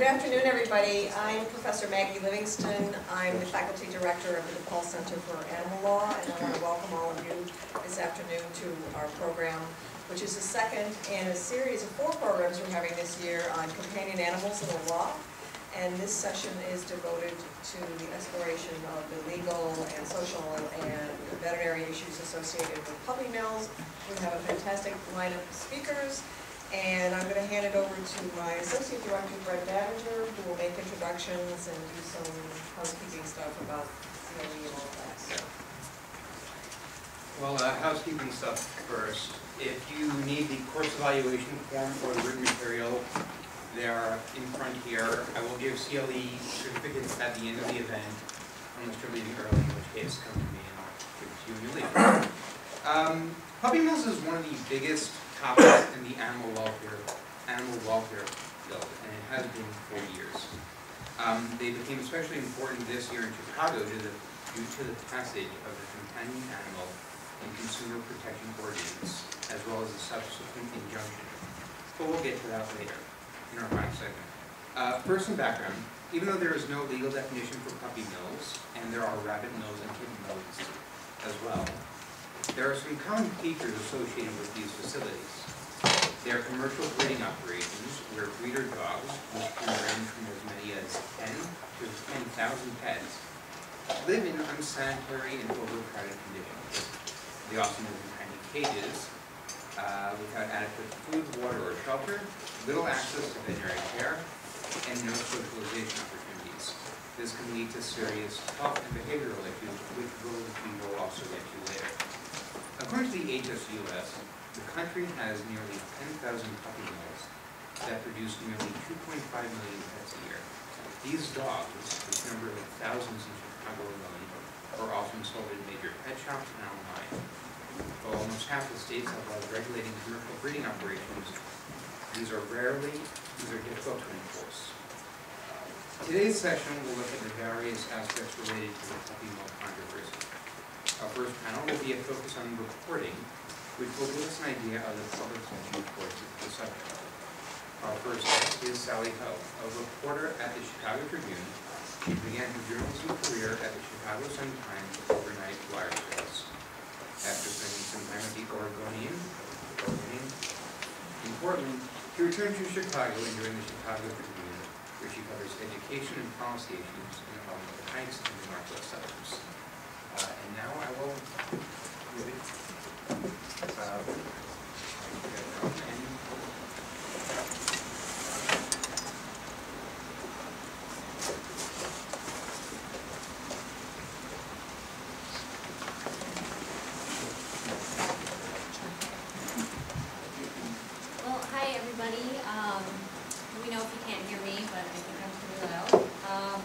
Good afternoon, everybody. I'm Professor Maggie Livingston. I'm the faculty director of the DePaul Center for Animal Law, and I want to welcome all of you this afternoon to our program, which is the second in a series of four programs we're having this year on companion animals and the law. And this session is devoted to the exploration of the legal and social and veterinary issues associated with puppy mills. We have a fantastic lineup of speakers, and I'm going to hand it over to my Associate Director, Brett Davinger, who will make introductions and do some housekeeping stuff about CLE and all that. So, Well, uh, housekeeping stuff first. If you need the course evaluation form or the written material, they are in front here. I will give CLE certificates at the end of the event, unless you're leaving early, in which case come to me and I'll give it to you when you leave. Um, Puppy mills is one of the biggest topics in the animal welfare, animal welfare field, and it has been for years. Um, they became especially important this year in Chicago due to the, due to the passage of the companion animal and consumer protection ordinance, as well as the subsequent injunction. But we'll get to that later in our final segment. Uh, first, some background. Even though there is no legal definition for puppy mills, and there are rabbit mills and kitten mills as well, there are some common features associated with these facilities. They are commercial breeding operations where breeder dogs, which can range from as many as 10 to 10,000 pets, live in unsanitary and overcrowded conditions. They often live in tiny cages, uh, without adequate food, water, or shelter, little access to veterinary care, and no socialization opportunities. This can lead to serious health and behavioral issues, which will, also get to later. According to the HSUS, the country has nearly 10,000 puppy mills that produce nearly 2.5 million pets a year. These dogs, which number of thousands in Chicago alone, are often sold in major pet shops and online. While almost half the states have laws regulating commercial breeding operations, these are rarely, these are difficult to enforce. Today's session will look at the various aspects related to the puppy mill controversy. Our first panel will be a focus on reporting, which will give us an idea of the public's view towards the subject. Our first guest is Sally Ho, a reporter at the Chicago Tribune. She began her journalism career at the Chicago Sun-Times overnight wire service. After spending some time at the Oregonian, Oregonian in Portland, she returned to Chicago and joined the Chicago Tribune, where she covers education and policy issues in the Heights and the Northwest suburbs. Now I will give it, uh, and Well, hi, everybody. Um, let me know if you can't hear me, but I think I'm pretty loud. Um,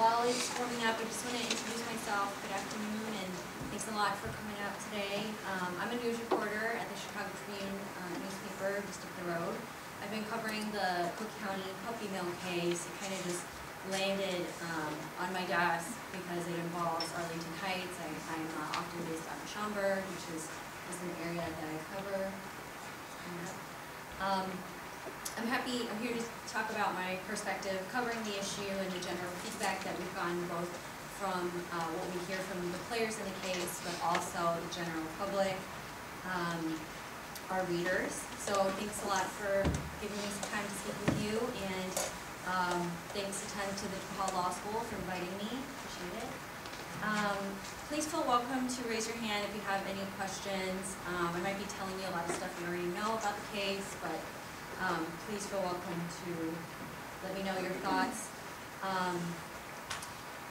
while it's warming up, I just want to introduce myself. Good afternoon, and thanks a lot for coming out today. Um, I'm a news reporter at the Chicago Tribune uh, newspaper, just up the road. I've been covering the Cook County puppy mill case. It kind of just landed um, on my desk because it involves Arlington Heights. I, I'm uh, often based out of Schaumburg, which is, is an area that I cover. Um, I'm happy, I'm here to talk about my perspective covering the issue and the general feedback that we've gotten both from uh, what we hear from the players in the case, but also the general public, um, our readers. So thanks a lot for giving me some time to speak with you, and um, thanks a ton to the DePaul Law School for inviting me. Appreciate it. Um, please feel welcome to raise your hand if you have any questions. Um, I might be telling you a lot of stuff you already know about the case, but um, please feel welcome to let me know your thoughts. Um,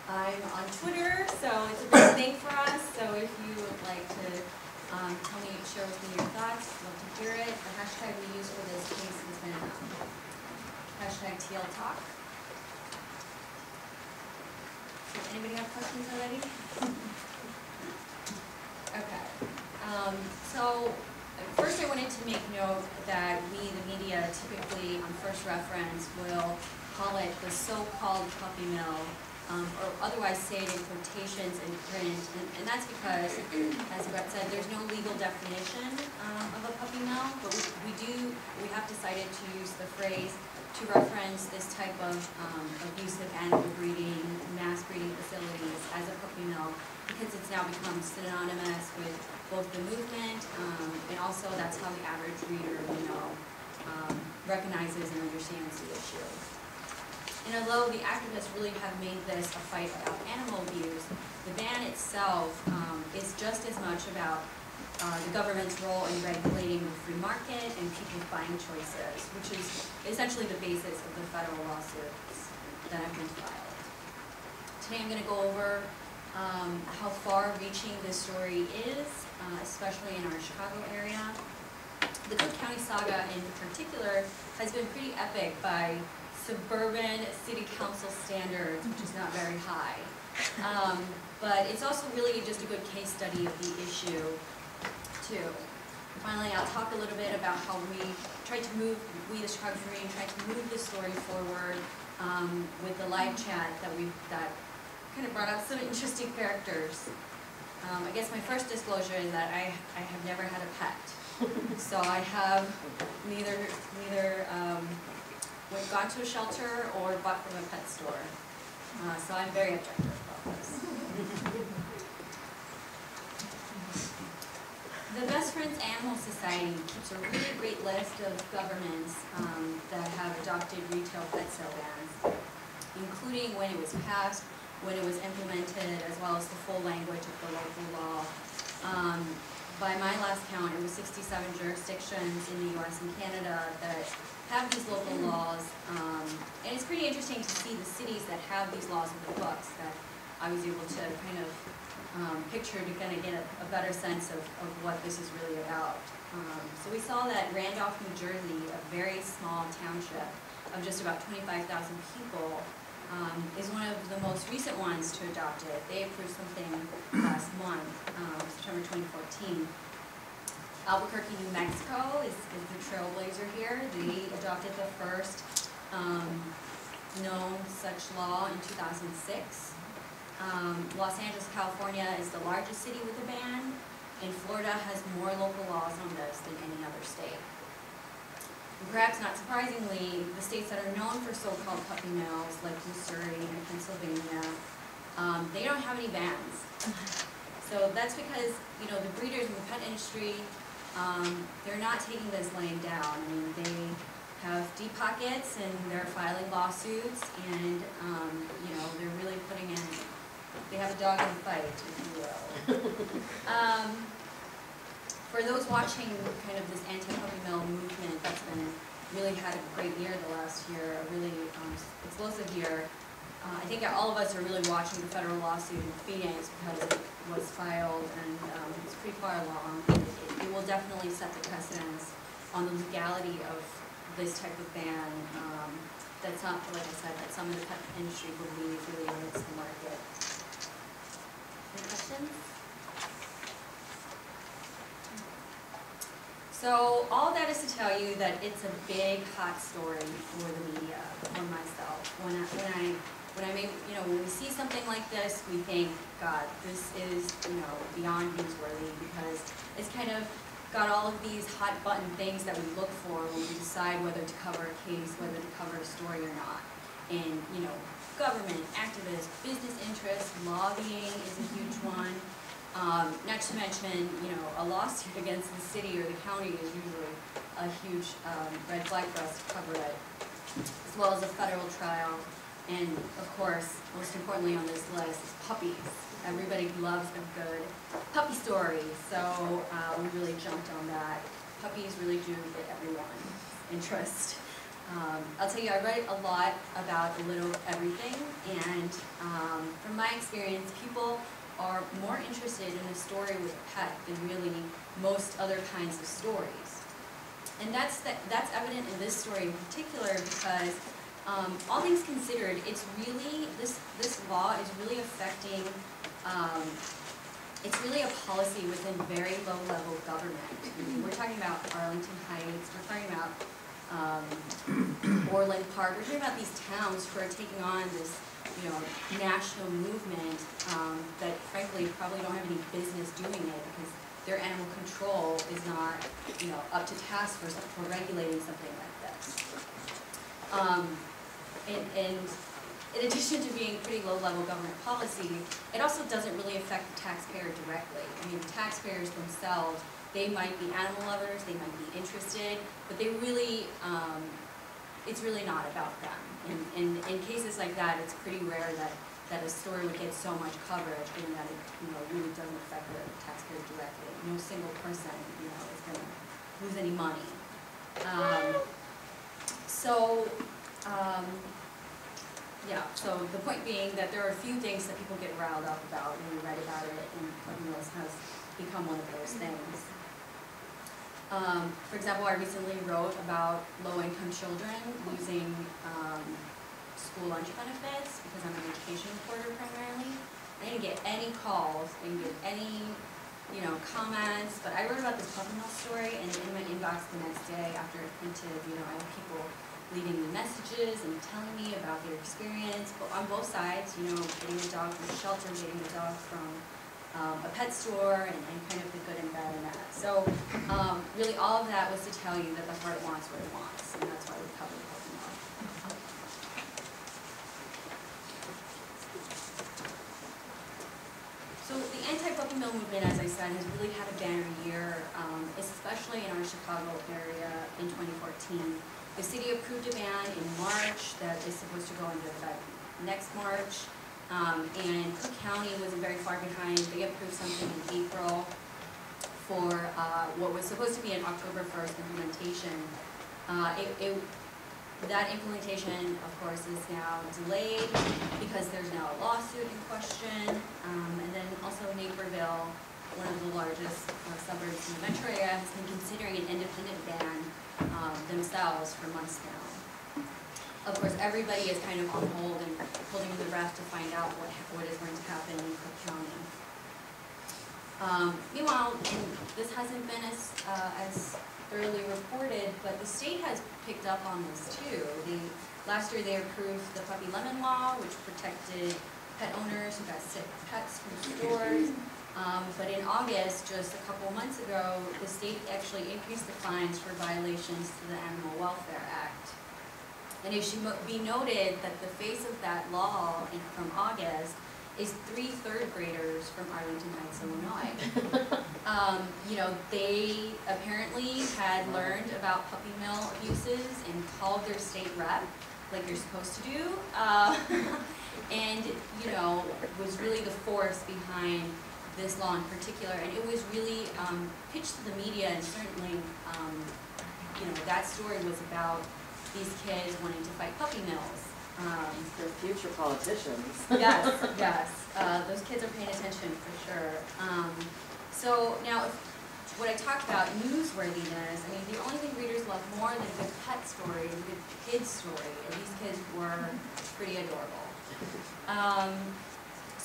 I'm on Twitter, so it's a big thing for us. So if you would like to um, tell me, share with me your thoughts, The hashtag we use for this case has been um, hashtag TL Talk. Does anybody have questions already? Okay, um, so, first I wanted to make note that we, the media, typically on first reference will call it the so-called puppy mill, um, or otherwise say it in quotations in print, and, and that's because, as Brett said, there's no legal definition, um, of a puppy mill, but we, we do, we have decided to use the phrase to reference this type of um, abusive animal breeding, mass breeding facilities as a puppy mill because it's now become synonymous with both the movement um, and also that's how the average reader, you know, recognizes and understands the issue. And although the activists really have made this a fight about animal abuse, the ban itself um, is just as much about uh, the government's role in regulating the free market and people's buying choices, which is essentially the basis of the federal lawsuits that have been filed. Today I'm going to go over um, how far-reaching this story is, uh, especially in our Chicago area. The Cook County saga in particular has been pretty epic by suburban city council standards, which is not very high. Um, but it's also really just a good case study of the issue too. Finally, I'll talk a little bit about how we tried to move, we the Chicago Tribune tried to move the story forward um, with the live chat that we that kind of brought out some interesting characters. Um, I guess my first disclosure is that I, I have never had a pet. So I have neither, neither went, gone to a shelter or bought from a pet store. Uh, so I'm very objective about this. The Best Friends Animal Society keeps a really great list of governments um, that have adopted retail pet sale bans, including when it was passed, when it was implemented, as well as the full language of the local law. Um, by my last count, it was 67 jurisdictions in the US and Canada that have these local laws. Um, and it's pretty interesting to see the cities that have these laws in the books that I was able to kind of um, picture to kind of get a, a better sense of, of what this is really about. Um, so we saw that Randolph, New Jersey, a very small township of just about 25,000 people, um, is one of the most recent ones to adopt it. They approved something last month, um, September 2014. Albuquerque, New Mexico is, is the trailblazer here. They adopted the first um, known such law in 2006. Um, Los Angeles, California is the largest city with a ban, and Florida has more local laws on this than any other state. And perhaps not surprisingly, the states that are known for so-called puppy mills, like Missouri and Pennsylvania, um, they don't have any bans. So that's because, you know, the breeders in the pet industry, um, they're not taking this laying down. I mean, they have deep pockets and they're filing lawsuits and, um, you know, they're really putting in they have a dog in the fight, if you will. Um, for those watching kind of this anti-puppy mill movement that's been really had a great year the last year, a really um, explosive year, uh, I think all of us are really watching the federal lawsuit in Phoenix because it was filed and um, it's pretty far along. It, it will definitely set the precedence on the legality of this type of ban. Um, that's not, like I said, that some of the pet industry believe really limits the market. Any questions? So all that is to tell you that it's a big hot story for the media, for myself. When I, when I, when I make, you know, when we see something like this, we think, God, this is, you know, beyond newsworthy because it's kind of got all of these hot button things that we look for when we decide whether to cover a case, whether to cover a story or not. And, you know, government, activists, business interests, lobbying is a huge one. Um, not to mention, you know, a lawsuit against the city or the county is usually a huge um, red flag for us to cover it, as well as a federal trial. And of course, most importantly on this list is puppies. Everybody loves a good puppy story, so uh, we really jumped on that. Puppies really do get everyone's interest. Um, I'll tell you, I read a lot about a little everything, and um, from my experience, people are more interested in a story with a pet than really most other kinds of stories. And that's, that, that's evident in this story in particular because um, all things considered, it's really, this, this law is really affecting, um, it's really a policy within very low-level government. We're talking about Arlington Heights, we're talking about um, Orland Park, we're talking about these towns who are taking on this you know, national movement um, that frankly probably don't have any business doing it because their animal control is not, you know, up to task for, for regulating something like this. Um, and, and in addition to being pretty low-level government policy, it also doesn't really affect the taxpayer directly. I mean, the taxpayers themselves, they might be animal lovers, they might be interested, but they really, um, it's really not about them. And, and in cases like that, it's pretty rare that, that a story would get so much coverage, given that it, you know, really doesn't affect the taxpayer directly. No single person, you know, is gonna lose any money. Um, so, um, yeah, so the point being that there are a few things that people get riled up about when you write about it, and Mills has become one of those things. Um, for example, I recently wrote about low-income children losing, um, school lunch benefits because I'm an education reporter primarily. I didn't get any calls, I didn't get any, you know, comments, but I wrote about this Puppy Mill story and in my inbox the next day after it printed, you know, I had people leaving me messages and telling me about their experience, but on both sides, you know, getting a dog from a shelter, getting a dog from um, a pet store, and, and kind of the good and bad in that. So, um, really, all of that was to tell you that the heart wants what it wants, and that's why we covered Puppy Mill. So the anti-puppy mill movement, as I said, has really had a banner year, um, especially in our Chicago area in 2014. The city approved a ban in March that is supposed to go into effect next March. Um, and Cook County wasn't very far behind. They approved something in April for, uh, what was supposed to be an October first implementation. Uh, it, it, that implementation, of course, is now delayed because there's now a lawsuit in question. Um, and then also Naperville, one of the largest uh, suburbs in the metro area, has been considering an independent ban um, themselves for months now. Of course, everybody is kind of on hold and holding their breath to find out what, what is going to happen in Cook County. Um, meanwhile, this hasn't been as, uh, as thoroughly reported, but the state has picked up on this too. They, last year they approved the puppy lemon law, which protected pet owners who got sick pets from stores. Um, but in August, just a couple months ago, the state actually increased the fines for violations to the Animal Welfare Act. And it should be noted that the face of that law in, from August is three third graders from Arlington Heights, Illinois. Um, you know, they apparently had learned about puppy mill abuses and called their state rep, like you're supposed to do. Uh, and, you know, was really the force behind this law in particular. And it was really um, pitched to the media and certainly, um, you know, that story was about these kids wanting to fight puppy mills. Um, They're future politicians. yes, yes, uh, those kids are paying attention for sure. Um, so now, if, what I talked about, newsworthiness, I mean, the only thing readers love more than a good pet story is a good kid story, and these kids were pretty adorable. Um,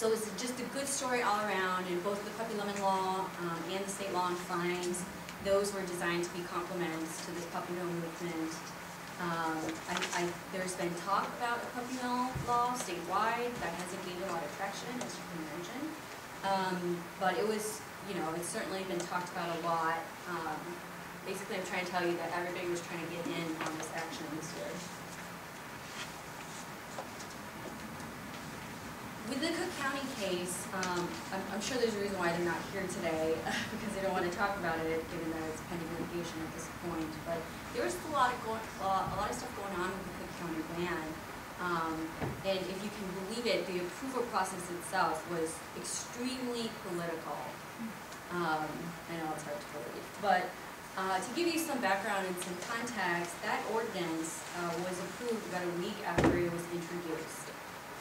so it's just a good story all around, and both the puppy lemon law um, and the state law on fines, those were designed to be complements to this puppy mill movement. Um, I, I, there's been talk about a puppy mill law statewide, that hasn't gained a lot of traction, as you can imagine. Um, but it was, you know, it's certainly been talked about a lot. Um, basically, I'm trying to tell you that everybody was trying to get in on this action this year. With the Cook County case, um, I'm, I'm sure there's a reason why they're not here today, because they don't want to talk about it, given that it's pending litigation at this point. But there was a lot of going, a lot of stuff going on with the Cook County ban. Um, and if you can believe it, the approval process itself was extremely political. Um, I know it's hard to believe, but uh, to give you some background and some context, that ordinance uh, was approved about a week after it was introduced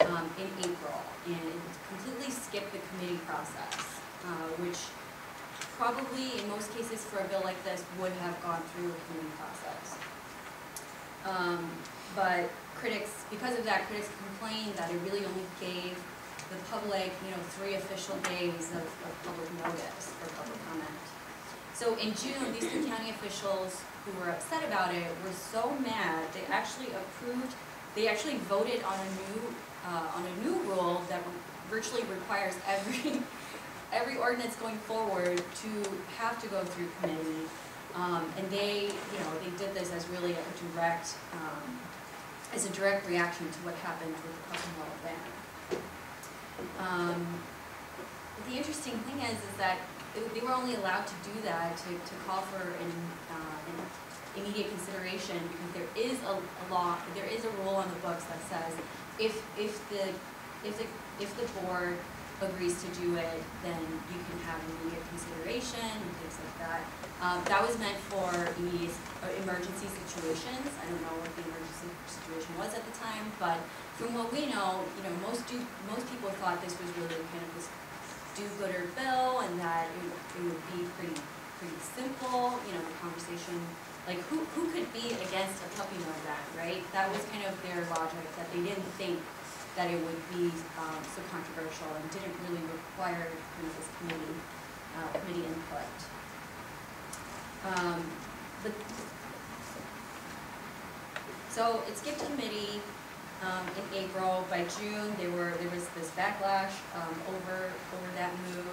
um, in April, and completely skipped the committee process, uh, which probably, in most cases for a bill like this, would have gone through a committee process. Um, but critics, because of that, critics complained that it really only gave the public, you know, three official days of, of public notice for public comment. So in June, these two County officials who were upset about it were so mad, they actually approved, they actually voted on a new, uh, on a new rule that virtually requires every, every ordinance going forward to have to go through committee. Um, and they, you know, they did this as really a direct, um, as a direct reaction to what happened with the puppy mill ban. Um, the interesting thing is, is that it- they were only allowed to do that, to, to call for an, uh, an immediate consideration, because there is a, a law, there is a rule on the books that says, if, if the, if the, if the board agrees to do it, then you can have immediate consideration and things like that. Um, that was meant for immediate, emergency situations, I don't know what the emergency situation was at the time, but from what we know, you know, most do, most people thought this was really kind of this do-gooder bill and that it, it would be pretty, pretty simple, you know, the conversation, like who, who could be against a puppy mill ban, right? That was kind of their logic, that they didn't think that it would be, um, so controversial and didn't really require kind of this committee, uh, committee input. Um, but, so it skipped committee, um, in April, by June, they were, there was this backlash, um, over, over that move.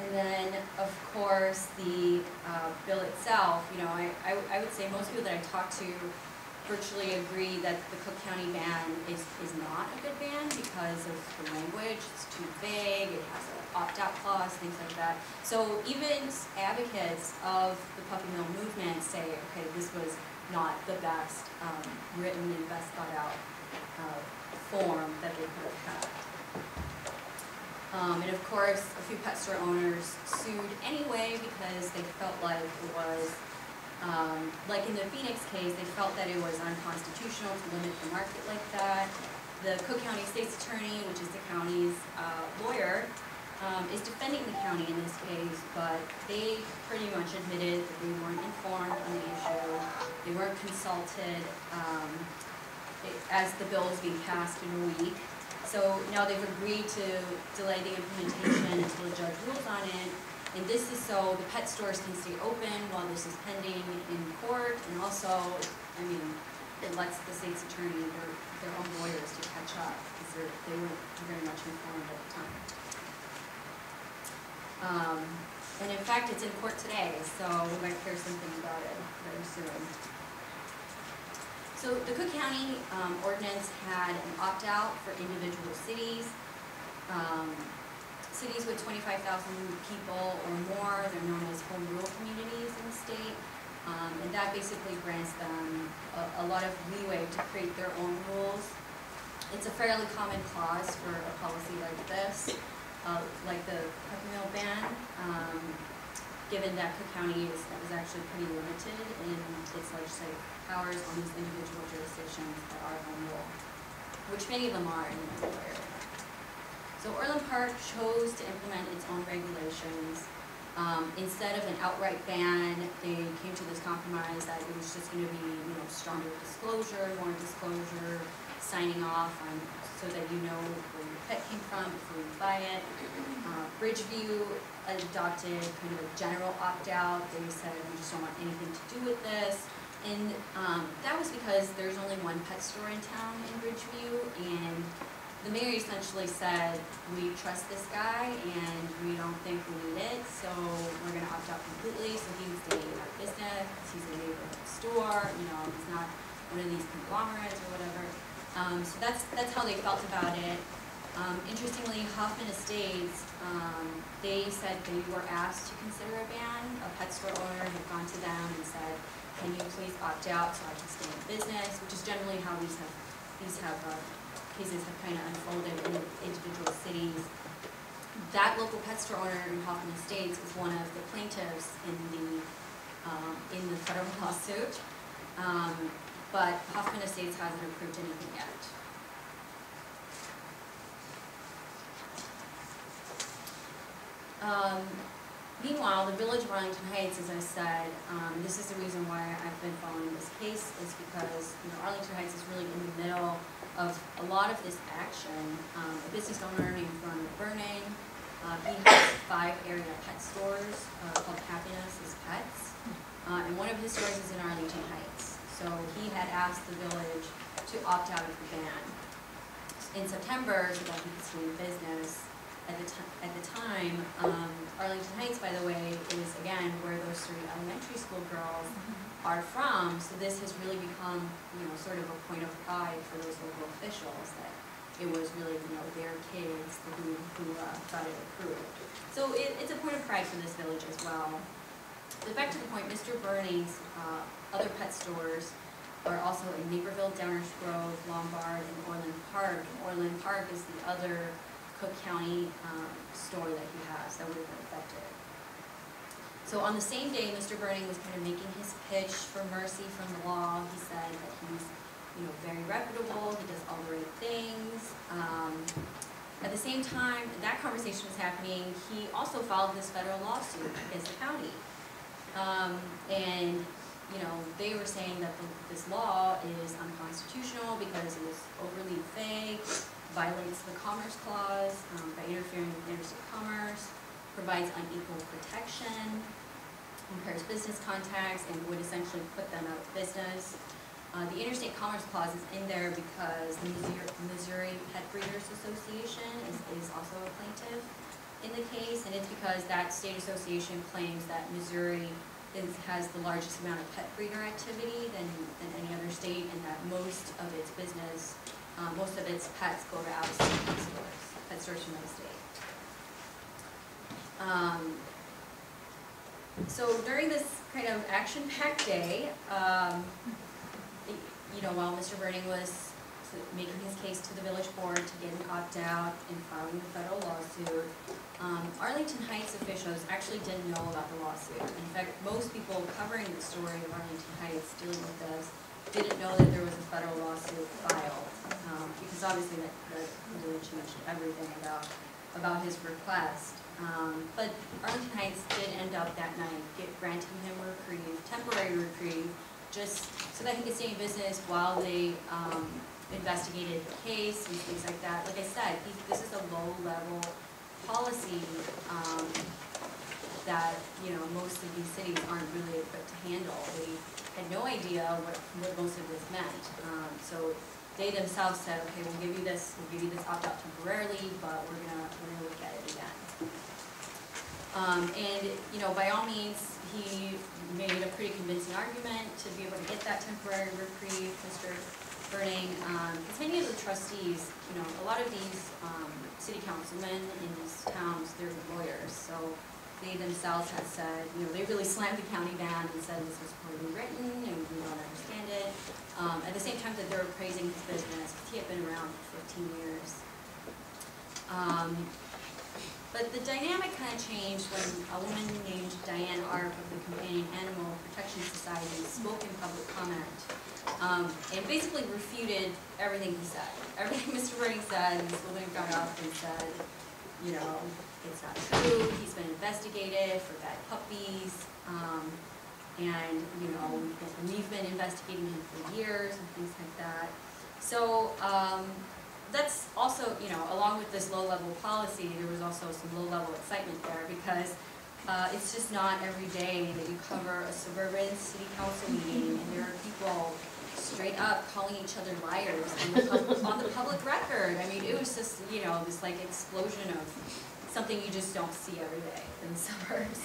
And then, of course, the, uh, bill itself, you know, I, I, would- I would say most people that I talk to virtually agree that the Cook County ban is, is not a good ban because of the language, it's too vague, it has an opt-out clause, things like that. So even advocates of the puppy mill movement say, okay, this was not the best, um, written and best thought out, uh, form that they could have had. Um, and of course, a few pet store owners sued anyway because they felt like it was, um, like in the Phoenix case, they felt that it was unconstitutional to limit the market like that. The Cook County State's Attorney, which is the county's, uh, lawyer, um, is defending the county in this case, but they pretty much admitted that they weren't informed on the issue, they weren't consulted, um, it- as the bill is being passed in a week. So now they've agreed to delay the implementation until the judge rules on it. And this is so the pet stores can stay open while this is pending in court, and also, I mean, it lets the state's attorney, their, their own lawyers to catch up, because they weren't very much informed at the time. Um, and in fact, it's in court today, so we might hear something about it very soon. So the Cook County, um, ordinance had an opt-out for individual cities. Um, cities with twenty-five thousand people or more, they're known as home rule communities in the state. Um, and that basically grants them a, a lot of leeway to create their own rules. It's a fairly common clause for a policy like this, uh, like the puppy mill ban. Um, given that Cook County is, is actually pretty limited in its legislative powers on these individual jurisdictions that are rule, which many of them are in the metro area. So Orland Park chose to implement its own regulations. Um, instead of an outright ban, they came to this compromise that it was just gonna be, you know, stronger disclosure, more disclosure, signing off on, so that you know where your pet came from before you buy it. Uh, Bridgeview adopted kind of a general opt-out, they said, we just don't want anything to do with this. And, um, that was because there's only one pet store in town in Bridgeview, and the mayor essentially said, we trust this guy and we don't think we need it, so we're gonna opt out completely, so he can stay of business, he's a neighborhood store, you know, he's not one of these conglomerates or whatever. Um, so that's, that's how they felt about it. Um, interestingly, Hoffman Estates, um, they said they were asked to consider a ban. A pet store owner had gone to them and said, can you please opt out so I can stay in business, which is generally how these have, these have, uh, cases have kind of unfolded in individual cities. That local pet store owner in Hoffman Estates is one of the plaintiffs in the, um, in the federal lawsuit. Um, but Hoffman Estates hasn't approved anything yet. Um, meanwhile, the Village of Arlington Heights, as I said, um, this is the reason why I've been following this case, is because, you know, Arlington Heights is really in the middle of a lot of this action. Um, a business owner named Ron Berning, uh, he has five area pet stores, uh, called Happiness is Pets. Uh, and one of his stores is in Arlington Heights. So he had asked the village to opt out of the ban. In September, so that he could stay in business, at the at the time, um, Arlington Heights, by the way, is again where those three elementary school girls are from, so this has really become, you know, sort of a point of pride for those local officials, that it was really, you know, their kids who, who, uh, got it approved. So it, it's a point of pride for this village as well. But back to the point, Mr. Burney's, uh, other pet stores are also in Naperville, Downers Grove, Lombard, and Orland Park. And Orland Park is the other Cook County, um, store that he has that would have been affected. So on the same day, Mr. Berning was kind of making his pitch for mercy from the law. He said that he's, you know, very reputable, he does all the right things. Um, at the same time, that conversation was happening, he also filed this federal lawsuit against the county. Um, and, you know, they were saying that the- this law is unconstitutional because it is overly vague, violates the Commerce Clause, um, by interfering with interstate commerce, provides unequal protection, impairs business contacts, and would essentially put them out of business. Uh, the Interstate Commerce Clause is in there because the Missouri, Missouri Pet Breeders Association is, is also a plaintiff in the case, and it's because that state association claims that Missouri is, has the largest amount of pet breeder activity than, than any other state, and that most of its business, um, most of its pets go to out-of-state stores, pet stores from of state. Um, so during this kind of action-packed day, um, you know, while Mr. Berning was making his case to the village board to get an opt-out and filing the federal lawsuit, um, Arlington Heights officials actually didn't know about the lawsuit. In fact, most people covering the story of Arlington Heights dealing with this didn't know that there was a federal lawsuit filed, um, because obviously the, the village mentioned everything about, about his request. Um, but Arlington Heights did end up that night get granting him reprieve, temporary reprieve, just so that he could stay in business while they, um, investigated the case and things like that. Like I said, he, this is a low-level policy, um, that, you know, most of these cities aren't really equipped to handle. They had no idea what, what most of this meant. Um, so they themselves said, okay, we'll give you this, we'll give you this opt-out temporarily, but we're gonna, we're gonna look at it again. Um, and, you know, by all means, he made a pretty convincing argument to be able to get that temporary reprieve, Mr. Berning. Um, because many of the trustees, you know, a lot of these, um, city councilmen in these towns, they're lawyers, so they themselves had said, you know, they really slammed the county down and said this was poorly written and we don't understand it. Um, at the same time that they were praising his business, because he had been around for fifteen years. Um, but the dynamic kind of changed when a woman named Diane Arp of the Companion Animal Protection Society spoke in public comment. Um, and basically refuted everything he said. Everything Mr. Berning said, Ms. Woman got up and said, you know, it's not true, he's been investigated for bad puppies, um, and, you know, we've been- investigating him for years and things like that. So, um, that's also, you know, along with this low-level policy, there was also some low-level excitement there because uh, it's just not every day that you cover a suburban city council meeting and there are people straight up calling each other liars on the, on the public record. I mean, it was just, you know, this like explosion of something you just don't see every day in the suburbs,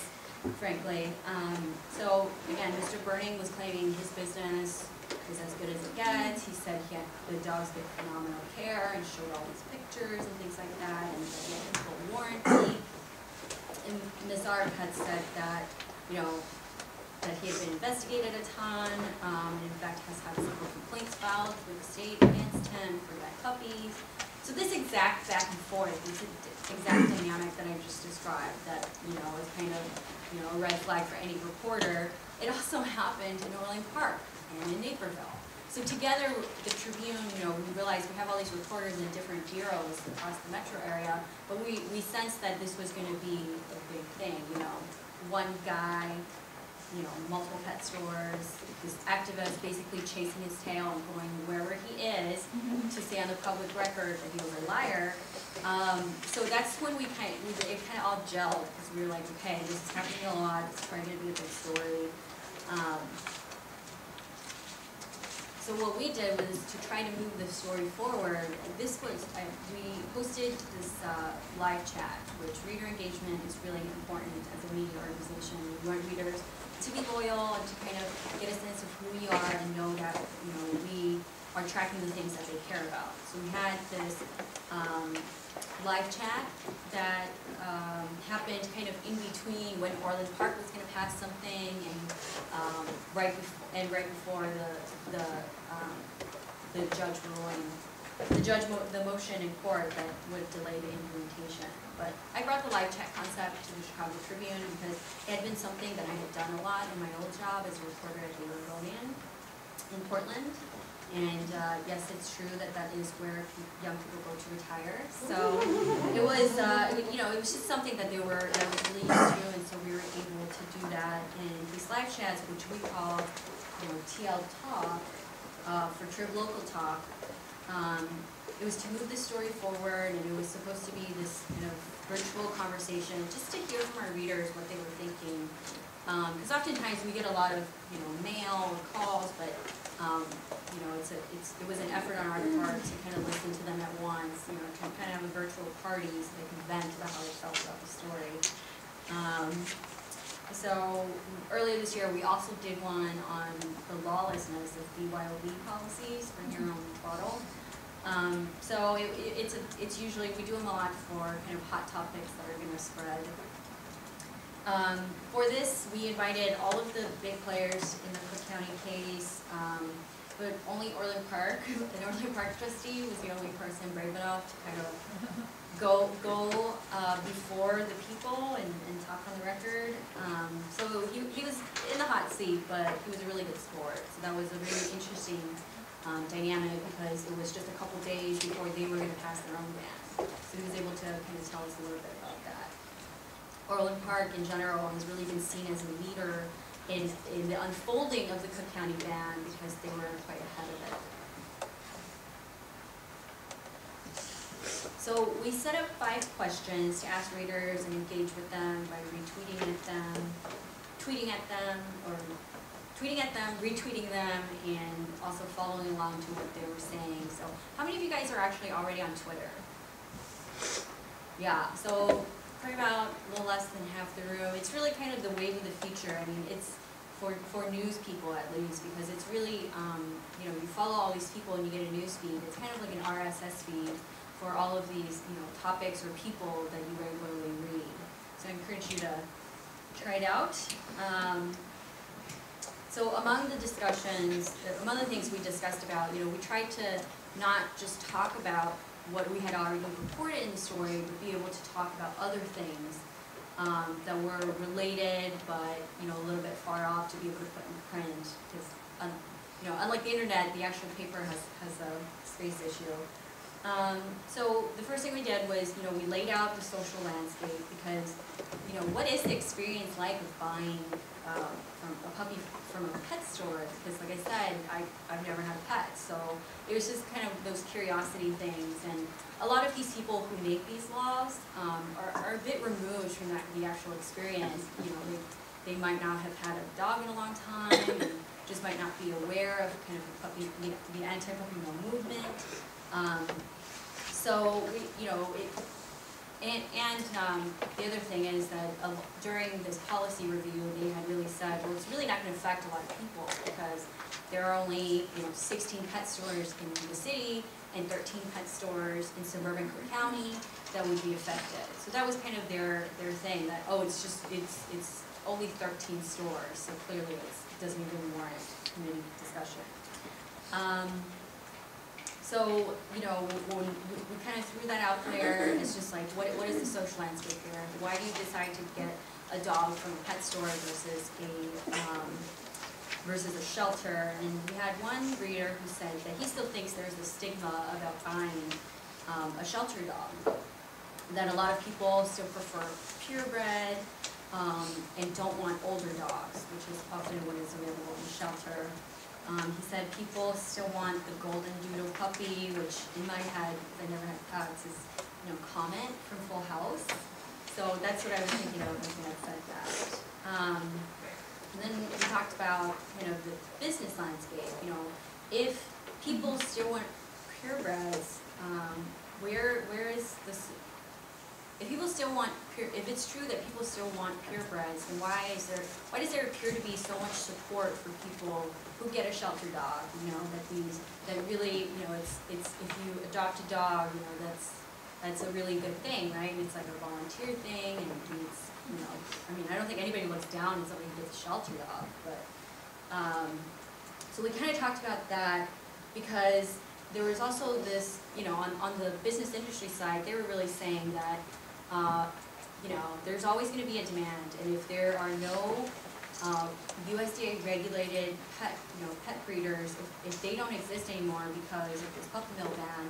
frankly. Um, so again, Mr. Berning was claiming his business is as good as it gets. He said he had, the dogs get phenomenal care and showed all these pictures and things like that and he had a full warranty. And Ms. Arp had said that, you know, that he had been investigated a ton, um, and in fact has had several complaints filed with the state against him for bad puppies. So this exact back and forth, exact dynamic that I just described, that, you know, is kind of, you know, a red flag for any reporter, it also happened in Orland Park and in Naperville. So together, the Tribune, you know, we realized we have all these reporters in different bureaus across the metro area, but we, we sensed that this was gonna be a big thing, you know. One guy, you know, multiple pet stores, this activist basically chasing his tail and going wherever he is to stay on the public record that he was a liar. Um, so that's when we kind, we, it kind of all gelled, because we were like, okay, this is happening a lot, it's probably gonna be a big story. Um, so what we did was to try to move the story forward, this was, I, we hosted this, uh, live chat, which reader engagement is really important as a media organization. We want readers to be loyal and to kind of get a sense of who we are and know that, you know, we are tracking the things that they care about. So we had this, um, live chat that, um, happened kind of in between when Orland Park was gonna pass something and, um, right before, and right before the, the, um, the judge ruling, the judge mo- the motion in court that would delay the implementation. But I brought the live chat concept to the Chicago Tribune because it had been something that I had done a lot in my old job as a reporter at the Oregonian in Portland. And, uh, yes, it's true that that is where young people go to retire. So it was, uh, you know, it was just something that they were, that was really used to, and so we were able to do that in these live chats, which we call, you know, TL Talk, uh, for Trib Local Talk. Um, it was to move the story forward, and it was supposed to be this kind of virtual conversation, just to hear from our readers what they were thinking. Um, cause oftentimes we get a lot of, you know, mail or calls, but, um, you know, it's a, it's, it was an effort on our part to kind of listen to them at once, you know, kind of have a virtual party so they can vent about how they felt about the story. Um, so earlier this year, we also did one on the lawlessness of BYOB policies for your own bottle. Um, so it, it- it's a, it's usually, we do them a lot for kind of hot topics that are gonna spread. Um, for this, we invited all of the big players in the Cook County case, um, but only Orland Park, the Orland Park trustee was the only person brave enough to kind of go, go, uh, before the people and, and talk on the record. Um, so he, he was in the hot seat, but he was a really good sport, so that was a really interesting, um, dynamic because it was just a couple days before they were gonna pass their own ban. So he was able to kind of tell us a little bit about that. Orland Park in general has really been seen as a leader in, in the unfolding of the Cook County ban because they were quite ahead of it. So we set up five questions to ask readers and engage with them by retweeting at them, tweeting at them, or tweeting at them, retweeting them, and also following along to what they were saying. So how many of you guys are actually already on Twitter? Yeah, so probably about a little less than half the room. It's really kind of the wave of the future. I mean, it's for, for news people at least, because it's really, um, you know, you follow all these people and you get a news feed. It's kind of like an RSS feed for all of these, you know, topics or people that you regularly read. So I encourage you to try it out. Um, so among the discussions, uh, among the things we discussed about, you know, we tried to not just talk about what we had already reported in the story, but be able to talk about other things um, that were related, but, you know, a little bit far off to be able to put in print. Because, um, you know, unlike the internet, the actual paper has, has a space issue. Um, so the first thing we did was, you know, we laid out the social landscape because, you know, what is the experience like of buying uh, from a puppy from a pet store? Because like I said, I, I've never had a pet, so it was just kind of those curiosity things. And a lot of these people who make these laws um, are, are a bit removed from that, the actual experience. You know, they, they might not have had a dog in a long time, and just might not be aware of kind of the puppy, the, the anti-puppy mill movement. Um, so we, you know, it, and, and, um, the other thing is that uh, during this policy review, they had really said, well, it's really not gonna affect a lot of people because there are only, you know, sixteen pet stores in the city and thirteen pet stores in suburban Cook County that would be affected. So that was kind of their, their thing, that, oh, it's just, it's, it's only thirteen stores, so clearly it doesn't even warrant committee discussion. Um, so, you know, we, we kind of threw that out there, it's just like, what, what is the social landscape here? Why do you decide to get a dog from a pet store versus a, um, versus a shelter? And we had one reader who said that he still thinks there's a stigma about buying, um, a shelter dog. That a lot of people still prefer purebred, um, and don't want older dogs, which is often what is available in shelter. Um, he said people still want the golden doodle puppy, which in my head, I never had pets, is, you know, Comet from Full House. So that's what I was thinking of when I said that. Um, and then we talked about, you know, the business landscape, you know, if people still want purebreds, um, where, where is this? If people still want if it's true that people still want purebreds, then why is there, why does there appear to be so much support for people who get a shelter dog, you know, that these, that really, you know, it's, it's, if you adopt a dog, you know, that's, that's a really good thing, right? It's like a volunteer thing and it's, you know, I mean, I don't think anybody looks down on somebody who gets a shelter dog, but, um, so we kind of talked about that because there was also this, you know, on, on the business industry side, they were really saying that, uh, you know, there's always gonna be a demand, and if there are no, um, USDA regulated pet, you know, pet breeders, if, if they don't exist anymore because of this puppy mill ban,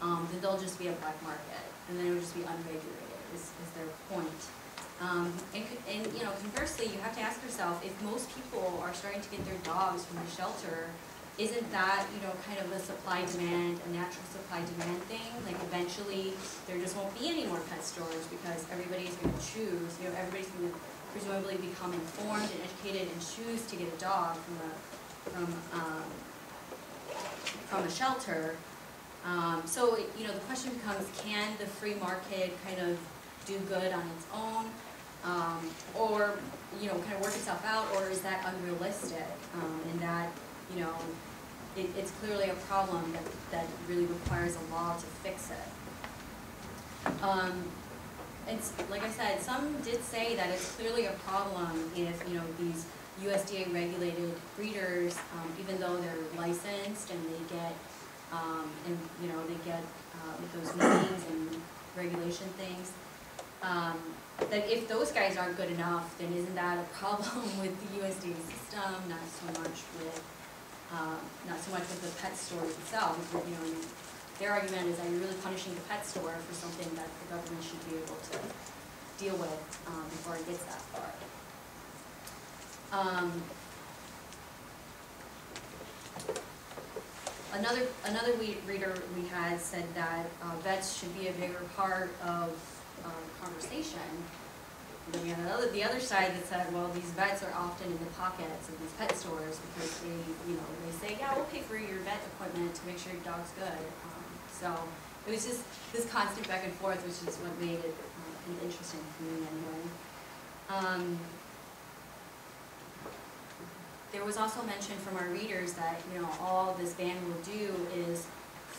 um, then there'll just be a black market, and then it'll just be unregulated, is, is their point. Um, and, and, you know, conversely, you have to ask yourself, if most people are starting to get their dogs from the shelter, isn't that, you know, kind of a supply demand, a natural supply demand thing? Like eventually, there just won't be any more pet stores because everybody's gonna choose, you know, everybody's gonna presumably become informed and educated and choose to get a dog from a, from, um, from a shelter. Um, so, you know, the question becomes, can the free market kind of do good on its own? Um, or, you know, kind of work itself out, or is that unrealistic? Um, and that, you know, it, it's clearly a problem that, that really requires a law to fix it. Um, it's, like I said, some did say that it's clearly a problem if, you know, these USDA regulated breeders, um, even though they're licensed and they get, um, and, you know, they get, uh, those meetings and regulation things, um, that if those guys aren't good enough, then isn't that a problem with the USDA system, not so much with, um, not so much with the pet stores itself, but, you know, their argument is that you're really punishing the pet store for something that the government should be able to deal with, um, before it gets that far. Um, Another, another we, reader we had said that uh, vets should be a bigger part of, uh, conversation. And then we had another, the other side that said, well, these vets are often in the pockets of these pet stores because they, you know, they say, yeah, we'll pay for your vet equipment to make sure your dog's good. Um, So, it was just this constant back and forth, which is what made it kind of interesting for me anyway. Um, there was also mention from our readers that, you know, all this ban will do is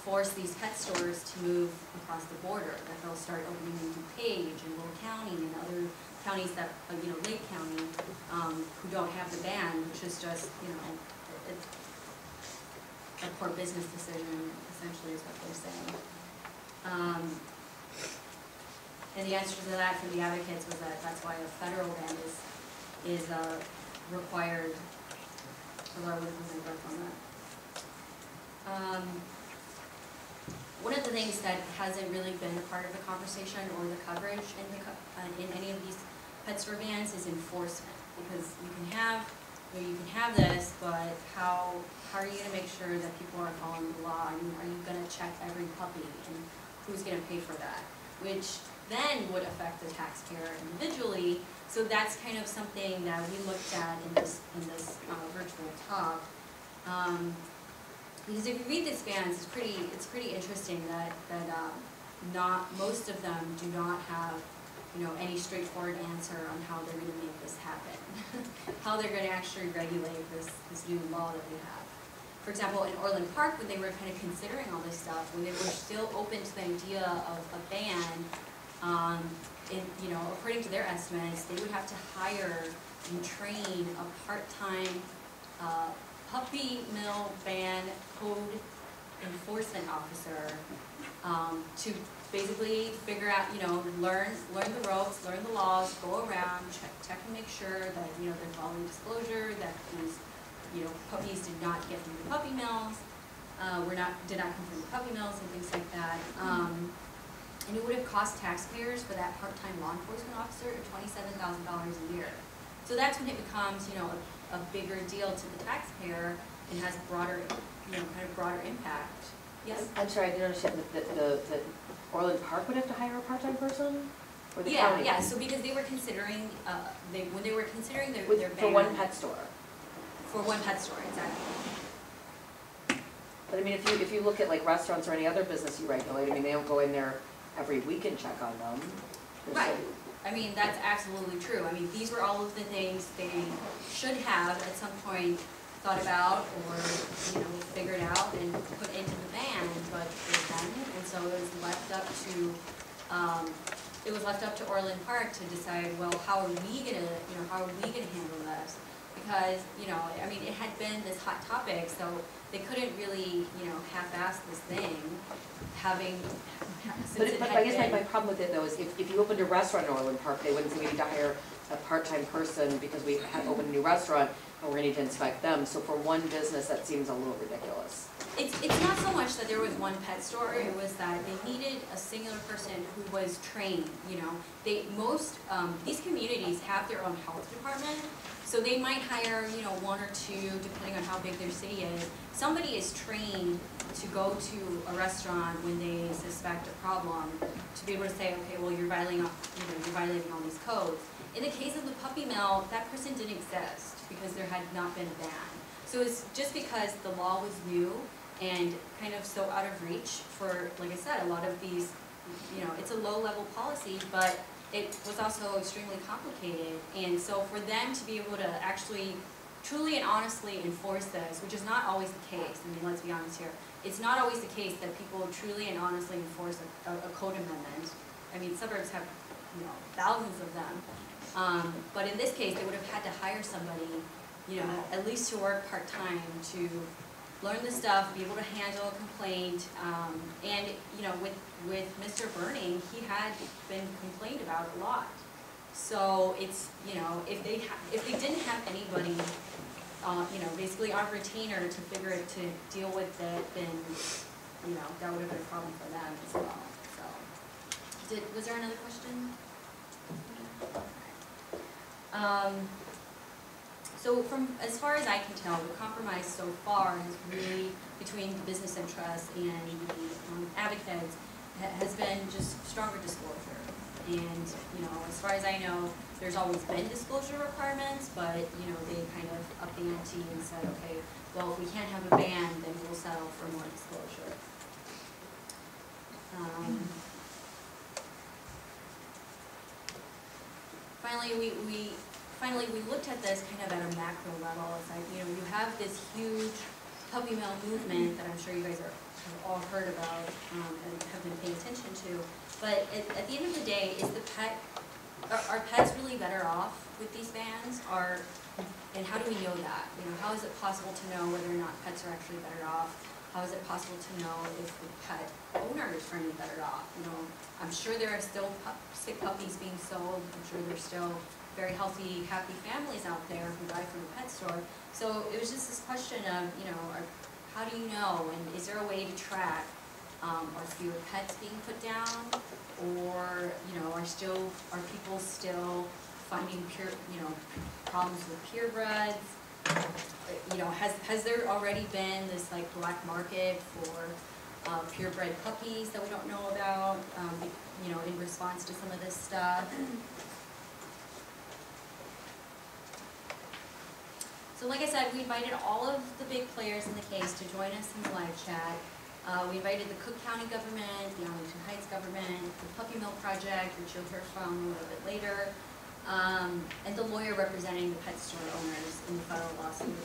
force these pet stores to move across the border, that they'll start opening in DuPage and Will County and other counties that, you know, Lake County, um, who don't have the ban, which is just, you know, it- a poor business decision, essentially is what they're saying. Um, and the answer to that for the advocates was that that's why a federal ban is, is, uh, required Although I wouldn't really work on that. Um, one of the things that hasn't really been a part of the conversation or the coverage in the, co- uh, in any of these pet bans is enforcement. Because you can have, you know, you can have this, but how, how are you gonna make sure that people are following the law? I mean, are you gonna check every puppy and who's gonna pay for that? Which then would affect the taxpayer individually, so that's kind of something that we looked at in this, in this uh, virtual talk. Um, because if you read these bans, it's pretty, it's pretty interesting that, that um, not, most of them do not have, you know, any straightforward answer on how they're gonna make this happen. How they're gonna actually regulate this, this new law that we have. For example, in Orland Park, when they were kind of considering all this stuff, when they were still open to the idea of a ban, um, in, you know, according to their estimates, they would have to hire and train a part-time, uh, puppy mill ban code enforcement officer, um, to basically figure out, you know, learn, learn the ropes, learn the laws, go around, check, check and make sure that, you know, they're following disclosure, that these, you know, puppies did not get from the puppy mills, uh, were not, did not come from the puppy mills and things like that. Um, and it would have cost taxpayers for that part-time law enforcement officer twenty-seven thousand dollars a year. So that's when it becomes, you know, a, a bigger deal to the taxpayer and has broader, you know, kind of broader impact. Yes? I'm sorry, I didn't understand, that, the, the Orland Park would have to hire a part-time person? Or the Yeah, county? yeah, so because they were considering, uh, they, when they were considering their, With- their. For one pet store? For one pet store, exactly. But I mean, if you, if you look at like restaurants or any other business you regulate, I mean, they don't go in there every week and check on them. There's Right. I mean, that's absolutely true. I mean, these were all of the things they should have at some point thought about or, you know, figured out and put into the ban, but hadn't. And so it was left up to, um, it was left up to Orland Park to decide, well, how are we gonna, you know, how are we gonna handle this? Because, you know, I mean, it had been this hot topic, so they couldn't really, you know, half-ass this thing, having, But, it it- but I guess my, my problem with it though is if, if you opened a restaurant in Orland Park, they wouldn't say we need to hire a part-time person because we have opened a new restaurant we're need to inspect them. So for one business, that seems a little ridiculous. It's, it's not so much that there was one pet store, it was that they needed a singular person who was trained, you know? They, most, um, these communities have their own health department, so they might hire, you know, one or two, depending on how big their city is. Somebody is trained to go to a restaurant when they suspect a problem, to be able to say, okay, well, you're violating, you know, you're violating all these codes. In the case of the puppy mill, that person didn't exist, because there had not been a ban. So it's just because the law was new and kind of so out of reach for, like I said, a lot of these, you know, it's a low-level policy, but it was also extremely complicated. And so for them to be able to actually truly and honestly enforce this, which is not always the case, I mean, let's be honest here, it's not always the case that people truly and honestly enforce a, a code amendment. I mean, suburbs have, you know, thousands of them. Um, but in this case, they would have had to hire somebody, you know, at least to work part-time to learn the stuff, be able to handle a complaint. Um, and, you know, with, with Mr. Berning, he had been complained about a lot. So it's, you know, if they, ha- if they didn't have anybody, uh, you know, basically on retainer to figure it, to deal with it, then, you know, that would have been a problem for them as well, so. Did, was there another question? Um, so from, as far as I can tell, the compromise so far has really between the business interests and the um, advocates ha- has been just stronger disclosure. And, you know, as far as I know, there's always been disclosure requirements, but, you know, they kind of upped the ante and said, okay, well, if we can't have a ban, then we'll settle for more disclosure. Um, finally, we, we, finally, we looked at this kind of at a macro level. It's like, you know, you have this huge puppy mill movement that I'm sure you guys are, have all heard about, um, and have been paying attention to. But at, at the end of the day, is the pet, are, are pets really better off with these bans? Are, and how do we know that? You know, how is it possible to know whether or not pets are actually better off? How is it possible to know if the pet owners are any better off? You know, I'm sure there are still pup, sick puppies being sold. I'm sure there's still very healthy, happy families out there who buy from the pet store. So it was just this question of, you know, are, how do you know? And is there a way to track? Um, are fewer pets being put down? Or, you know, are still, are people still finding pure, you know, problems with purebreds? You know, has, has there already been this like black market for, uh, purebred puppies that we don't know about, um, you know, in response to some of this stuff? So like I said, we invited all of the big players in the case to join us in the live chat. Uh, we invited the Cook County government, the Arlington Heights government, the Puppy Mill Project, which you'll hear from a little bit later, um, and the lawyer representing the pet store owners in the federal lawsuit.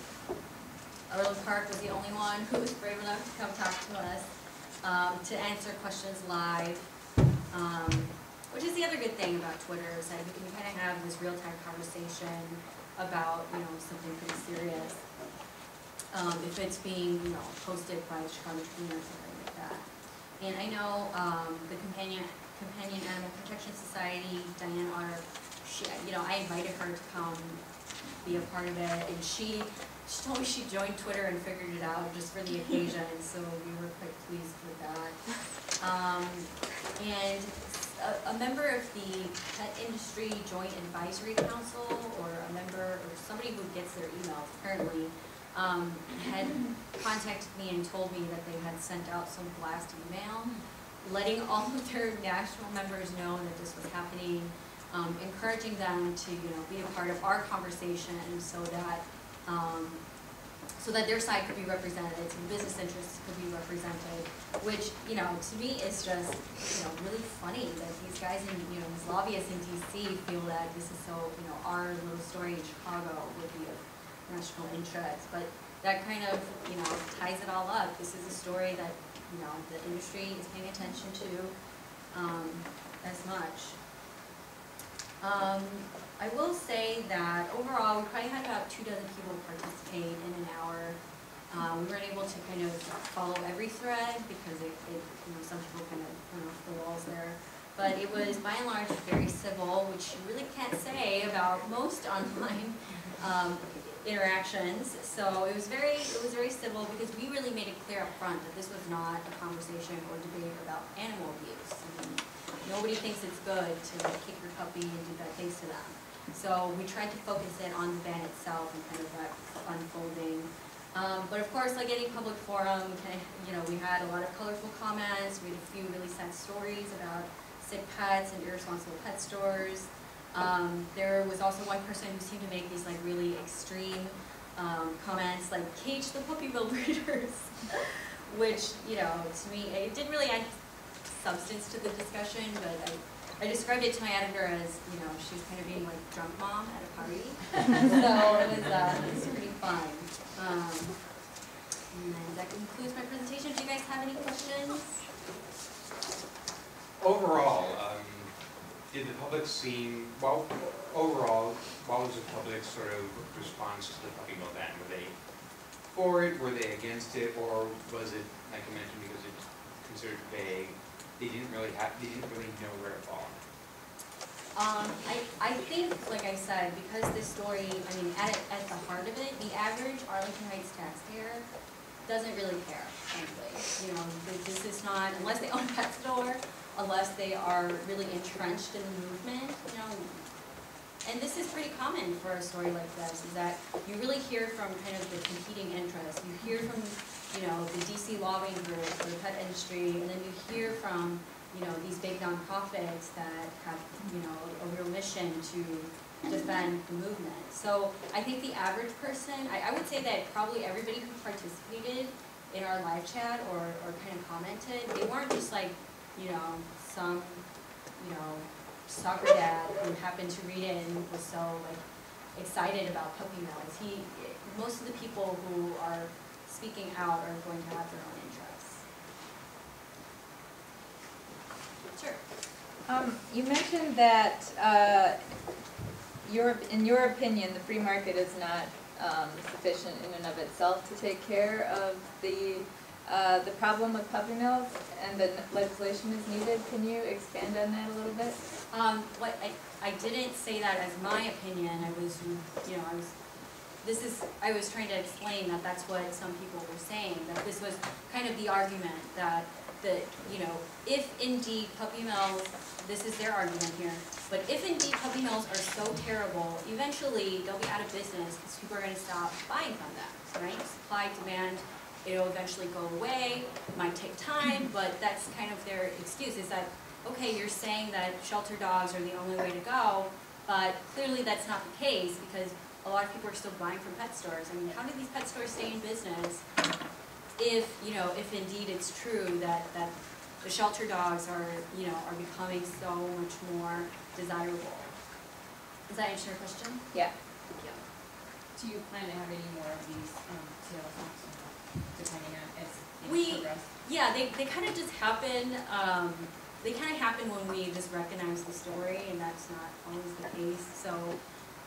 Orland Park was the only one who was brave enough to come talk to us, um, to answer questions live. Um, which is the other good thing about Twitter, is that you can kind of have this real-time conversation about, you know, something pretty serious. Um, if it's being, you know, posted by a Chicago Tribune or something like that. And I know, um, the Companion, Companion Animal Protection Society, Diane Otter, she, you know, I invited her to come be a part of it, and she, she told me she joined Twitter and figured it out just for the occasion, and so we were quite pleased with that. Um, and a, a member of the Pet Industry Joint Advisory Council, or a member, or somebody who gets their emails apparently, um, had contacted me and told me that they had sent out some blast email, letting all of their national members know that this was happening, um, encouraging them to, you know, be a part of our conversation so that, um, so that their side could be represented, the business interests could be represented, which, you know, to me is just, you know, really funny that these guys in, you know, these lobbyists in DC feel that this is so, you know, our little story in Chicago would be of national interest, but that kind of, you know, ties it all up. This is a story that, you know, the industry is paying attention to, um, as much. Um, I will say that overall, we probably had about two dozen people participate in an hour. Uh, we weren't able to kind of follow every thread because it, it, you know, some people kind of went off the walls there. But it was by and large very civil, which you really can't say about most online, um, interactions. So it was very, it was very civil because we really made it clear up front that this was not a conversation or debate about animal abuse. I mean, nobody thinks it's good to like kick puppy and do bad things to them. So we tried to focus in on the ban itself and kind of that unfolding. Um, but of course, like any public forum, kind of, you know, we had a lot of colorful comments, we had a few really sad stories about sick pets and irresponsible pet stores. Um, there was also one person who seemed to make these like really extreme, um, comments, like cage the puppy breeders. Which, you know, to me, it didn't really add substance to the discussion, but I, I described it to my editor as, you know, she's kind of being like drunk mom at a party. So it was, uh, it was pretty fun. Um, and that concludes my presentation. Do you guys have any questions? Overall, um, did the public seem, well, overall, what was the public sort of response to the puppy mill ban? Were they for it, were they against it, or was it, like I mentioned, because it's considered vague, they didn't really have, they didn't really know where to fall? Um, I, I think, like I said, because this story, I mean, at, at the heart of it, the average Arlington Heights taxpayer doesn't really care, frankly. You know, this is not, unless they own pet store, unless they are really entrenched in the movement, you know. And this is pretty common for a story like this, is that you really hear from kind of the competing interests. You hear from, you know, the DC lobbying group for the pet industry, and then you hear from, you know, these big nonprofits that have, you know, a real mission to defend the movement. So I think the average person, I, I would say that probably everybody who participated in our live chat or, or kind of commented, they weren't just like, you know, some, you know, soccer dad who happened to read it and was so like excited about puppy mills. He, most of the people who are speaking out are going to have their own interests. Sure. Um, you mentioned that, uh, your, in your opinion, the free market is not, um, sufficient in and of itself to take care of the, uh, the problem with puppy mills, and that legislation is needed. Can you expand on that a little bit? Um, what, I, I didn't say that as my opinion, I was, you know, I was, this is, I was trying to explain that that's what some people were saying, that this was kind of the argument that, that, you know, if indeed puppy mills, this is their argument here, but if indeed puppy mills are so terrible, eventually they'll be out of business, because people are gonna stop buying from them, right? Supply, demand, it'll eventually go away, might take time, but that's kind of their excuse, is that okay, you're saying that shelter dogs are the only way to go, but clearly that's not the case because a lot of people are still buying from pet stores. I mean, how do these pet stores stay in business if, you know, if indeed it's true that, that the shelter dogs are, you know, are becoming so much more desirable? Does that answer your question? Yeah. Thank you. Do you plan to have any more of these, um, sales tax, depending on as We- progress? Yeah, they, they kind of just happen, um, they kind of happen when we just recognize the story, and that's not always the case, so,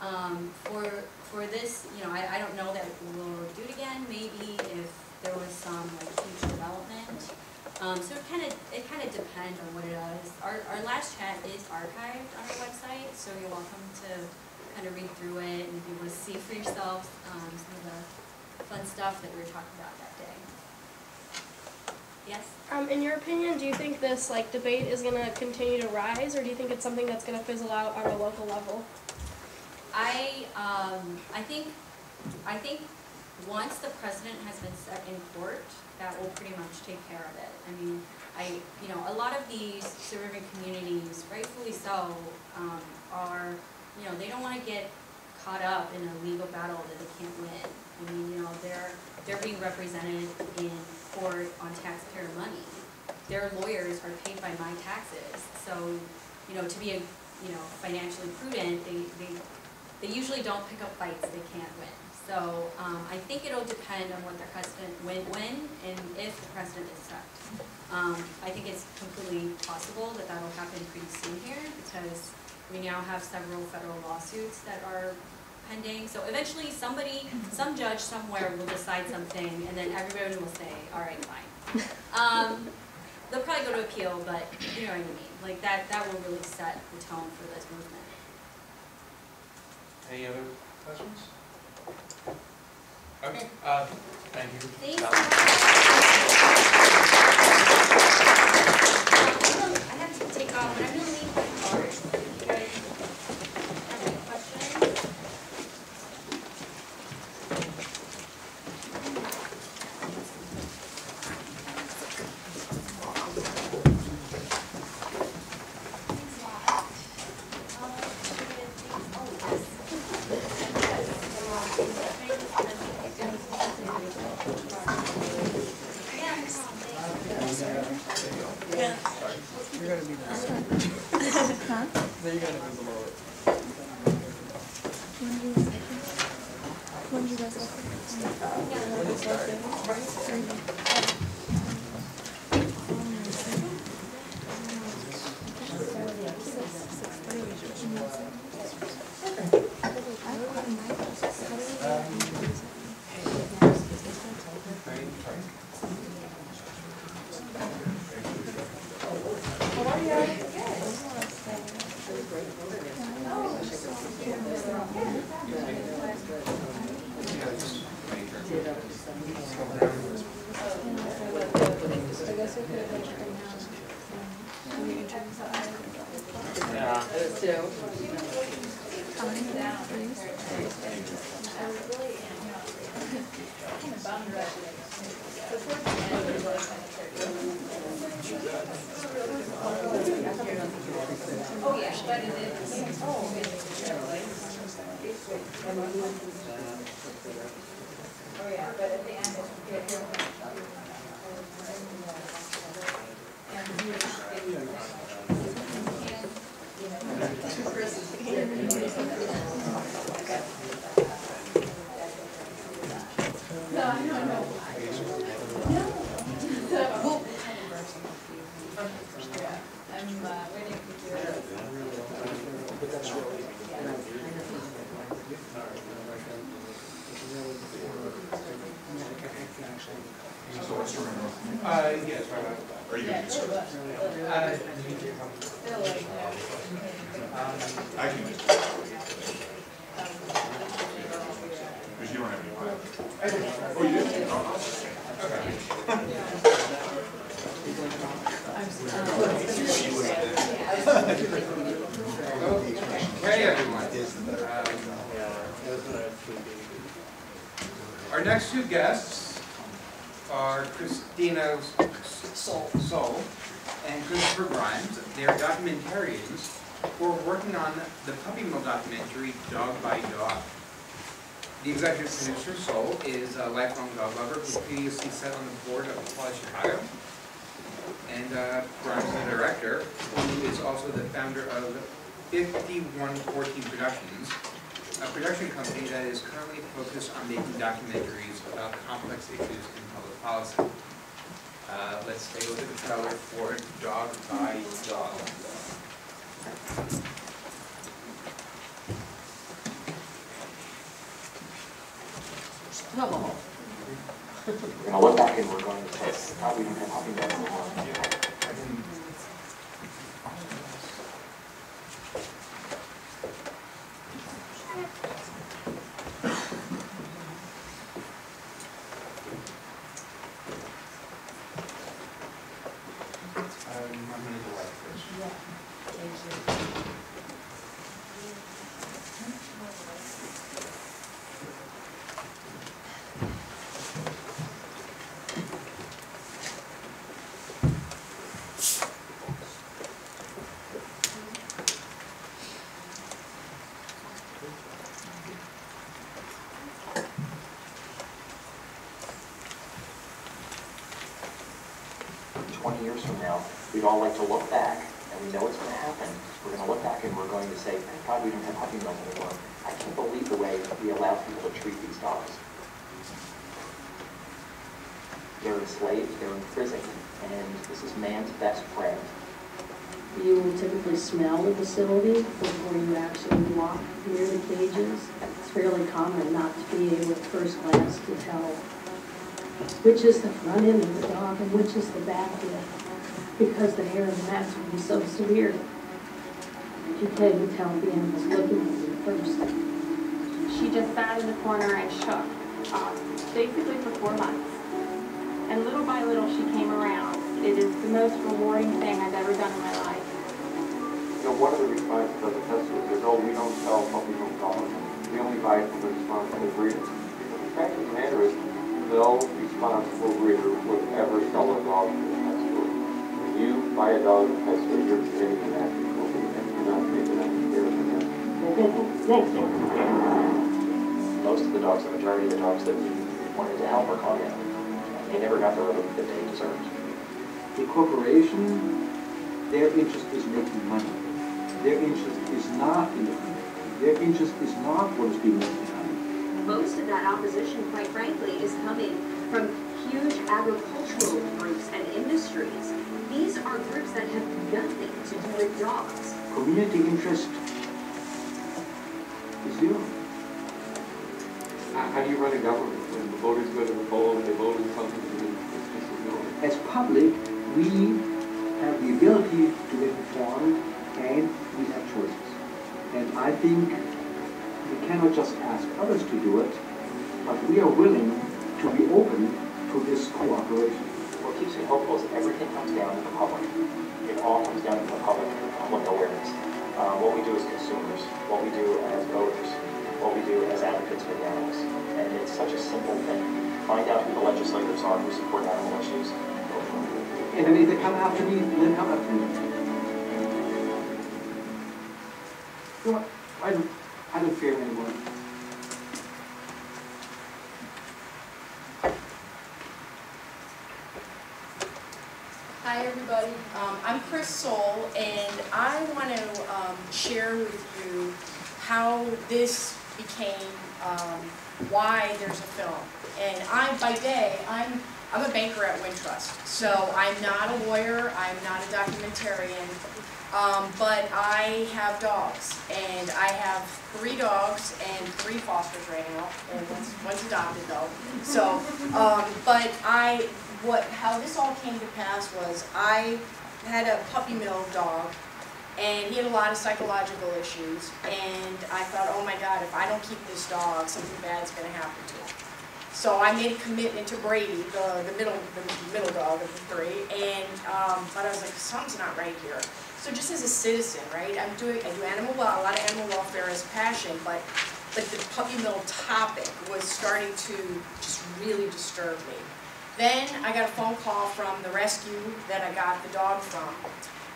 um, for, for this, you know, I, I don't know that we'll do it again, maybe if there was some like huge development. Um, so it kind of, it kind of depends on what it is. Our, our last chat is archived on our website, so you're welcome to kind of read through it and be able to see for yourself um, some of the fun stuff that we were talking about that day. Yes? Um, in your opinion, do you think this like debate is gonna continue to rise, or do you think it's something that's gonna fizzle out on a local level? I, um, I think, I think once the precedent has been set in court, that will pretty much take care of it. I mean, I, you know, a lot of these suburban communities, rightfully so, um, are, you know, they don't wanna get caught up in a legal battle that they can't win. I mean, you know, they're, they're being represented in court on taxpayer money. Their lawyers are paid by my taxes, so, you know, to be, a you know, financially prudent, they, they, they usually don't pick up fights they can't win. So, um, I think it'll depend on what the precedent, when, when and if the precedent is set. Um, I think it's completely possible that that'll happen pretty soon here, because we now have several federal lawsuits that are pending. So eventually, somebody, some judge somewhere will decide something, and then everyone will say, all right, fine. Um, they'll probably go to appeal, but you know what I mean, like that, that will really set the tone for this movement. Any other questions? Okay, uh, thank you. Thanks. I we'd all like to look back, and we know it's gonna happen. We're gonna look back and we're going to say, thank God we don't have puppy mills anymore. I can't believe the way we allow people to treat these dogs. They're enslaved, they're in prison, and this is man's best friend. You will typically smell the facility before you actually walk near the cages. It's fairly common not to be able at first glance to tell which is the front end of the dog and which is the back end, because the hair and mats would be so severe. You couldn't tell if the animal's looking at you first. She just sat in the corner and shook, uh, basically for four months. And little by little, she came around. It is the most rewarding thing I've ever done in my life. You know, one of the responses of the festival is, oh, we don't sell puppy mill dogs. We only buy it from the responsible breeder. The fact of the matter is, no responsible breeder would ever sell a dog buy a dog at a pet store, you're committing an act of and you're not making that fair for them. Most of the dogs, the majority of the dogs that we wanted to help are gone now. They never got the relief that they deserved. The corporation, their interest is making money. Their interest is not in the community. Their interest is not what is being made done. Most of that opposition, quite frankly, is coming from huge agricultural groups and industries. These are groups that have nothing to do with dogs. Community interest is zero. How how do you run a government? When the voters go to the poll and they vote on something, and then it's just ignored? As public, we have the ability to get informed and we have choices. And I think we cannot just ask others to do it, but we are willing to be open to this cooperation. What keeps me hopeful is everything comes down to the public. It all comes down to the public, public awareness. Uh, what we do as consumers, what we do as voters, what we do as advocates for the animals. And it's such a simple thing. Find out who the legislators are who support animal issues. For. And then if they come after me, then come after me. You know what? I don't, I don't fear anyone. Hi, everybody. Um, I'm Chris Ksoll, and I want to um, share with you how this became, um, why there's a film. And I, by day, I'm, I'm a banker at Wintrust, so I'm not a lawyer, I'm not a documentarian, um, but I have dogs, and I have three dogs and three fosters right now, and one's, one's adopted though. So, um, but I, what, how this all came to pass was I had a puppy mill dog, and he had a lot of psychological issues, and I thought, oh my God, if I don't keep this dog, something bad's gonna happen to him. So I made a commitment to Brady, the, the middle, the middle dog of the three, and, um, but I was like, something's not right here. So just as a citizen, right, I'm doing, I do animal well, a lot of animal welfare is passion, but, but the puppy mill topic was starting to just really disturb me. Then I got a phone call from the rescue that I got the dog from,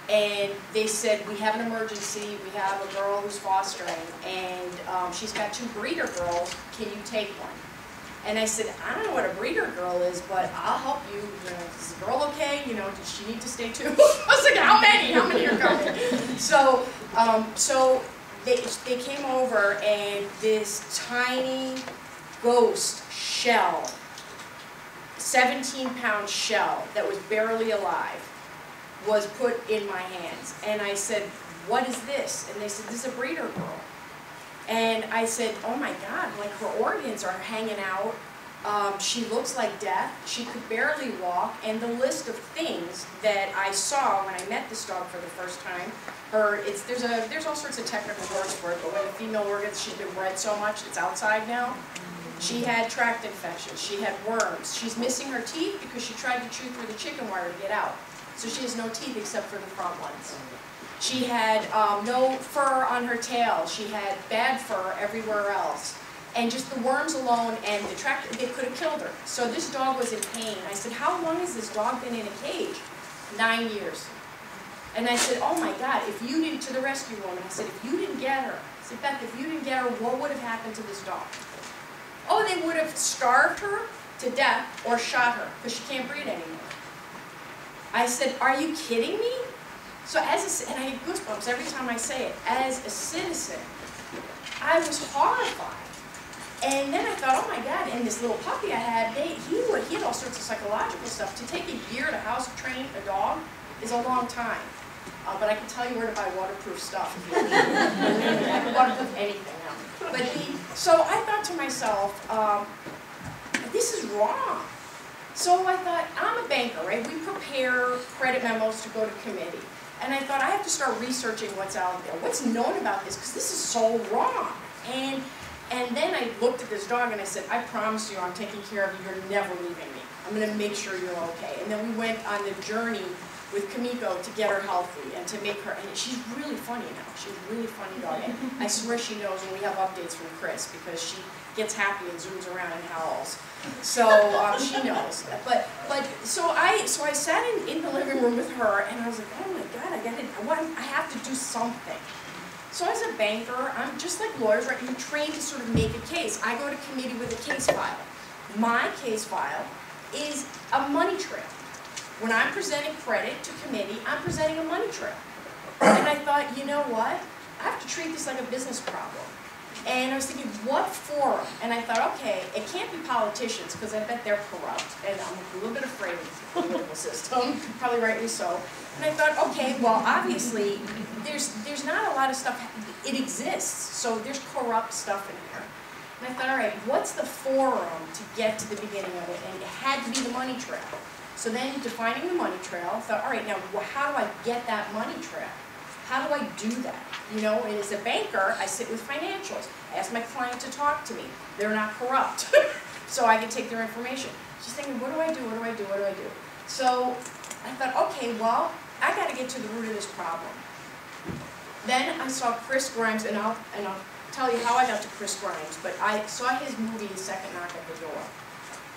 and they said, we have an emergency, we have a girl who's fostering, and um, she's got two breeder girls, can you take one? And I said, I don't know what a breeder girl is, but I'll help you, you know, is the girl okay, you know, does she need to stay too? I was like, how many, how many are coming? So, um, so they, they came over and this tiny ghost shell, seventeen pound shell that was barely alive, was put in my hands. And I said, what is this? And they said, this is a breeder girl. And I said, oh my God, like her organs are hanging out. Um, she looks like death. She could barely walk. And the list of things that I saw when I met this dog for the first time, her, it's, there's a, there's all sorts of technical words for it, but when the female organs, she's been bred so much, it's outside now. She had tract infections. She had worms. She's missing her teeth because she tried to chew through the chicken wire to get out. So she has no teeth except for the front ones. She had um, no fur on her tail. She had bad fur everywhere else. And just the worms alone and the tract, they could have killed her. So this dog was in pain. I said, how long has this dog been in a cage? Nine years. And I said, oh my God, if you didn't, to the rescue woman, I said, if you didn't get her, I said, Beth, if you didn't get her, what would have happened to this dog? Oh, they would have starved her to death or shot her because she can't breathe anymore. I said, are you kidding me? So as a, and I get goosebumps every time I say it, as a citizen, I was horrified. And then I thought, oh my God, and this little puppy I had, they, he would, he had all sorts of psychological stuff. To take a year to house train a dog is a long time. Uh, but I can tell you where to buy waterproof stuff. I can waterproof anything. But he, so I thought to myself, um, this is wrong. So I thought, I'm a banker, right? We prepare credit memos to go to committee. And I thought, I have to start researching what's out there, what's known about this, because this is so wrong. And, and then I looked at this dog and I said, I promise you, I'm taking care of you, you're never leaving me. I'm gonna make sure you're okay. And then we went on the journey with Kamiko to get her healthy and to make her, and she's really funny now. She's really funny dog. And I swear she knows when we have updates from Chris because she gets happy and zooms around and howls. So um, she knows. But but so I so I sat in, in the living room with her and I was like, oh my god, I gotta I want I have to do something. So as a banker, I'm just like lawyers, right? You're trained to sort of make a case. I go to committee with a case file. My case file is a money trail. When I'm presenting credit to committee, I'm presenting a money trail. And I thought, you know what? I have to treat this like a business problem. And I was thinking, what forum? And I thought, okay, it can't be politicians, because I bet they're corrupt, and I'm a little bit afraid of the political system, probably rightly so. And I thought, okay, well, obviously, there's, there's not a lot of stuff, it exists, so there's corrupt stuff in here. And I thought, all right, what's the forum to get to the beginning of it? And it had to be the money trail. So then defining the money trail, thought, all right, now how do I get that money trail? How do I do that? You know, and as a banker, I sit with financials. I ask my client to talk to me. They're not corrupt. so I can take their information. Just thinking, what do I do? What do I do? What do I do? So I thought, okay, well, I got to get to the root of this problem. Then I saw Chris Grimes, and I'll, and I'll tell you how I got to Chris Grimes, but I saw his movie, Second Knock at the Door.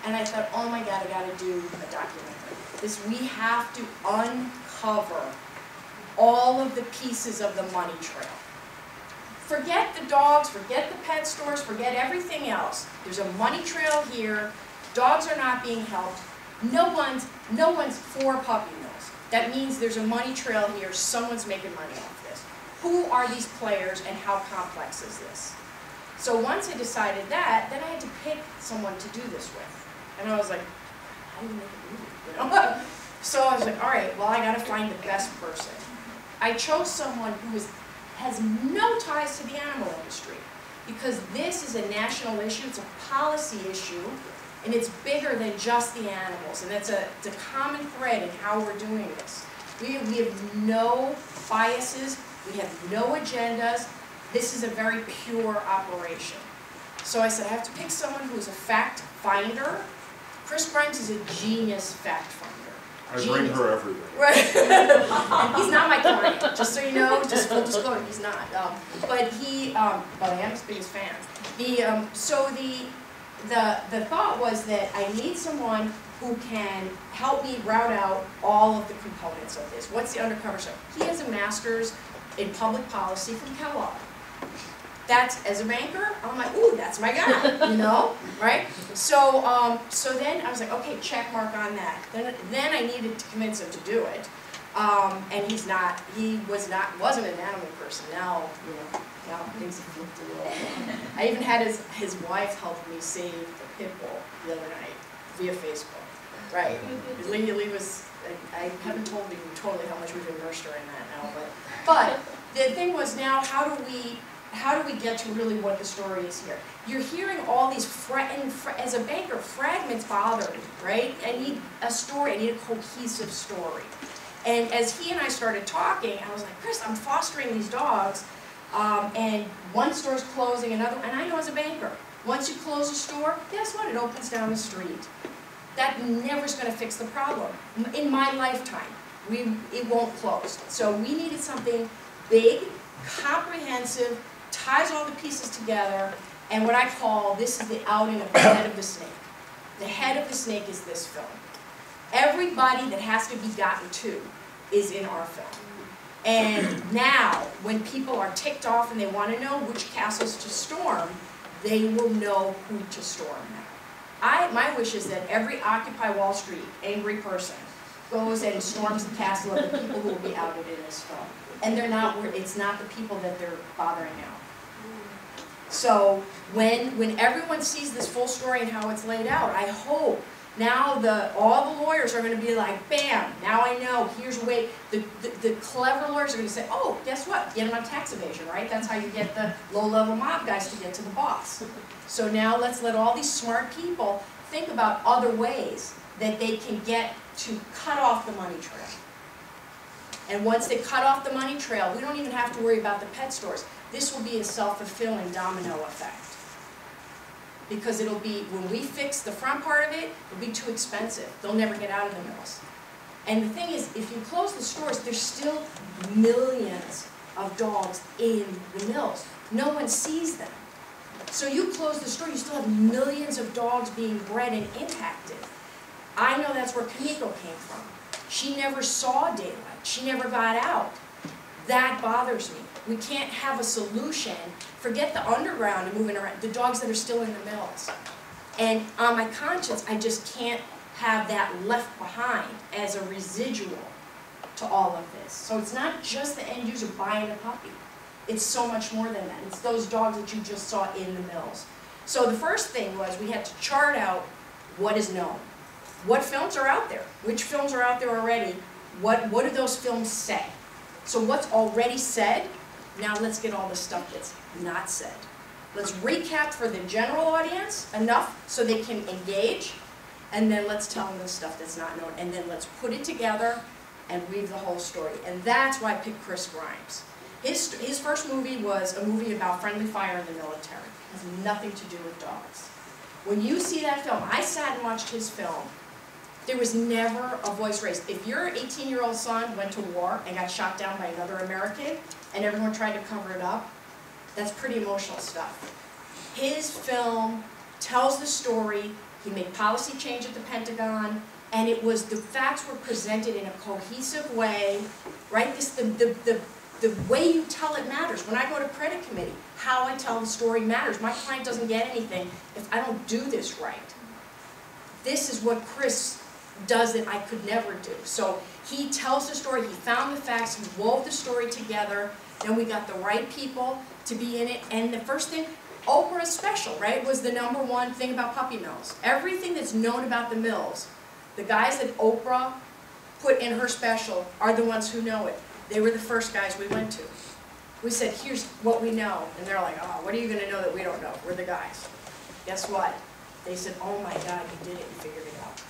And I thought, oh my God, I gotta do a documentary. This, we have to uncover all of the pieces of the money trail. Forget the dogs, forget the pet stores, forget everything else. There's a money trail here, dogs are not being helped, no one's, no one's for puppy mills. That means there's a money trail here, someone's making money off this. Who are these players and how complex is this? So once I decided that, then I had to pick someone to do this with. And I was like, how do you make a movie, you know? So I was like, all right, well, I gotta find the best person. I chose someone who is, has no ties to the animal industry, because this is a national issue, it's a policy issue, and it's bigger than just the animals, and it's a, it's a common thread in how we're doing this. We, we have no biases, we have no agendas, this is a very pure operation. So I said, I have to pick someone who's a fact finder. Chris Grimes is a genius fact finder. I bring her everything. Right. he's not my client, just so you know, just full disclosure, he's not. Um, but he, um, but I am his biggest fan. The, um, so the, the, the thought was that I need someone who can help me route out all of the components of this. What's the undercover stuff? He has a master's in public policy from Kellogg. That's, as a banker, I'm like, ooh, that's my guy, you know, right? So, um, so then I was like, okay, check mark on that. Then, then I needed to convince him to do it. Um, and he's not, he was not, wasn't an animal person. Now, you know, now things have flipped a little. I even had his, his wife help me save the pit bull the other night via Facebook, right? Lee, Lee was, I, I haven't told you totally how much we've immersed her in that now, but, but the thing was now, how do we, how do we get to really what the story is here? You're hearing all these, and as a banker, fragments bother me, right? I need a story, I need a cohesive story. And as he and I started talking, I was like, Chris, I'm fostering these dogs, um, and one store's closing, another, and I know as a banker, once you close a store, guess what? It opens down the street. That never's gonna fix the problem. In my lifetime, we, it won't close. So we needed something big, comprehensive, ties all the pieces together, and what I call, this is the outing of the head of the snake. The head of the snake is this film. Everybody that has to be gotten to is in our film. And now, when people are ticked off and they want to know which castles to storm, they will know who to storm now. I, my wish is that every Occupy Wall Street angry person goes and storms the castle of the people who will be outed in this film. And they're not, it's not the people that they're bothering out. So when, when everyone sees this full story and how it's laid out, I hope now the, all the lawyers are gonna be like, bam, now I know, here's a way, the, the, the clever lawyers are gonna say, oh, guess what, get them on tax evasion, right? That's how you get the low-level mob guys to get to the boss. So now let's let all these smart people think about other ways that they can get to cut off the money trail. And once they cut off the money trail, we don't even have to worry about the pet stores. This will be a self-fulfilling domino effect. Because it'll be, when we fix the front part of it, it'll be too expensive. They'll never get out of the mills. And the thing is, if you close the stores, there's still millions of dogs in the mills. No one sees them. So you close the store, you still have millions of dogs being bred and impacted. I know that's where Kamiko came from. She never saw daylight. She never got out. That bothers me. We can't have a solution. Forget the underground and moving around, the dogs that are still in the mills. And on my conscience, I just can't have that left behind as a residual to all of this. So it's not just the end user buying a puppy. It's so much more than that. It's those dogs that you just saw in the mills. So the first thing was we had to chart out what is known. What films are out there? Which films are out there already? What, what do those films say? So what's already said, now let's get all the stuff that's not said. Let's recap for the general audience enough so they can engage, and then let's tell them the stuff that's not known, and then let's put it together and weave the whole story. And that's why I picked Chris Grimes. His, his first movie was a movie about friendly fire in the military. It has nothing to do with dogs. When you see that film, I sat and watched his film. There was never a voice raised. If your 18-year-old son went to war and got shot down by another American, and everyone tried to cover it up, that's pretty emotional stuff. His film tells the story, he made policy change at the Pentagon, and it was, the facts were presented in a cohesive way, right? This, the, the, the, the way you tell it matters. When I go to credit committee, how I tell the story matters. My client doesn't get anything if I don't do this right. This is what Chris does that I could never do. So he tells the story, he found the facts, he wove the story together, then we got the right people to be in it, and the first thing, Oprah's special, right, was the number one thing about puppy mills. Everything that's known about the mills, the guys that Oprah put in her special are the ones who know it. They were the first guys we went to. We said, here's what we know, and they're like, oh, what are you gonna know that we don't know? We're the guys. Guess what? They said, oh my God, you did it, you figured it out.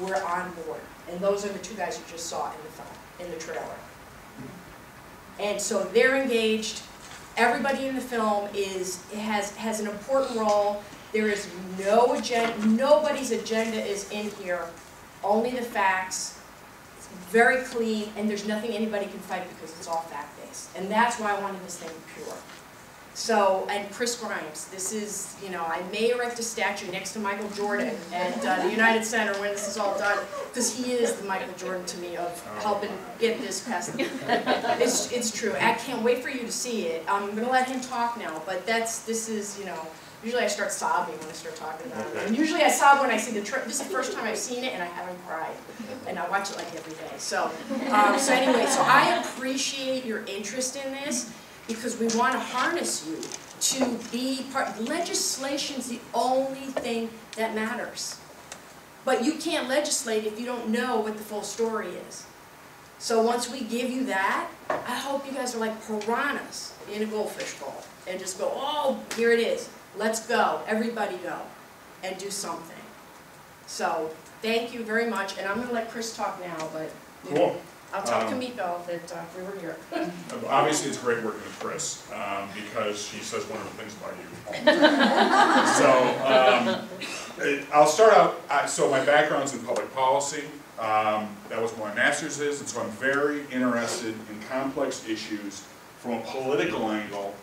We're on board. And those are the two guys you just saw in the film, in the trailer. And so they're engaged. Everybody in the film is, has, has an important role. There is no agenda, nobody's agenda is in here, only the facts. It's very clean, and there's nothing anybody can fight because it's all fact-based. And that's why I wanted this thing pure. So, and Chris Grimes, this is, you know, I may erect a statue next to Michael Jordan at uh, the United Center when this is all done, because he is the Michael Jordan to me of helping get this past the, it's, it's true. I can't wait for you to see it. I'm gonna let him talk now, but that's, this is, you know, usually I start sobbing when I start talking about it. And usually I sob when I see the, tra- this is the first time I've seen it and I haven't cried. And I watch it like every day, so, um, so anyway, so I appreciate your interest in this because we want to harness you to be part, legislation's the only thing that matters. But you can't legislate if you don't know what the full story is. So once we give you that, I hope you guys are like piranhas in a goldfish bowl and just go, oh, here it is. Let's go, everybody go, and do something. So, thank you very much, and I'm gonna let Chris talk now, but Cool. I'll tell Um, Kamiko that uh, we were here. Obviously, it's great working with Chris, um, because she says wonderful things about you. So, um, it- I'll start out, I- so my background's in public policy. Um, That was what my master's is, and so I'm very interested in complex issues from a political angle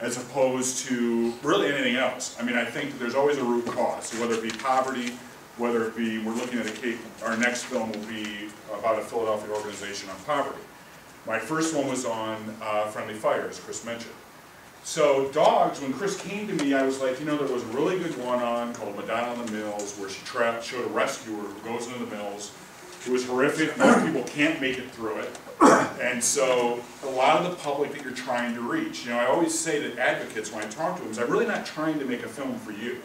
as opposed to really anything else. I mean, I think that there's always a root cause, so whether it be poverty, whether it be, we're looking at a case, our next film will be about a Philadelphia organization on poverty. My first one was on uh, friendly fire, as Chris mentioned. So dogs, when Chris came to me, I was like, you know, there was a really good one on called Madonna in the Mills, where she showed a rescuer who goes into the mills It was horrific, most people can't make it through it. And so, a lot of the public that you're trying to reach, you know, I always say that advocates, when I talk to them, is I'm really not trying to make a film for you,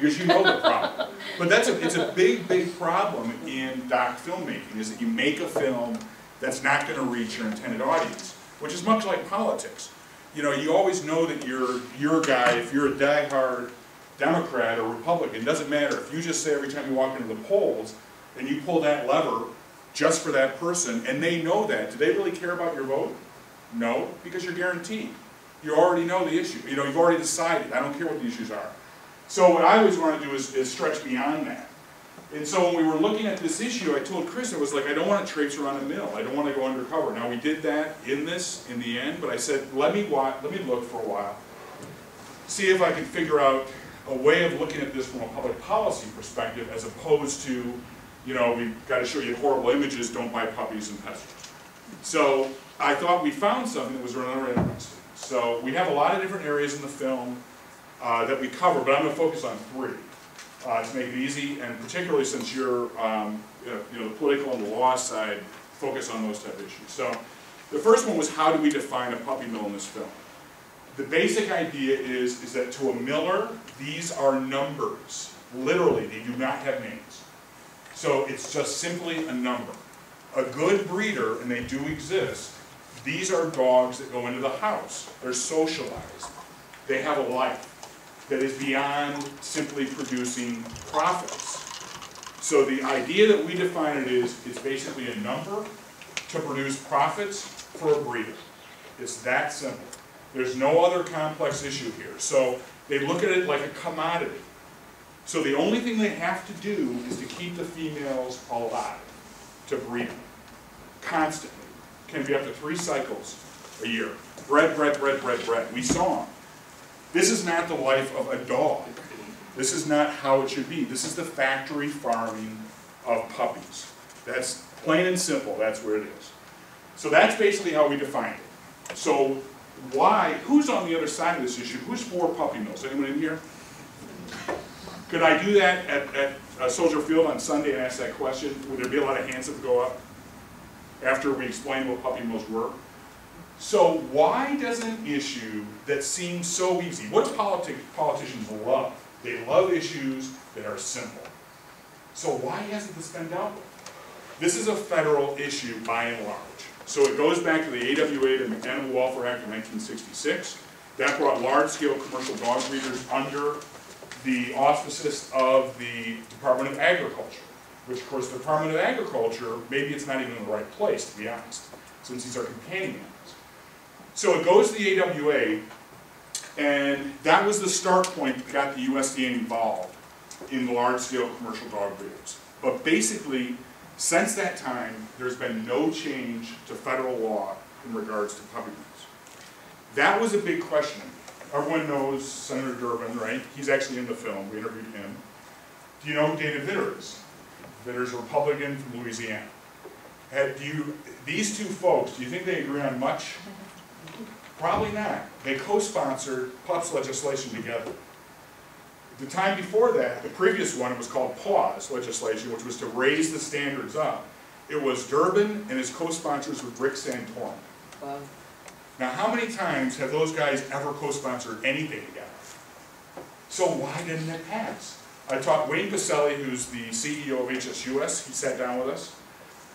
because you know the problem. But that's a, it's a big, big problem in doc filmmaking, is that you make a film that's not gonna reach your intended audience, which is much like politics. You know, you always know that you're, your guy, if you're a diehard Democrat or Republican, doesn't matter, if you just say every time you walk into the polls, and you pull that lever just for that person, and they know that, do they really care about your vote? No, because you're guaranteed. You already know the issue, you know, you've already decided, I don't care what the issues are. So what I always want to do is, is stretch beyond that. And so when we were looking at this issue, I told Chris, I was like, I don't want to traipse around a mill, I don't want to go undercover. Now, we did that in this, in the end, but I said, let me let me look for a while, see if I can figure out a way of looking at this from a public policy perspective as opposed to, you know, we've got to show you horrible images, don't buy puppies and pets. So I thought we found something that was rather interesting. So we have a lot of different areas in the film uh, that we cover, but I'm going to focus on three uh, to make it easy, and particularly since you're, um, you know, the political and the law side, focus on those type of issues. So the first one was how do we define a puppy mill in this film? The basic idea is, is that to a miller, these are numbers. Literally, they do not have names. So it's just simply a number. A good breeder, and they do exist, these are dogs that go into the house. They're socialized. They have a life that is beyond simply producing profits. So the idea that we define it is, it's basically a number to produce profits for a breeder. It's that simple. There's no other complex issue here. So they look at it like a commodity. So the only thing they have to do is to keep the females alive, to breed them, constantly. Can be up to three cycles a year. Bred, bred, bred, bred, bred. We saw them. This is not the life of a dog. This is not how it should be. This is the factory farming of puppies. That's plain and simple, that's where it is. So that's basically how we define it. So why, who's on the other side of this issue? Who's for puppy mills? Anyone in here? Could I do that at, at uh, Soldier Field on Sunday and ask that question? Would there be a lot of hands that would go up after we explain what puppy mills were? So why does an issue that seems so easy, what do politi politicians love? They love issues that are simple. So why hasn't this been dealt with? This is a federal issue by and large. So it goes back to the AWA, and the Animal Welfare Act of 1966. That brought large-scale commercial dog breeders under the auspices of the Department of Agriculture, which of course the Department of Agriculture, maybe it's not even the right place, to be honest, since these are companion animals. So it goes to the AWA, and that was the start point that got the USDA involved in large-scale commercial dog breeders. But basically, since that time, there's been no change to federal law in regards to puppy mills. That was a big question. Everyone knows Senator Durbin, right? He's actually in the film, we interviewed him. Do you know who David Vitter is? Vitter's a Republican from Louisiana. Have you, these two folks, do you think they agree on much? Probably not. They co-sponsored PUPS legislation together. The time before that, the previous one, it was called PAWS legislation, which was to raise the standards up. It was Durbin and his co-sponsors with Rick Santorum. Wow. Now, how many times have those guys ever co-sponsored anything together? So why didn't it pass? I talked Wayne Pacelle, who's the CEO of HSUS, he sat down with us.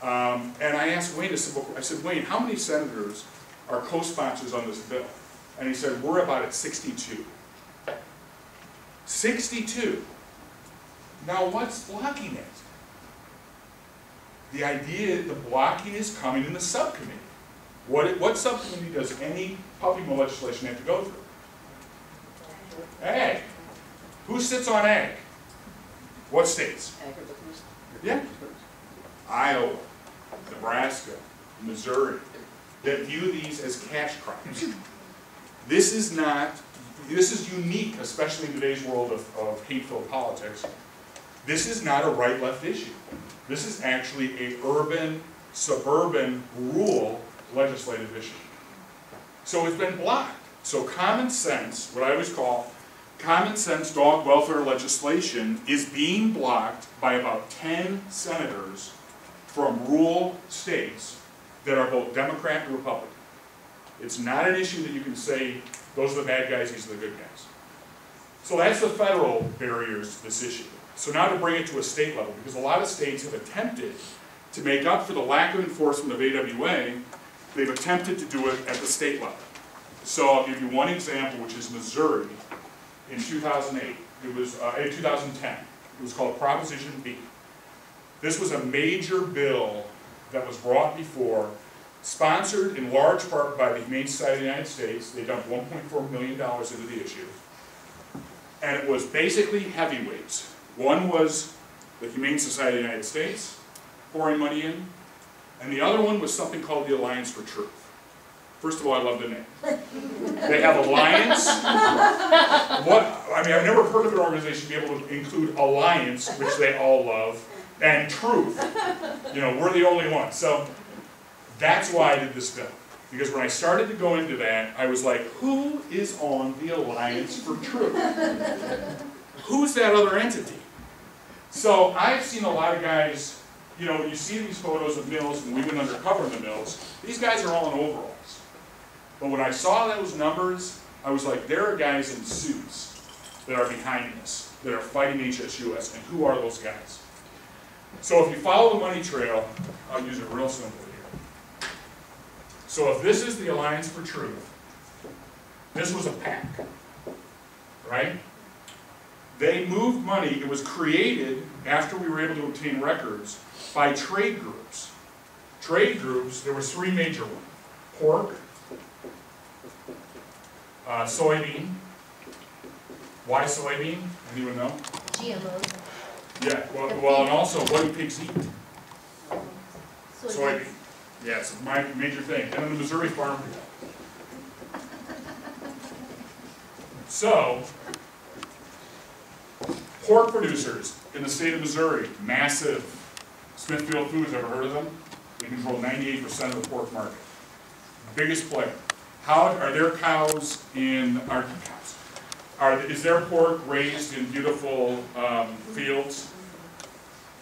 Um, and I asked Wayne a simple, I said, Wayne, how many senators are co-sponsors on this bill? And he said, we're about at 62. 62. Now what's blocking it? The idea, the blocking is coming in the subcommittee. What, what subcommittee does any puppy mill legislation have to go through? Ag. Who sits on ag? What states? Yeah. Iowa, Nebraska, Missouri, that view these as cash crops. This is not, this is unique, especially in today's world of, of hateful politics. This is not a right-left issue. This is actually a urban, suburban, rural legislative issue. So it's been blocked. So common sense, what I always call common sense dog welfare legislation is being blocked by about 10 senators from rural states that are both Democrat and Republican. It's not an issue that you can say, those are the bad guys, these are the good guys. So that's the federal barriers to this issue. So now to bring it to a state level, because a lot of states have attempted to make up for the lack of enforcement of AWA, they've attempted to do it at the state level. So I'll give you one example, which is Missouri in 2008. It was, uh, in 2010. It was called Proposition B. This was a major bill that was brought before, sponsored in large part by the Humane Society of the United States. They dumped $1.4 million into the issue. And it was basically heavyweights. One was the Humane Society of the United States pouring money in, and the other one was something called the Alliance for Truth. First of all, I love the name. They have Alliance. What, I mean, I've never heard of an organization be able to include Alliance, which they all love, and Truth. You know, we're the only ones. So that's why I did this bill. Because when I started to go into that, I was like, who is on the Alliance for Truth? Who's that other entity? So I've seen a lot of guys, you know, you see these photos of mills, and we've been undercover in the mills, these guys are all in overalls. But when I saw those numbers, I was like, there are guys in suits that are behind this, that are fighting HSUS, and who are those guys? So if you follow the money trail, I'll use it real simple here. So if this is the Alliance for Truth, this was a PAC, right? They moved money, it was created after we were able to obtain records by trade groups. Trade groups, there was three major ones. Pork, uh, soybean. Why soybean? Anyone know? GMOs. Yeah, well, well, and also, what do pigs eat? Soybeans. Soybean. Yeah, it's a major thing. And then the Missouri Farm So, pork producers in the state of Missouri, massive. Smithfield Foods, ever heard of them? They control ninety-eight percent of the pork market. Biggest player. How, are their cows in, are cows? Are, is their pork raised in beautiful, um, fields?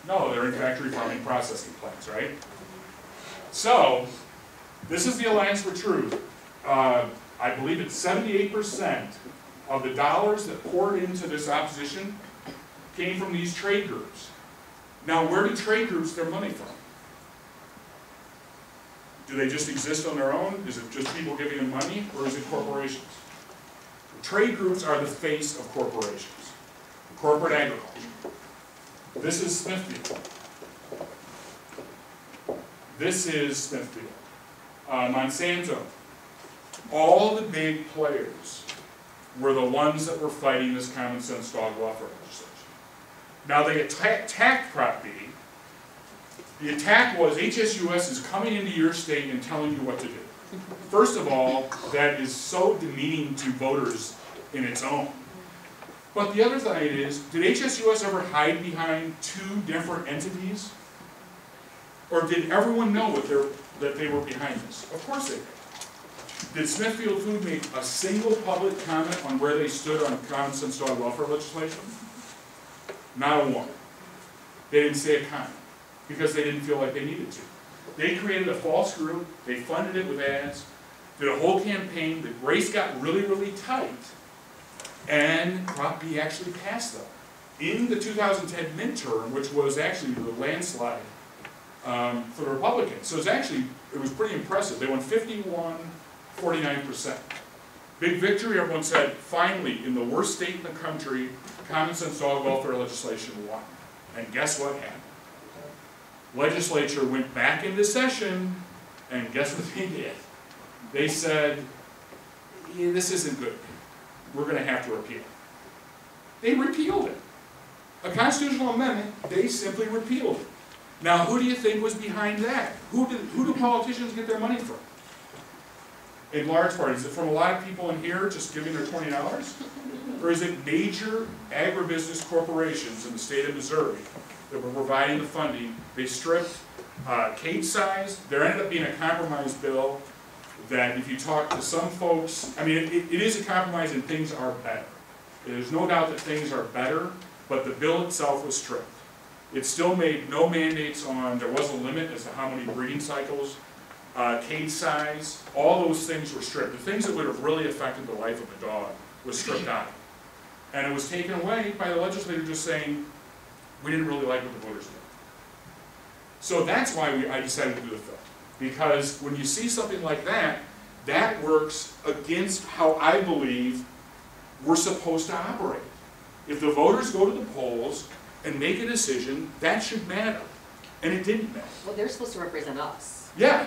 No, they're in factory farming processing plants, right? So, this is the Alliance for Truth. Uh, I believe it's seventy-eight percent of the dollars that poured into this opposition came from these trade groups. Now, where do trade groups get their money from? Do they just exist on their own? Is it just people giving them money, or is it corporations? Trade groups are the face of corporations, corporate agriculture. This is Smithfield. This is Smithfield. Uh, Monsanto. All the big players were the ones that were fighting this common sense dog welfare legislation. Now they atta- attacked Prop B. The attack was HSUS is coming into your state and telling you what to do. First of all, that is so demeaning to voters in its own. But the other side is, did HSUS ever hide behind two different entities? Or did everyone know that they were behind this? Of course they did. Did Smithfield Food make a single public comment on where they stood on common sense dog welfare legislation? Not a one. They didn't say a comment, because they didn't feel like they needed to. They created a false group, they funded it with ads, did a whole campaign, the race got really, really tight, and Prop B actually passed them. In the 2010 midterm, which was actually the landslide um, for the Republicans. So it's actually, it was pretty impressive. They won 51, 49%. Big victory, everyone said, finally, in the worst state in the country, common sense dog welfare legislation won. And guess what happened? Legislature went back into session, and guess what they did? They said, yeah, this isn't good. We're gonna have to repeal it. They repealed it. A constitutional amendment, they simply repealed it. Now, who do you think was behind that? Who do, who do politicians get their money from? In large part, is it from a lot of people in here just giving their twenty dollars? Or is it major agribusiness corporations in the state of Missouri that were providing the funding? They stripped uh, cage size, there ended up being a compromise bill that if you talk to some folks, I mean, it, it is a compromise and things are better. There's no doubt that things are better, but the bill itself was stripped. It still made no mandates on, there was a limit as to how many breeding cycles, uh, cage size, all those things were stripped. The things that would have really affected the life of a dog was stripped out. And it was taken away by the legislature just saying, we didn't really like what the voters did. So that's why we, I decided to do the film. Because when you see something like that, that works against how I believe we're supposed to operate. If the voters go to the polls and make a decision, that should matter. And it didn't matter. Well, they're supposed to represent us. Yeah,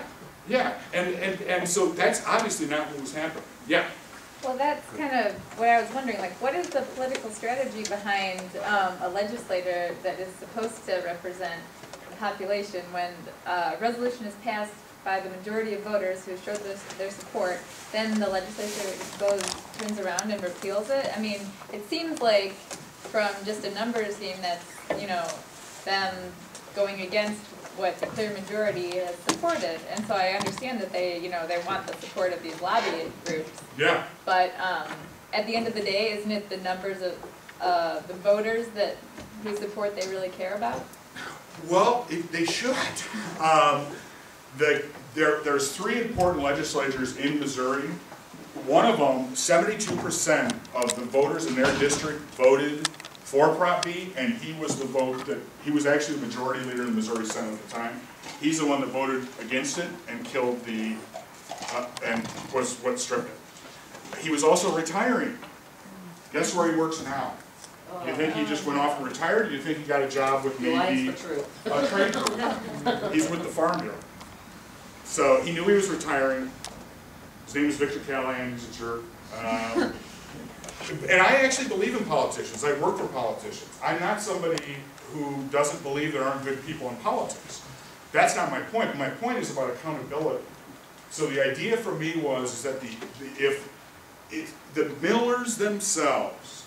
yeah, and, and, and so that's obviously not what was happening. Yeah, Well, that's kind of what I was wondering, like, what is the political strategy behind um, a legislator that is supposed to represent the population when uh, a resolution is passed by the majority of voters who showed this, their support, then the legislature goes, turns around and repeals it? I mean, it seems like from just a numbers game that's, you know, them going against what the clear majority has supported. And so I understand that they, you know, they want the support of these lobby groups. yeah, But um, at the end of the day, isn't it the numbers of uh, the voters that whose support they really care about? well, it- they should. Um, the, there, there's three important legislatures in Missouri. One of them, seventy-two percent of the voters in their district voted for Prop B, and he was the vote that, he was actually the majority leader in the Missouri Senate at the time. He's the one that voted against it and killed the, uh, and was what stripped it. He was also retiring. Guess where he works now? You think he just went off and retired, do you think he got a job with maybe a trade group? He's with the Farm Bureau. So he knew he was retiring. His name is Victor Callahan, he's a jerk. Um, And I actually believe in politicians, I work for politicians. I'm not somebody who doesn't believe there aren't good people in politics. That's not my point, my point is about accountability. So the idea for me was is that the, the- if, if the millers themselves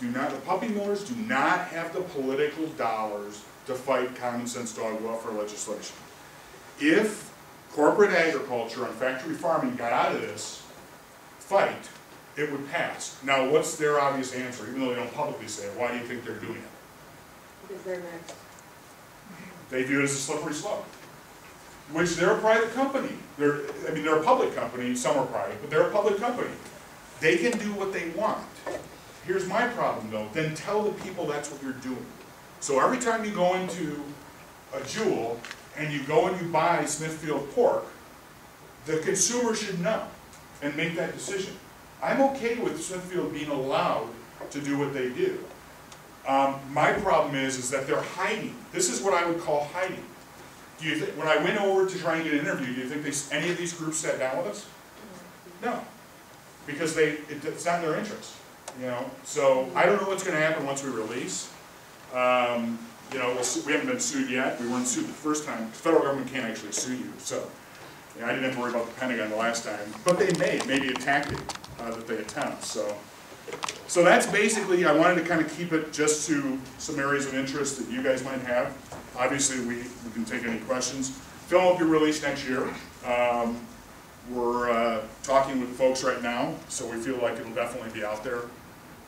do not, the puppy millers do not have the political dollars to fight common sense dog welfare legislation. If corporate agriculture and factory farming got out of this fight, it would pass. Now, what's their obvious answer, even though they don't publicly say it, why do you think they're doing it? Because they're next. They view it as a slippery slope. Which they're a private company. They're, I mean, they're a public company, some are private, but they're a public company. They can do what they want. Here's my problem though, then tell the people that's what you're doing. So every time you go into a Jewel and you go and you buy Smithfield pork, the consumer should know and make that decision. I'm okay with Smithfield being allowed to do what they do. Um, my problem is, is that they're hiding. This is what I would call hiding. Do you think, when I went over to try and get an interview, do you think they, any of these groups sat down with us? No, because they, it, it's not in their interest, you know? So I don't know what's gonna happen once we release. Um, you know, we'll see- we haven't been sued yet. We weren't sued the first time. The federal government can't actually sue you, so. I didn't have to worry about the Pentagon the last time, but they may, maybe a tactic, uh, that they attempt, so. So that's basically, I wanted to kind of keep it just to some areas of interest that you guys might have. Obviously, we, we can take any questions. Film will be released next year. Um, we're, uh, talking with folks right now, so we feel like it'll definitely be out there,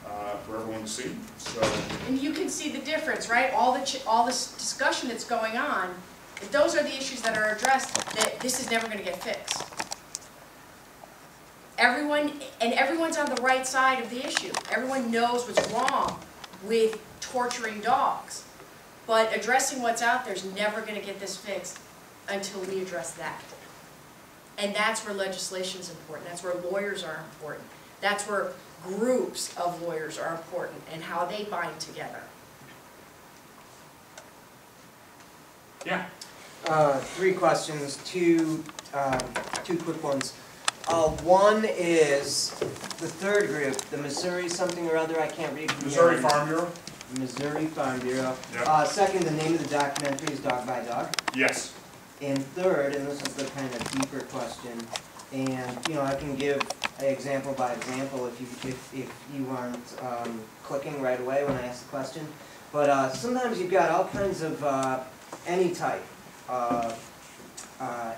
uh, for everyone to see, so. And you can see the difference, right? All the, all this discussion that's going on, if those are the issues that are addressed, that this is never gonna get fixed. Everyone, and everyone's on the right side of the issue. Everyone knows what's wrong with torturing dogs. But addressing what's out there is never gonna get this fixed until we address that. And that's where legislation is important, that's where lawyers are important. That's where groups of lawyers are important and how they bind together. Yeah. Uh, three questions, two, um, two quick ones. Uh, one is the third group, the Missouri something or other, I can't read from here. Missouri Farm Bureau? Missouri Farm Bureau. Yeah. Uh, second, the name of the documentary is Dog by Dog. Yes. And third, and this is the kind of deeper question, and, you know, I can give an example by example if you, if, if you aren't, um, clicking right away when I ask the question. But, uh, sometimes you've got all kinds of, uh, any type, uh,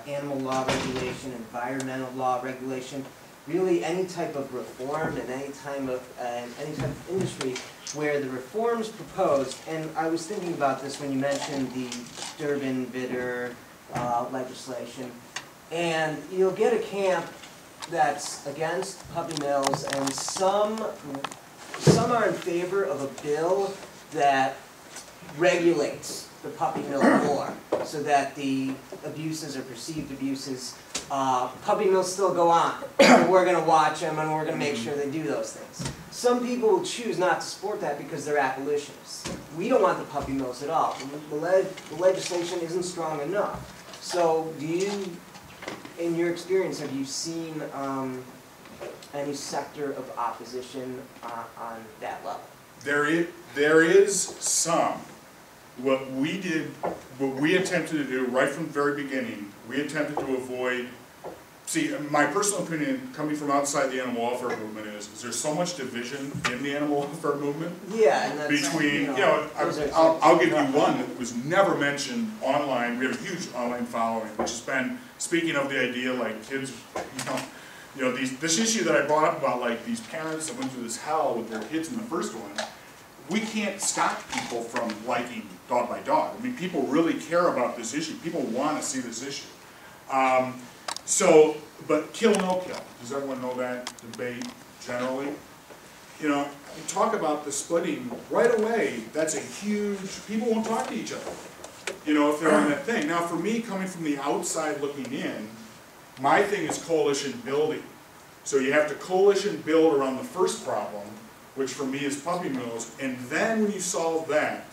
animal law regulation, environmental law regulation, really any type of reform and any time of, any type of industry where the reforms proposed, and I was thinking about this when you mentioned the Durbin Vitter uh, legislation, and you'll get a camp that's against puppy mills, and some, some are in favor of a bill that regulates the puppy mill more, so that the abuses or perceived abuses, uh, puppy mills still go on. We're gonna watch them and we're gonna make sure they do those things. Some people will choose not to support that because they're abolitionists. We don't want the puppy mills at all. The leg, the legislation isn't strong enough. So do you, in your experience, have you seen, um, any sector of opposition on, on that level? There is, there is some. What we did, what we attempted to do right from the very beginning, we attempted to avoid, see, my personal opinion, coming from outside the animal welfare movement is, is there's so much division in the animal welfare movement Yeah, and that's, between, you you know, know, those I'll, I'll give you one that was never mentioned online, we have a huge online following, which has been, speaking of the idea, like, kids, you know, you know, these, this issue that I brought up about like these parents that went through this hell with their kids in the first one, we can't stop people from liking dog by dog. I mean, people really care about this issue, people wanna see this issue. Um, so, but kill, no kill, does everyone know that debate generally? You know, you talk about the splitting, right away, that's a huge, people won't talk to each other. You know, if they're on that thing. Now, for me, coming from the outside looking in, my thing is coalition building. So you have to coalition build around the first problem, which for me is puppy mills, and then when you solve that,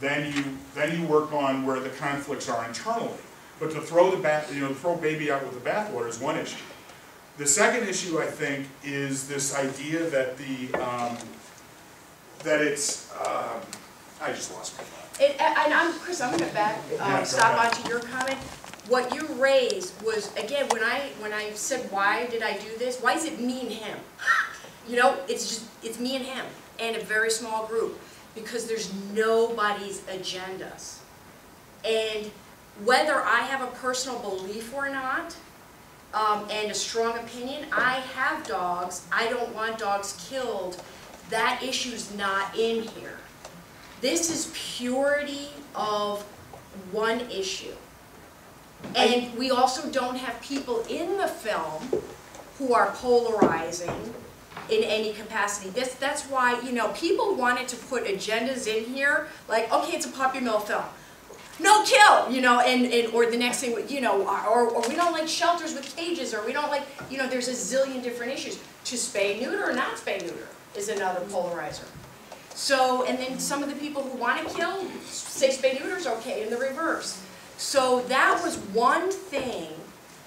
then you, then you work on where the conflicts are internally. But to throw the bath, you know, throw baby out with the bathwater is one issue. The second issue, I think, is this idea that the, um, that it's, um, I just lost my thought. It, and I'm, Chris, I'm gonna back, Yeah, um, go stop onto your comment. What you raised was, again, when I, when I said, why did I do this? Why is it me and him? You know, it's just, it's me and him, and a very small group, because there's nobody's agendas. And whether I have a personal belief or not, um, and a strong opinion, I have dogs, I don't want dogs killed, that issue's not in here. This is purity of one issue. And we also don't have people in the film who are polarizing in any capacity. This, that's why, you know, people wanted to put agendas in here, like, okay, it's a puppy mill film. No kill, you know, and, and, or the next thing, you know, or, or we don't like shelters with cages, or we don't like, you know, there's a zillion different issues. To spay neuter or not spay neuter is another polarizer. So, and then some of the people who want to kill say spay neuter is okay, and the reverse. So that was one thing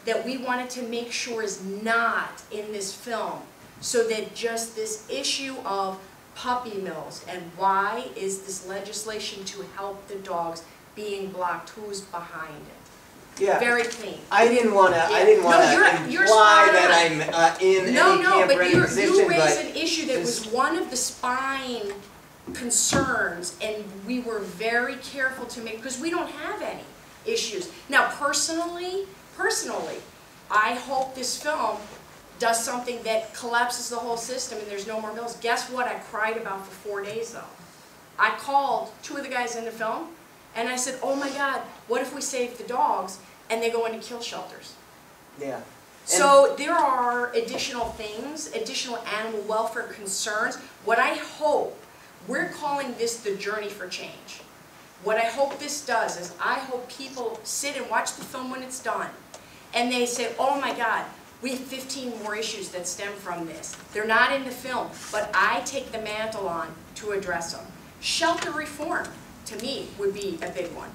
that we wanted to make sure is not in this film. So that just this issue of puppy mills and why is this legislation to help the dogs being blocked, who's behind it? Yeah. Very clean. I didn't wanna, I didn't wanna you're- you're imply that. I'm, uh, in any No, no, camp but you, position, you raised an issue that was one of the spine concerns, and we were very careful to make, because we don't have any issues. Now, personally, personally, I hope this film does something that collapses the whole system and there's no more bills. Guess what I cried about for four days, though? I called two of the guys in the film, and I said, oh my God, what if we save the dogs and they go into kill shelters? yeah. So there are additional things, additional animal welfare concerns. What I hope, we're calling this the journey for change. What I hope this does is I hope people sit and watch the film when it's done and they say, oh my God, we have 15 more issues that stem from this. They're not in the film, but I take the mantle on to address them. Shelter reform, to me, would be a big one.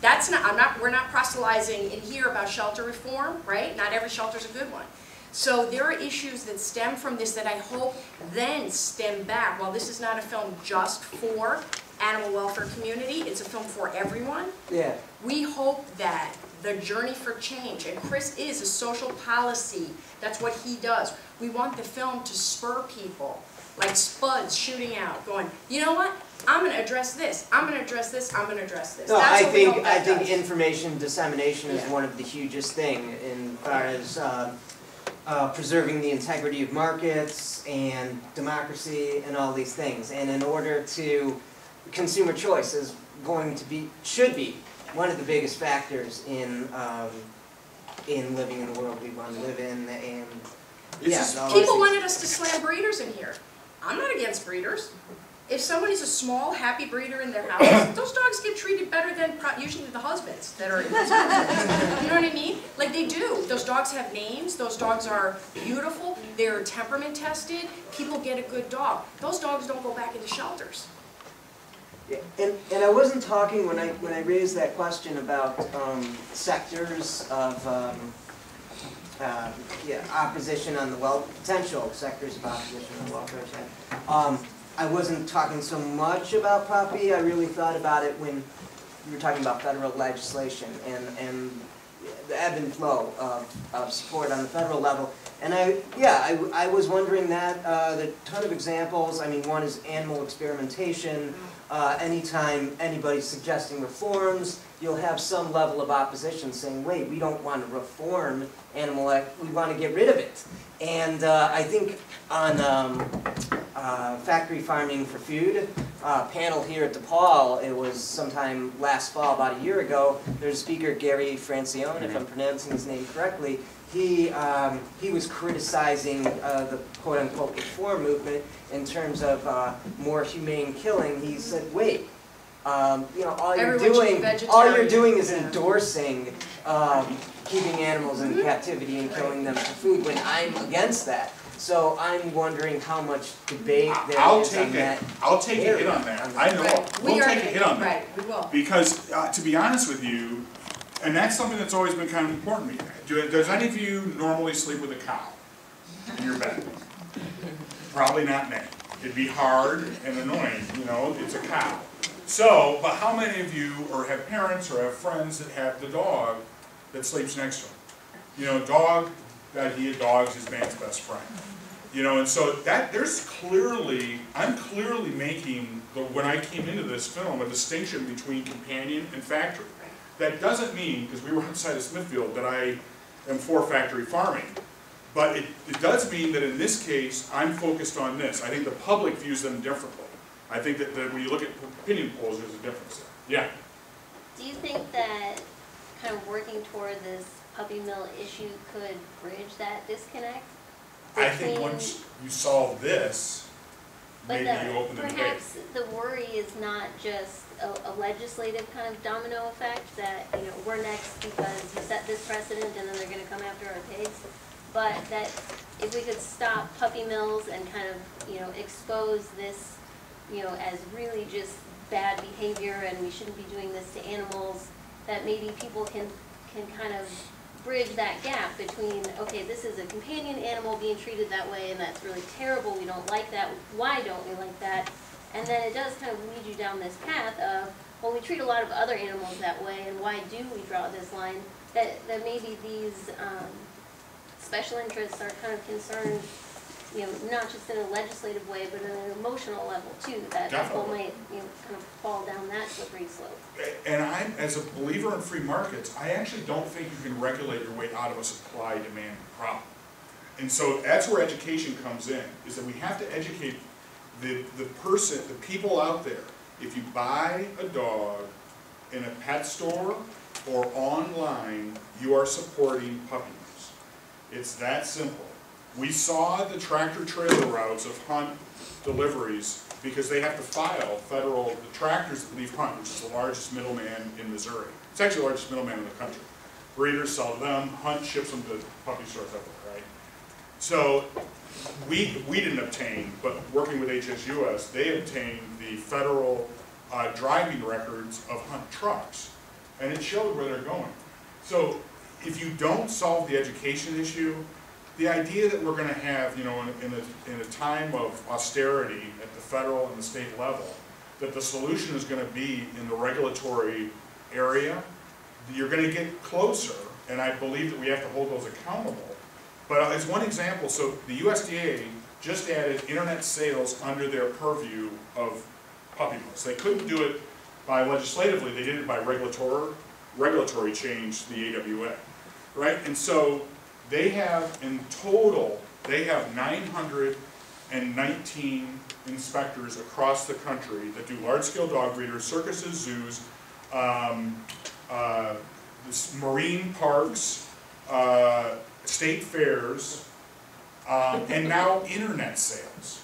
That's not, I'm not, we're not proselytizing in here about shelter reform, right? Not every shelter's a good one. So there are issues that stem from this that I hope then stem back. While this is not a film just for animal welfare community, it's a film for everyone. Yeah. We hope that the journey for change, and Chris is a social policy, that's what he does. We want the film to spur people, like spuds shooting out, going, you know what? I'm gonna address this, I'm gonna address this, I'm gonna address this. No, That's I think, I that think information dissemination is Yeah. one of the hugest thing in far as, um, uh, preserving the integrity of markets and democracy and all these things. And in order to, consumer choice is going to be, should be, one of the biggest factors in, um, in living in the world we want to live in and, yeah. just- all those People wanted us to slam breeders in here. I'm not against breeders. If somebody's a small, happy breeder in their house, those dogs get treated better than usually the husbands that are in. You know what I mean? Like they do. Those dogs have names, those dogs are beautiful, they're temperament tested, people get a good dog. Those dogs don't go back into shelters. And, and I wasn't talking when I, when I raised that question about um, sectors of, um, um, yeah, opposition on the well, potential sectors of opposition on the welfare side. Um, I wasn't talking so much about puppy, I really thought about it when we were talking about federal legislation and, and the ebb and flow of, of support on the federal level. And I, yeah, I, I was wondering that, uh, the ton of examples, I mean, one is animal experimentation. Uh, anytime anybody's suggesting reforms, you'll have some level of opposition saying, wait, we don't want to reform animal, we want to get rid of it. And, uh, I think on, um, uh, factory farming for food, uh, panel here at DePaul, it was sometime last fall, about a year ago, there's a speaker, Gary Francione, if I'm pronouncing his name correctly, he, um, he was criticizing, uh, the quote-unquote reform movement in terms of, uh, more humane killing. He said, wait, um, you know, all you're Everyone doing, all you're doing is Yeah. endorsing, um, keeping animals Mm-hmm. in captivity and killing them for food when I'm against that. So I'm wondering how much debate there I'll is on take that. I'll take a hit on that, I know, Right. We we'll are- take a hit on that. Right, we will. Because, uh, to be honest with you, and that's something that's always been kind of important to me. Do, does any of you normally sleep with a cow in your bed? Probably not many. It'd be hard and annoying, you know, it's a cow. So, but how many of you, or have parents or have friends that have the dog that sleeps next to them? You know, dog, the idea dog's is man's best friend. You know, and so that, there's clearly, I'm clearly making, the when I came into this film, a distinction between companion and factory. That doesn't mean, because we were outside of Smithfield, that I am for factory farming. But it, it does mean that in this case, I'm focused on this. I think the public views them differently. I think that, that when you look at opinion polls, there's a difference there. Yeah. Do you think that kind of working toward this puppy mill issue could bridge that disconnect? I think once you solve this, But maybe the- you open the debate. Perhaps the worry is not just a, a legislative kind of domino effect that, you know, we're next because you set this precedent and then they're gonna come after our pigs. But that if we could stop puppy mills and kind of, you know, expose this, you know, as really just bad behavior and we shouldn't be doing this to animals, that maybe people can, can kind of bridge that gap between, okay, this is a companion animal being treated that way and that's really terrible, we don't like that, why don't we like that? And then it does kind of lead you down this path of, well, we treat a lot of other animals that way and why do we draw this line? That, that maybe these, um, special interests are kind of concerned, you know, not just in a legislative way, but in an emotional level too, that people Definitely. might, you know, kind of fall down that slippery slope. And I'm, as a believer in free markets, I actually don't think you can regulate your way out of a supply-demand problem. And so that's where education comes in, is that we have to educate the, the person, the people out there. If you buy a dog in a pet store or online, you are supporting puppy mills. It's that simple. We saw the tractor trailer routes of Hunte deliveries because they have to file federal, tractors that leave Hunte, which is the largest middleman in Missouri. It's actually the largest middleman in the country. Breeders sell them, Hunte ships them to puppy stores everywhere, right? So we, we didn't obtain, but working with HSUS, they obtained the federal uh, driving records of Hunte trucks. And it showed where they're going. So if you don't solve the education issue, the idea that we're gonna have, you know, in, in a, in a time of austerity at the federal and the state level, that the solution is gonna be in the regulatory area, you're gonna get closer, and I believe that we have to hold those accountable. But as one example, so the USDA just added internet sales under their purview of puppy mills. They couldn't do it by legislatively, they did it by regulatory, regulatory change, the AWA, right? And so They have, in total, they have nine hundred and nineteen inspectors across the country that do large-scale dog breeders, circuses, zoos, um, uh, marine parks, uh, state fairs, um, and now internet sales.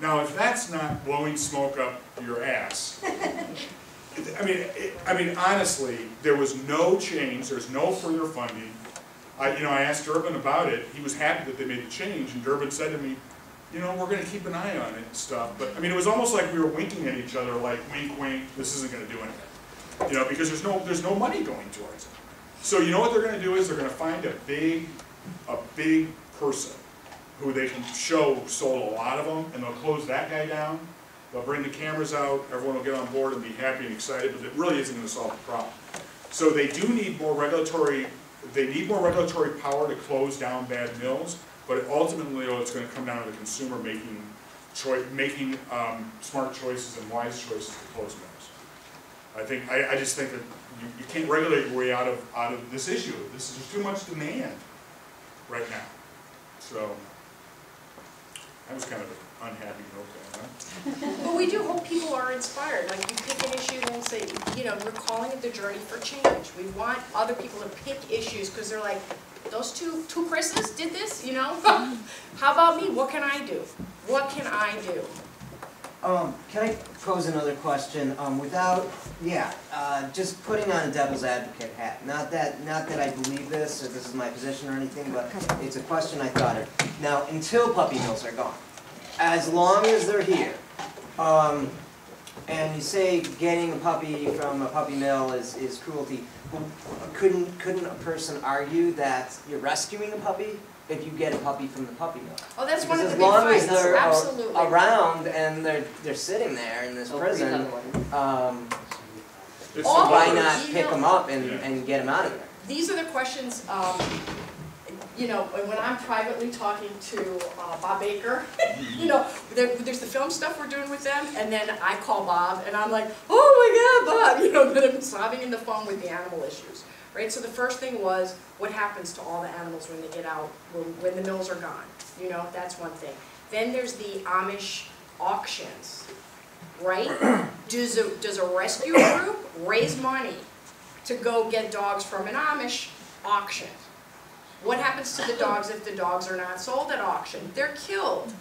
Now, if that's not blowing smoke up your ass, I mean, it, I mean, honestly, there was no change, there's no further funding. I, you know, I asked Durbin about it, he was happy that they made the change, and Durbin said to me, you know, we're gonna keep an eye on it and stuff, but, I mean, it was almost like we were winking at each other, like wink, wink, this isn't gonna do anything. You know, because there's no, there's no money going towards it. So you know what they're gonna do is they're gonna find a big, a big person who they can show sold a lot of them, and they'll close that guy down. They'll bring the cameras out, everyone will get on board and be happy and excited, but it really isn't gonna solve the problem. So they do need more regulatory, they need more regulatory power to close down bad mills, but ultimately, it's gonna come down to the consumer making making, um, smart choices and wise choices to close mills. I think, I, I just think that you, you can't regulate your way out of, out of this issue. This is, there's too much demand right now. So, that was kind of an unhappy note? But we do hope people are inspired, like you pick an issue and say, you know, we're calling it the journey for change. We want other people to pick issues, because they're like, those two, two Chris's did this, you know? How about me, what can I do? What can I do? Um, can I pose another question, um, without, yeah, uh, just putting on a devil's advocate hat, not that, not that I believe this, or this is my position or anything, but it's a question I thought of. Now, until puppy mills are gone, as long as they're here, um, and you say getting a puppy from a puppy mill is, is cruelty, couldn't, couldn't a person argue that you're rescuing a puppy if you get a puppy from the puppy mill? Oh, that's one of the Because big as long as they're absolutely. around and they're, they're sitting there in this Oh, prison, um, why not pick them up and, Yeah. and get them out of there? These are the questions, um, you know, when when I'm privately talking to uh, Bob Baker, you know, there, there's the film stuff we're doing with them, and then I call Bob, and I'm like, oh my God, Bob, you know, then I'm sobbing in the phone with the animal issues, right? So the first thing was, what happens to all the animals when they get out, when, when the mills are gone? You know, that's one thing. Then there's the Amish auctions, right? Does a, does a rescue group raise money to go get dogs from an Amish auction? What happens to the dogs if the dogs are not sold at auction? They're killed.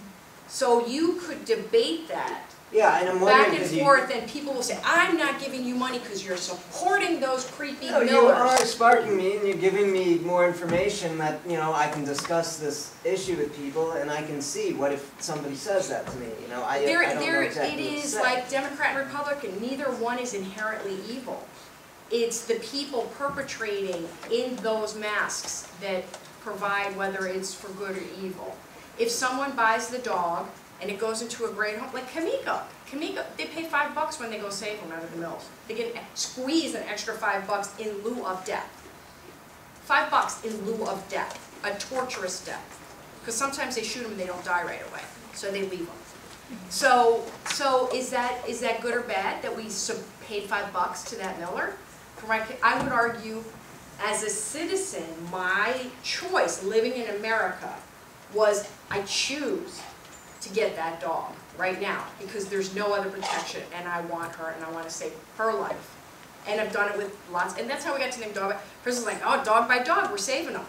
So you could debate that Yeah, and I'm back and because you, forth, and people will say, I'm not giving you money because you're supporting those creepy no, you are sparking me and you're giving me more information that, you know, I can discuss this issue with people and I can see what if somebody says that to me, you know, I, I There, don't know there, it exactly what to like Democrat and Republican, neither one is inherently evil. It's the people perpetrating in those masks that provide whether it's for good or evil. If someone buys the dog and it goes into a great home, like Kamiko, Kamiko, they pay five bucks when they go save them out of the mills. They get squeeze an extra five bucks in lieu of death. Five bucks in lieu of death, a torturous death. Because sometimes they shoot them and they don't die right away, so they leave them. So, so is that, is that good or bad that we paid five bucks to that miller? I would argue, as a citizen, my choice, living in America, was I choose to get that dog right now, because there's no other protection, and I want her, and I wanna save her life. And I've done it with lots, and that's how we got to name dog, was like, oh, dog by dog, we're saving them.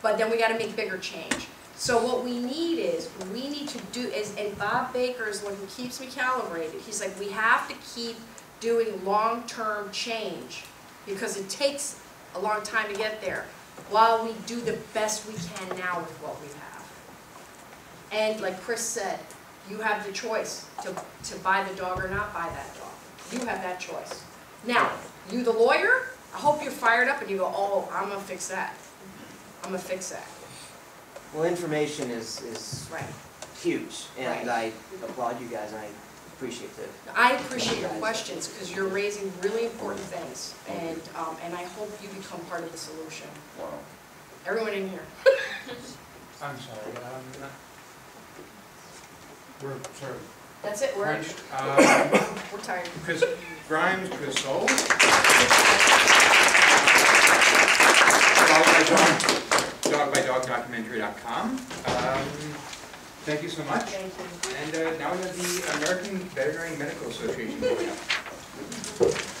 But then we gotta make bigger change. So what we need is, we need to do, is, and Bob Baker is one who keeps me calibrated, he's like, we have to keep doing long-term change, because it takes a long time to get there, while we do the best we can now with what we have. And like Chris said, you have the choice to, to buy the dog or not buy that dog. You have that choice. Now, you the lawyer, I hope you're fired up and you go, oh, I'm gonna fix that. I'm gonna fix that. Well, information is, is Right. huge, and Right. I applaud you guys, and I appreciate the I appreciate your questions, because you're raising really important things, and, um, and I hope you become part of the solution. Everyone in here. I'm sorry, um, not- we're sorry. That's it, we're, crunched. Um, we're tired. Chris Grimes, Chris Ksoll. Dog by dog, dog by Um, Thank you so much. And uh, now we have the American Veterinary Medical Association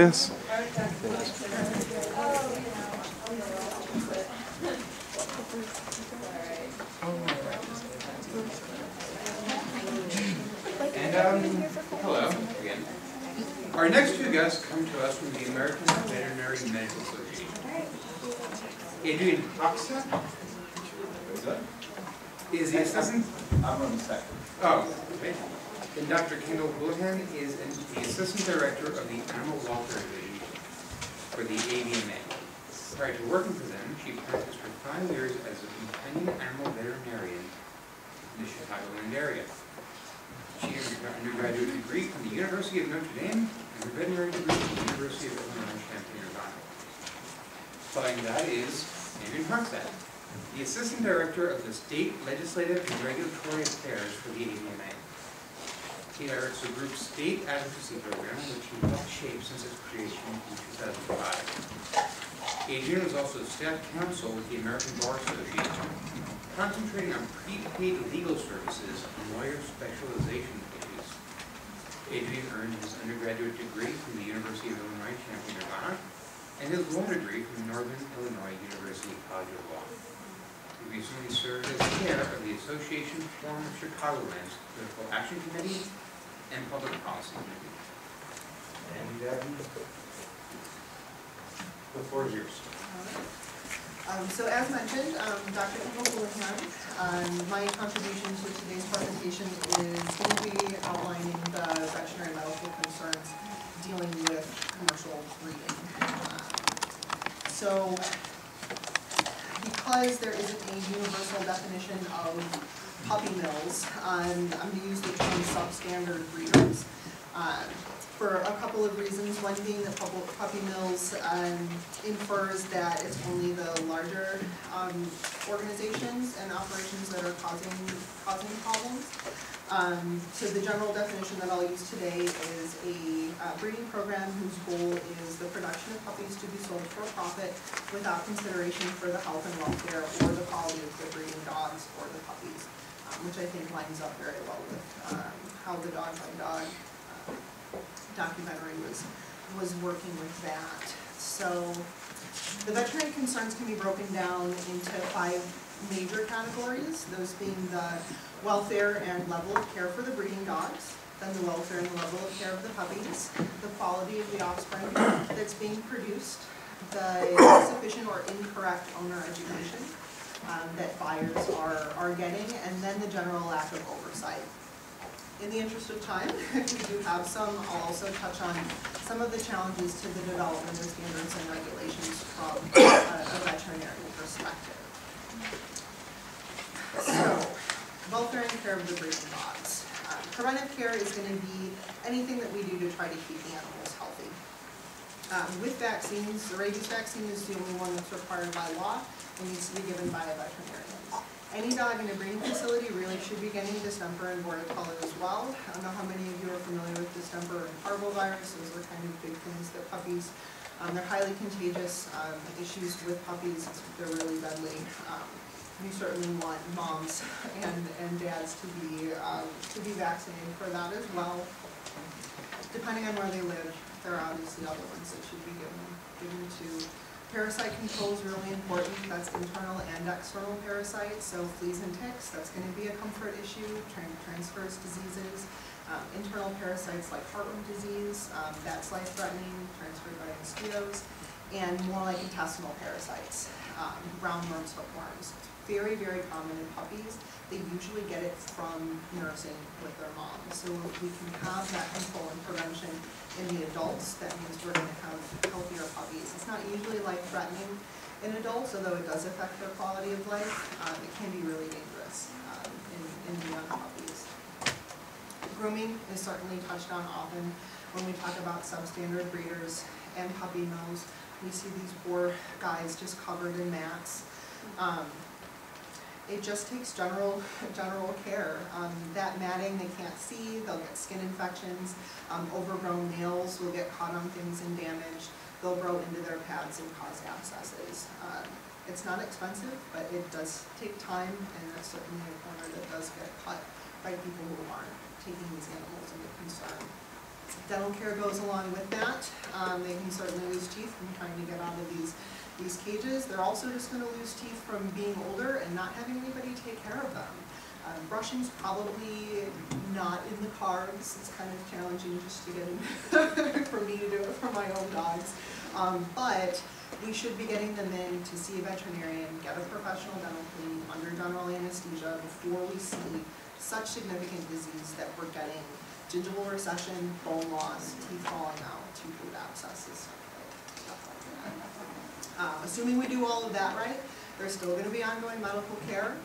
This. And, um, hello again. Our next two guests come to us from the American Veterinary Medical Association. Adrian Hochstadt is the assistant. I'm on the second. Oh, okay. And Dr. Kendall Houlihan is an- the assistant director of the Animal Welfare Division for the AVMA. Prior to working for them, she practiced for five years as a companion animal veterinarian in the Chicagoland area. She earned her undergraduate degree from the University of Notre Dame and her veterinary degree from the University of Illinois Champaign-Urbana. Following that is Adrian Hochstadt, the Assistant Director of the State Legislative and Regulatory Affairs for the AVMA. He directs the group's state advocacy program, which he helped shape since its creation in 2005. Adrian was also staff counsel with the American Bar Association, concentrating on prepaid legal services and lawyer specialization issues. Adrian earned his undergraduate degree from the University of Illinois Champaign-Urbana and his law degree from Northern Illinois University College of Law. He recently served as chair of the Association Forum of Chicagoland's Political Action Committee and Public Policy Committee. And, um, the floor is yours. Um, so as mentioned, um, Dr. Kendall Houlihan, um, my contribution to today's presentation is going to be outlining the veterinary medical concerns dealing with commercial breeding. Um, So, because there isn't a universal definition of puppy mills, um, I'm gonna use the term substandard breeders. For a couple of reasons, one being that puppy mills, um, infers that it's only the larger, um, organizations and operations that are causing, causing problems. Um, so the general definition that I'll use today is a uh, breeding program whose goal is the production of puppies to be sold for profit without consideration for the health and welfare or the quality of the breeding dogs or the puppies, um, which I think lines up very well with, um, how the dog by dog documentary was, was working with that. So the veterinary concerns can be broken down into five major categories, those being the welfare and level of care for the breeding dogs, then the welfare and level of care of the puppies, the quality of the offspring that's being produced, the insufficient or incorrect owner education um, that buyers are, are getting, and then the general lack of oversight. In the interest of time, we do have some, I'll also touch on some of the challenges to the development of standards and regulations from a a veterinary perspective. So, welfare and care of the breeding dogs. Uh, Preventive care is gonna be anything that we do to try to keep the animals healthy. Um, With vaccines, the rabies vaccine is the only one that's required by law and needs to be given by a veterinarian. Any dog in a breeding facility really should be getting distemper and bordetella as well. I don't know how many of you are familiar with distemper and parvovirus, those are kind of big things that puppies, um, they're highly contagious, um, issues with puppies, they're really deadly. Um, We certainly want moms and, and dads to be, um, to be vaccinated for that as well. Depending on where they live, there are obviously other ones that should be given, given to. Parasite control is really important, that's internal and external parasites, so fleas and ticks, that's gonna be a comfort issue, tran- transfers diseases. Um, internal parasites like heartworm disease, um, that's life-threatening, transferred by mosquitoes, and more like intestinal parasites, um, roundworms, hookworms. Very, very common in puppies, they usually get it from nursing with their mom. So we can have that control and prevention in the adults, that means we're gonna have healthier puppies. It's not usually life-threatening in adults, although it does affect their quality of life. Um, it can be really dangerous, um, in, in young puppies. Grooming is certainly touched on often when we talk about substandard breeders and puppy mills. We see these poor guys just covered in mats. Um, it just takes general, general care. Um, that matting, they can't see, they'll get skin infections, um, overgrown nails will get caught on things and damaged. They'll grow into their pads and cause abscesses. Um, it's not expensive, but it does take time, and that's certainly a corner that does get cut by people who aren't taking these animals into concern. Dental care goes along with that. Um, they can certainly lose teeth from trying to get out of these, these cages. They're also just gonna lose teeth from being older and not having anybody take care of them. Um, brushing's probably not in the cards. It's kind of challenging just to get in, for me to do it for my own dogs. Um, but we should be getting them in to see a veterinarian, get a professional dental clean under general anesthesia before we see such significant disease that we're getting gingival recession, bone loss, teeth falling out, tooth root abscesses, Uh, assuming we do all of that right, there's still gonna be ongoing medical care.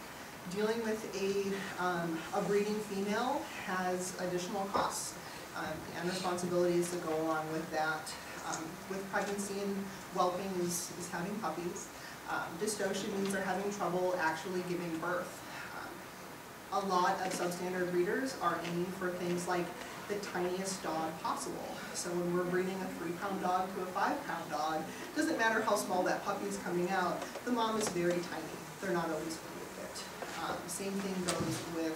Dealing with a, um, a breeding female has additional costs, um, and responsibilities that go along with that. Um, with pregnancy and whelping is, is having puppies. Um, dystocia means they're having trouble actually giving birth. Um, a lot of substandard breeders are aiming for things like the tiniest dog possible. So when we're breeding a three pound dog to a five pound dog, doesn't matter how small that puppy is coming out, the mom is very tiny. They're not always going to fit. Um, same thing goes with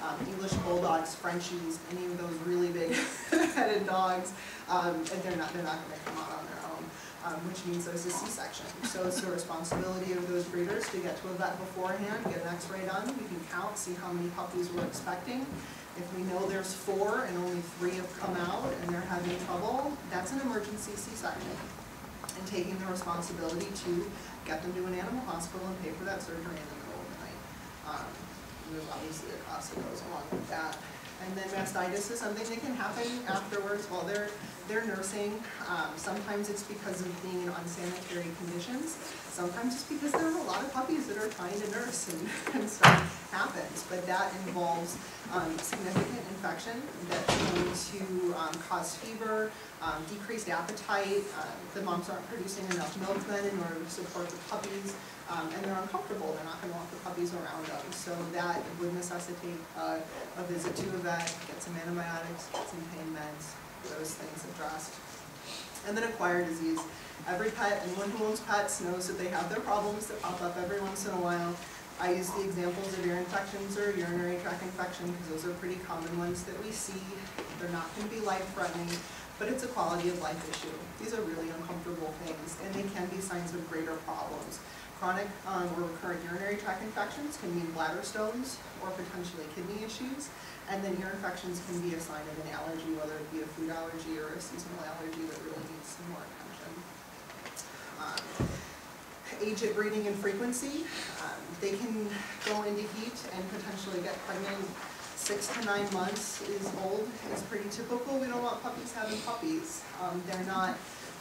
um, English bulldogs, Frenchies, any of those really big headed dogs, um, and they're not, they're not gonna come out on their own, um, which means there's a C-section. So it's the responsibility of those breeders to get to a vet beforehand, get an x-ray done, we can count, see how many puppies we're expecting. If we know there's four and only three have come out and they're having trouble, that's an emergency C-section. And taking the responsibility to get them to an animal hospital and pay for that surgery in the middle of the night. Um, there's obviously a cost that goes along with that. And then mastitis is something that can happen afterwards while they're, they're nursing. Um, sometimes it's because of being in unsanitary conditions. Sometimes it's because there are a lot of puppies that are trying to nurse and, and stuff happens. But that involves um, significant infection that's going to um, cause fever, um, decreased appetite. Um, the moms aren't producing enough milk then in order to support the puppies um, and they're uncomfortable, they're not gonna want the puppies around them. So that would necessitate uh, a visit to a vet, get some antibiotics, get some pain meds, those things addressed. And then acquired disease. Every pet, anyone who owns pets knows that they have their problems that pop up every once in a while. I use the examples of ear infections or urinary tract infection because those are pretty common ones that we see. They're not gonna be life-threatening, but it's a quality of life issue. These are really uncomfortable things, and they can be signs of greater problems. Chronic um, or recurrent urinary tract infections can mean bladder stones or potentially kidney issues, and then ear infections can be a sign of an allergy, whether it be a food allergy or a seasonal allergy that really needs some attention. Um, age at breeding and frequency. Um, they can go into heat and potentially get pregnant. Six to nine months is old, It's pretty typical. We don't want puppies having puppies. Um, they're not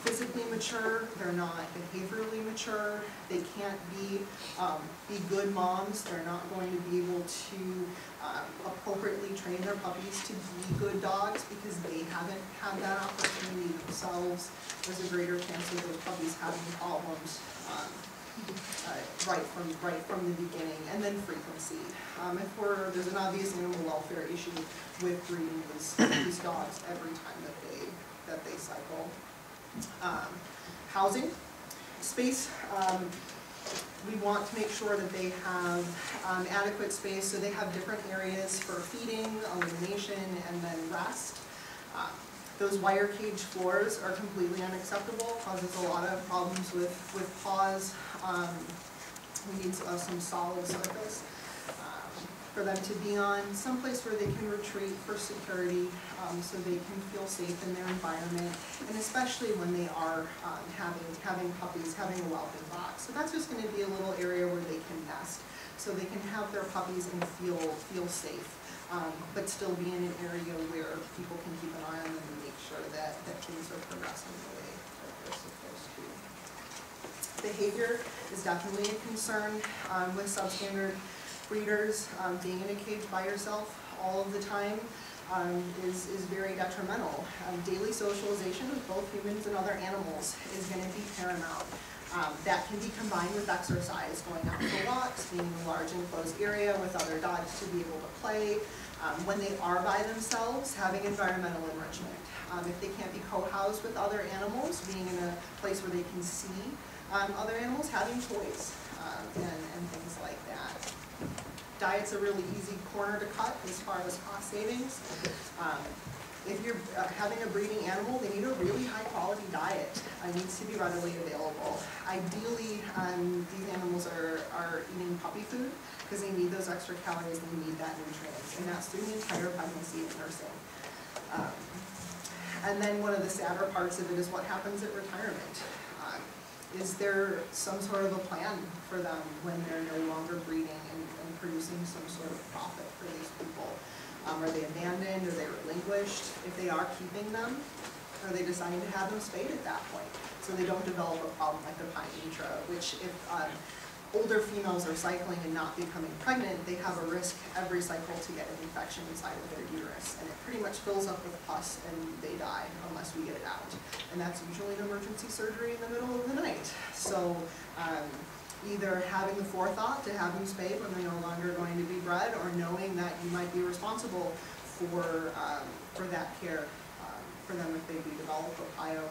physically mature, they're not behaviorally mature, they can't be, um, be good moms, they're not going to be able to um, appropriately train their puppies to be good dogs because they haven't had that opportunity themselves. There's a greater chance of those puppies having problems um, uh, right from right from the beginning, and then frequency. Um, if we're there's an obvious animal welfare issue with breeding these these dogs every time that they that they cycle. Um, housing, space. Um, we want to make sure that they have um, adequate space, so they have different areas for feeding, elimination, and then rest. Um, those wire cage floors are completely unacceptable, causes a lot of problems with, with paws. Um, we need uh, some solid surface for them to be on, someplace where they can retreat for security, um, so they can feel safe in their environment, and especially when they are um, having, having puppies, having a whelping box. So that's just gonna be a little area where they can nest, so they can have their puppies and feel, feel safe um, but still be in an area where people can keep an eye on them and make sure that, that things are progressing the way that they're supposed to. Behavior is definitely a concern um, with substandard breeders. Um, being in a cage by yourself all of the time um, is, is very detrimental. Um, daily socialization with both humans and other animals is going to be paramount. Um, that can be combined with exercise, going out for walks, being in a large enclosed area with other dogs to be able to play. Um, when they are by themselves, having environmental enrichment. Um, if they can't be co-housed with other animals, being in a place where they can see other animals, having toys um, and, and things like that. Diet's a really easy corner to cut as far as cost savings. Um, if you're uh, having a breeding animal, they need a really high quality diet. It needs to be readily available. Ideally, um, these animals are, are eating puppy food because they need those extra calories, and they need that nutrients, and that's through the entire pregnancy and nursing. Um, and then one of the sadder parts of it is what happens at retirement. Um, is there some sort of a plan for them when they're no longer breeding and, producing some sort of profit for these people? Um, are they abandoned? Are they relinquished? If they are keeping them, are they deciding to have them spayed at that point? So they don't develop a problem like the pyometra, which if um, older females are cycling and not becoming pregnant, they have a risk every cycle to get an infection inside of their uterus. And it pretty much fills up with pus and they die unless we get it out. And that's usually an emergency surgery in the middle of the night. So um, either having the forethought to have them spayed when they're no longer going to be bred or knowing that you might be responsible for, um, for that care um, for them if they do develop pyo.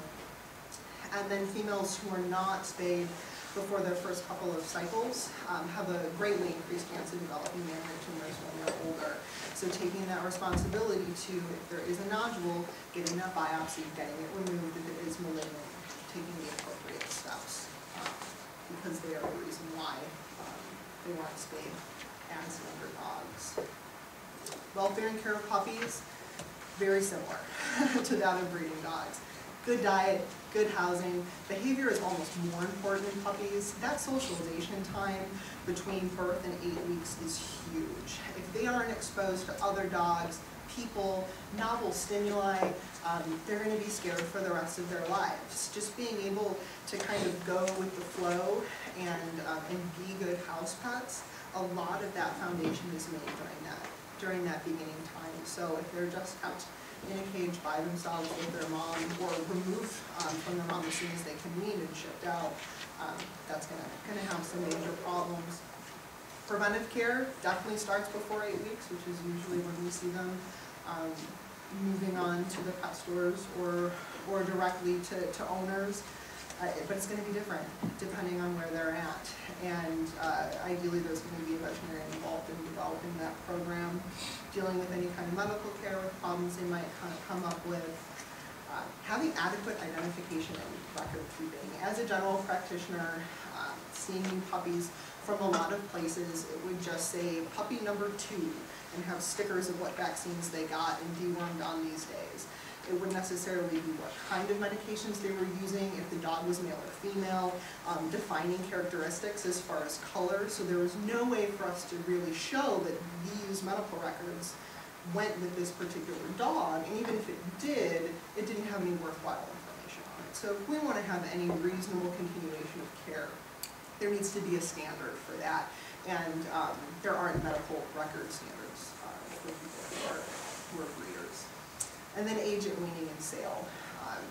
And then females who are not spayed before their first couple of cycles um, have a greatly increased chance of developing mammary tumors when they're older. So taking that responsibility to, if there is a nodule, getting that biopsy, getting it removed if it is malignant, taking the appropriate because they are the reason why um, they weren't spayed as younger dogs. Welfare and care of puppies, very similar to that of breeding dogs. Good diet, good housing. Behavior is almost more important in puppies. That socialization time between birth and eight weeks is huge. If they aren't exposed to other dogs, people, novel stimuli, um, they're going to be scared for the rest of their lives. Just being able to kind of go with the flow and, um, and be good house pets, a lot of that foundation is made during that, during that beginning time. So if they're just kept in a cage by themselves with their mom or removed um, from their mom as soon as they can wean and shipped out, um, that's gonna, gonna have some major problems. Preventive care definitely starts before eight weeks, which is usually when we see them um, moving on to the pet stores or, or directly to, to owners. Uh, but it's going to be different depending on where they're at. And uh, ideally, there's going to be a veterinarian involved in developing that program, dealing with any kind of medical care with problems they might kind of come up with. Uh, Having adequate identification and record keeping. As a general practitioner, um, seeing puppies from a lot of places, it would just say puppy number two and have stickers of what vaccines they got and dewormed on these days. It wouldn't necessarily be what kind of medications they were using, if the dog was male or female, um, defining characteristics as far as color. So there was no way for us to really show that these medical records went with this particular dog, and even if it did, it didn't have any worthwhile information on it. So if we want to have any reasonable continuation of care, there needs to be a standard for that, and um, there aren't medical record standards for are breeders. And then age at weaning and sale. Um,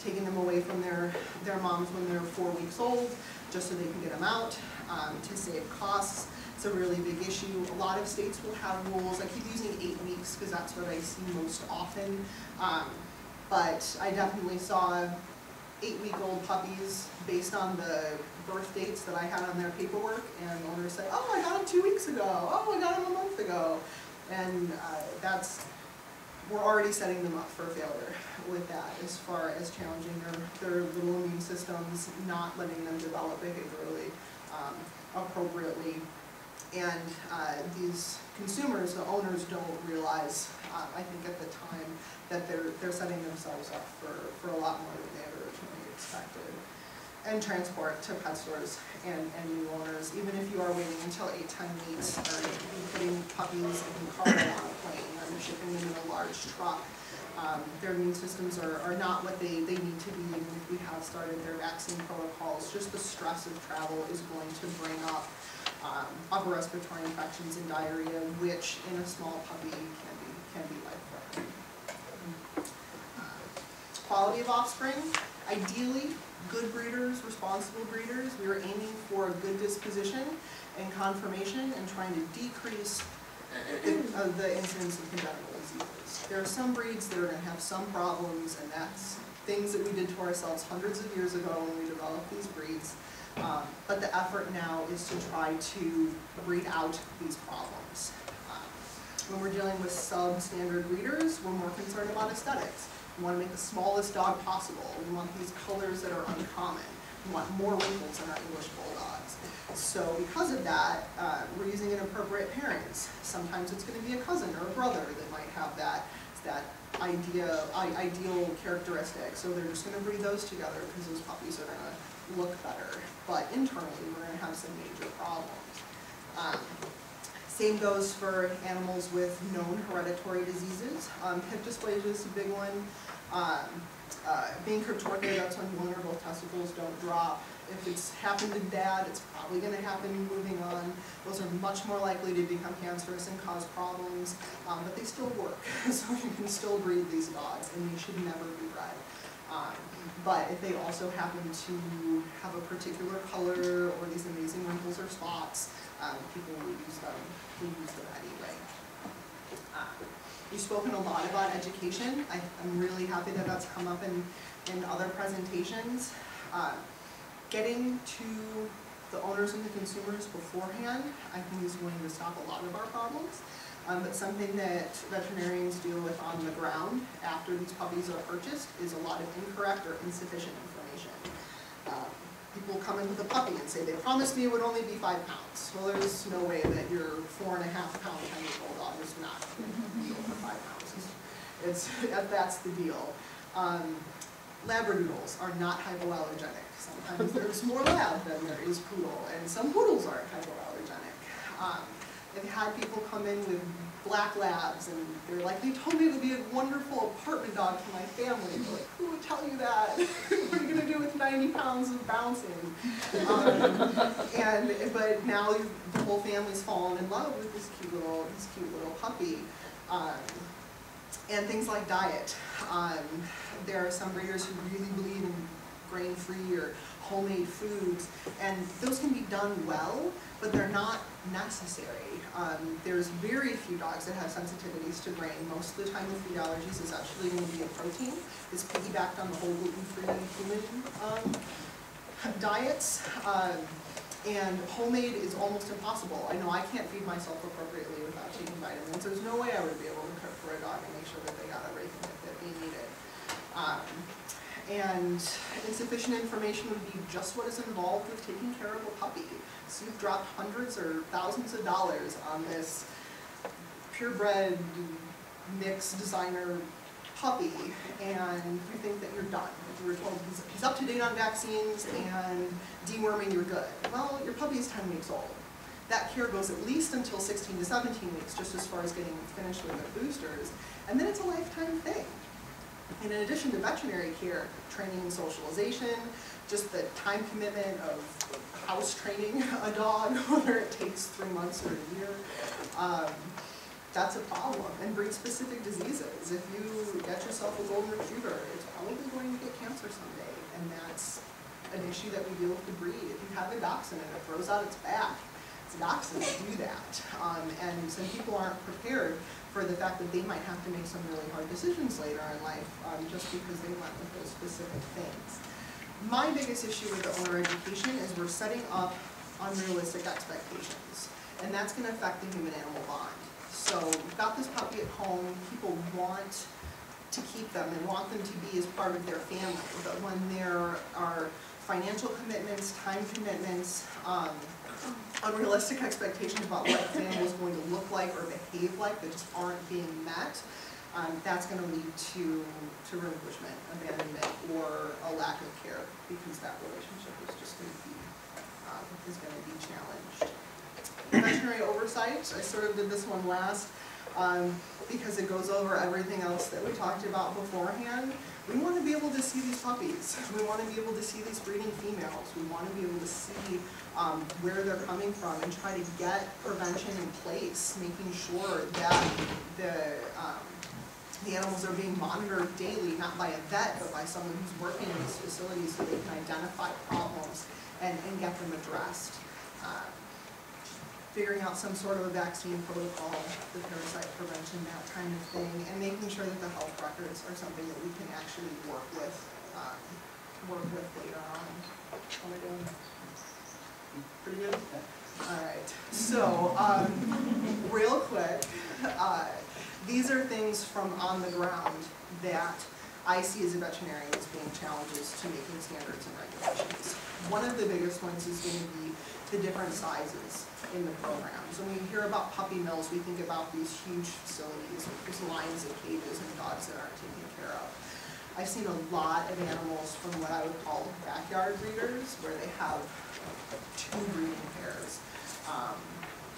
Taking them away from their, their moms when they're four weeks old, just so they can get them out, um, to save costs. It's a really big issue. A lot of states will have rules. I keep using eight weeks because that's what I see most often. Um, but I definitely saw eight-week-old puppies based on the birth dates that I had on their paperwork, and owners say, oh, I got them two weeks ago, oh, I got them a month ago. And uh, that's, we're already setting them up for failure with that as far as challenging their, their little immune systems, not letting them develop behaviorally um, appropriately. And uh, these consumers, the owners don't realize, uh, I think at the time, that they're, they're setting themselves up for, for a lot more than they originally expected. And transport to pet stores and, and new owners, even if you are waiting until eight, ten weeks, or putting puppies in cargo on a plane, or shipping them in a large truck, um, their immune systems are, are not what they, they need to be, even if we have started their vaccine protocols. Just the stress of travel is going to bring up um, upper respiratory infections and diarrhea, which in a small puppy can be, can be life-threatening. Uh, Quality of offspring, ideally, good breeders, responsible breeders. We are aiming for a good disposition and conformation and trying to decrease the, uh, the incidence of congenital diseases. There are some breeds that are gonna have some problems, and that's things that we did to ourselves hundreds of years ago when we developed these breeds. Um, but the effort now is to try to breed out these problems. Um, When we're dealing with substandard breeders, we're more concerned about aesthetics. We want to make the smallest dog possible. We want these colors that are uncommon. We want more wrinkles in our English bulldogs. So because of that, uh, we're using inappropriate pairings. Sometimes it's going to be a cousin or a brother that might have that, that idea, ideal characteristic. So they're just going to breed those together because those puppies are going to look better. But internally, we're going to have some major problems. Um, same goes for animals with known hereditary diseases. Um, hip dysplasia is a big one. Um, uh, being cryptorchid, that's when one or both testicles don't drop. If it's happened to dad, it's probably gonna happen moving on. Those are much more likely to become cancerous and cause problems, um, but they still work. So you can still breed these dogs, and they should never be bred. Um, but if they also happen to have a particular color or these amazing wrinkles or spots, um, people will use them, will use them anyway. Uh, You've spoken a lot about education. I, I'm really happy that that's come up in, in other presentations. Uh, Getting to the owners and the consumers beforehand, I think is going to stop a lot of our problems. Um, but something that veterinarians deal with on the ground after these puppies are purchased is a lot of incorrect or insufficient information. Um, people come in with a puppy and say, they promised me it would only be five pounds. Well, there's no way that your four and a half pound tiny bulldog is not going to be over five pounds. It's, that's the deal. Um, Labradoodles are not hypoallergenic. Sometimes there's more lab than there is poodle, and some poodles aren't hypoallergenic. Um, I've had people come in with black labs, and they're like, they told me it would be a wonderful apartment dog for my family. They're like, who would tell you that? what are you gonna do with 90 pounds of bouncing? Um, and, but now the whole family's fallen in love with this cute little, this cute little puppy. Um, and things like diet. Um, there are some breeders who really believe in grain-free or homemade foods, and those can be done well, but they're not necessary. Um, there's very few dogs that have sensitivities to grain. Most of the time the food allergies is actually going to be a protein. It's piggybacked on the whole gluten-free human um, diets. Um, and homemade is almost impossible. I know I can't feed myself appropriately without taking vitamins. There's no way I would be able to cook for a dog and make sure that they got everything that, that they needed. And insufficient information would be just what is involved with taking care of a puppy. So you've dropped hundreds or thousands of dollars on this purebred mix designer puppy, and you think that you're done. You were told he's, up to date on vaccines and deworming, you're good. Well, your puppy is ten weeks old. That care goes at least until sixteen to seventeen weeks, just as far as getting finished with the boosters, and then it's a lifetime thing. And in addition to veterinary care, training and socialization, just the time commitment of house training a dog, whether it takes three months or a year, um, that's a problem. And breed-specific diseases. If you get yourself a golden retriever, it's probably going to get cancer someday, and that's an issue that we deal with the breed. If you have a dachshund and it throws out its back, dachshunds do that. Um, and some people aren't prepared for the fact that they might have to make some really hard decisions later in life, um, just because they went with those specific things. My biggest issue with the owner education is we're setting up unrealistic expectations, and that's gonna affect the human-animal bond. So we've got this puppy at home, people want to keep them and want them to be as part of their family, but when there are financial commitments, time commitments, um, unrealistic expectations about what the animal is going to look like or behave like that just aren't being met, um, that's gonna lead to, to relinquishment, abandonment, or a lack of care, because that relationship is just gonna be, um, is gonna be challenged. Veterinary oversight, I sort of did this one last, um, because it goes over everything else that we talked about beforehand. We wanna be able to see these puppies, we wanna be able to see these breeding females, we wanna be able to see, um, where they're coming from and try to get prevention in place, making sure that the, um, the animals are being monitored daily, not by a vet, but by someone who's working in these facilities so they can identify problems and, and get them addressed. Uh, Figuring out some sort of a vaccine protocol, the parasite prevention, that kind of thing, and making sure that the health records are something that we can actually work with, um, work with later on. How am I doing? Pretty good? Alright, so, um, real quick, uh, these are things from on the ground that I see as a veterinarian as being challenges to making standards and regulations. One of the biggest ones is gonna be the different sizes in the programs. When we hear about puppy mills, we think about these huge facilities with just lines of cages and dogs that aren't taken care of. I've seen a lot of animals from what I would call backyard breeders, where they have two breeding pairs. Um,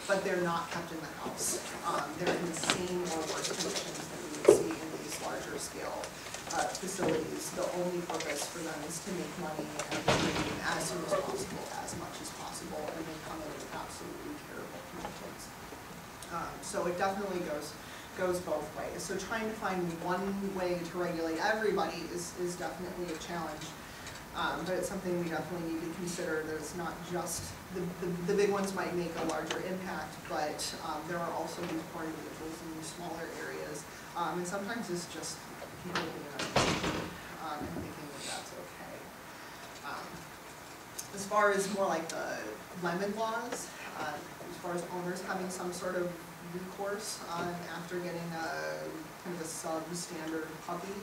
but they're not kept in the house. Um, they're in the same or worse conditions that we would see in these larger scale uh, facilities. The only purpose for them is to make money and soon as possible, as much as possible, and they come in with absolutely terrible conditions. Um, so it definitely goes goes both ways. So trying to find one way to regulate everybody is, is definitely a challenge. Um, but it's something we definitely need to consider. that it's not just, the, the, the big ones might make a larger impact, but um, there are also these poor individuals in these smaller areas. Um, and sometimes it's just um, and thinking that that's okay. Um, as far as more like the lemon laws, uh, as far as owners having some sort of recourse um, after getting a kind of a substandard puppy.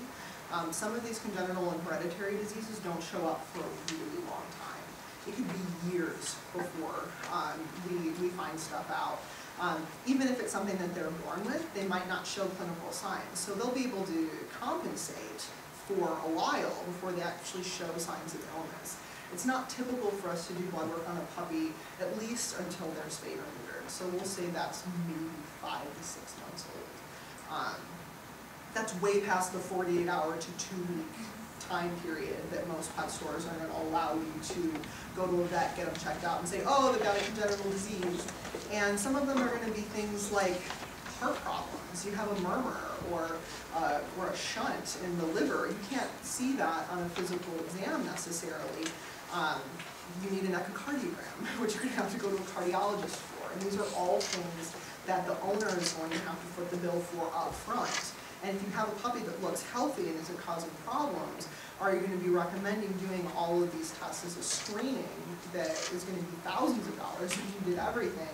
Um, some of these congenital and hereditary diseases don't show up for a really long time. It could be years before um, we, we find stuff out. Um, even if it's something that they're born with, they might not show clinical signs. So they'll be able to compensate for a while before they actually show signs of illness. It's not typical for us to do blood work on a puppy at least until they're spayed or neutered. So we'll say that's maybe five to six months old. Um, that's way past the 48 hour to two week time period that most pet stores are gonna allow you to go to a vet, get them checked out and say, oh, they've got a congenital disease. And some of them are gonna be things like heart problems. You have a murmur or, uh, or a shunt in the liver. You can't see that on a physical exam necessarily. Um, you need an echocardiogram, which you're gonna have to go to a cardiologist for. And these are all things that the owner is going to have to foot the bill for up front. And if you have a puppy that looks healthy and isn't causing problems, are you going to be recommending doing all of these tests as a screening that is going to be thousands of dollars if you did everything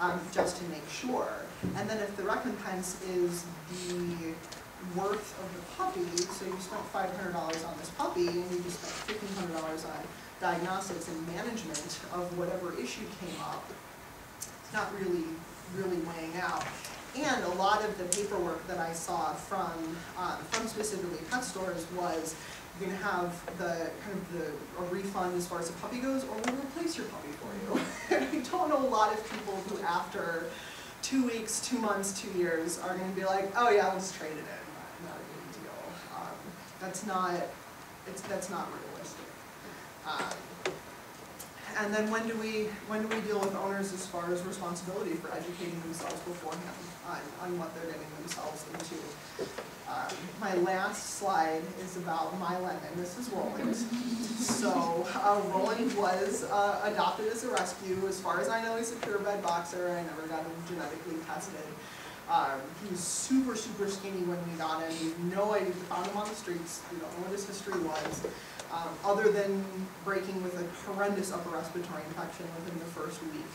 um, just to make sure? And then if the recompense is the worth of the puppy, so you spent five hundred dollars on this puppy, and you just spent fifteen hundred dollars on diagnostics and management of whatever issue came up, it's not really, really weighing out. And a lot of the paperwork that I saw from, um, from specifically pet stores was, you're gonna have the, kind of the, a refund as far as the puppy goes, or we'll replace your puppy for you. I don't know a lot of people who after two weeks, two months, two years, are gonna be like, oh yeah, I'll just trade it in, not a big deal. Um, That's not, it's, that's not realistic. Um, And then when do we, when do we deal with owners as far as responsibility for educating themselves beforehand on, on what they're getting themselves into? Um, My last slide is about Mylan and Mrs. Roland. So, uh, was, uh, adopted as a rescue, as far as I know, he's a purebred boxer, I never got him genetically tested. Um, he was super, super skinny when we got him, no idea, we found him on the streets, we don't know what his history was. Um, other than breaking with a horrendous upper respiratory infection within the first week,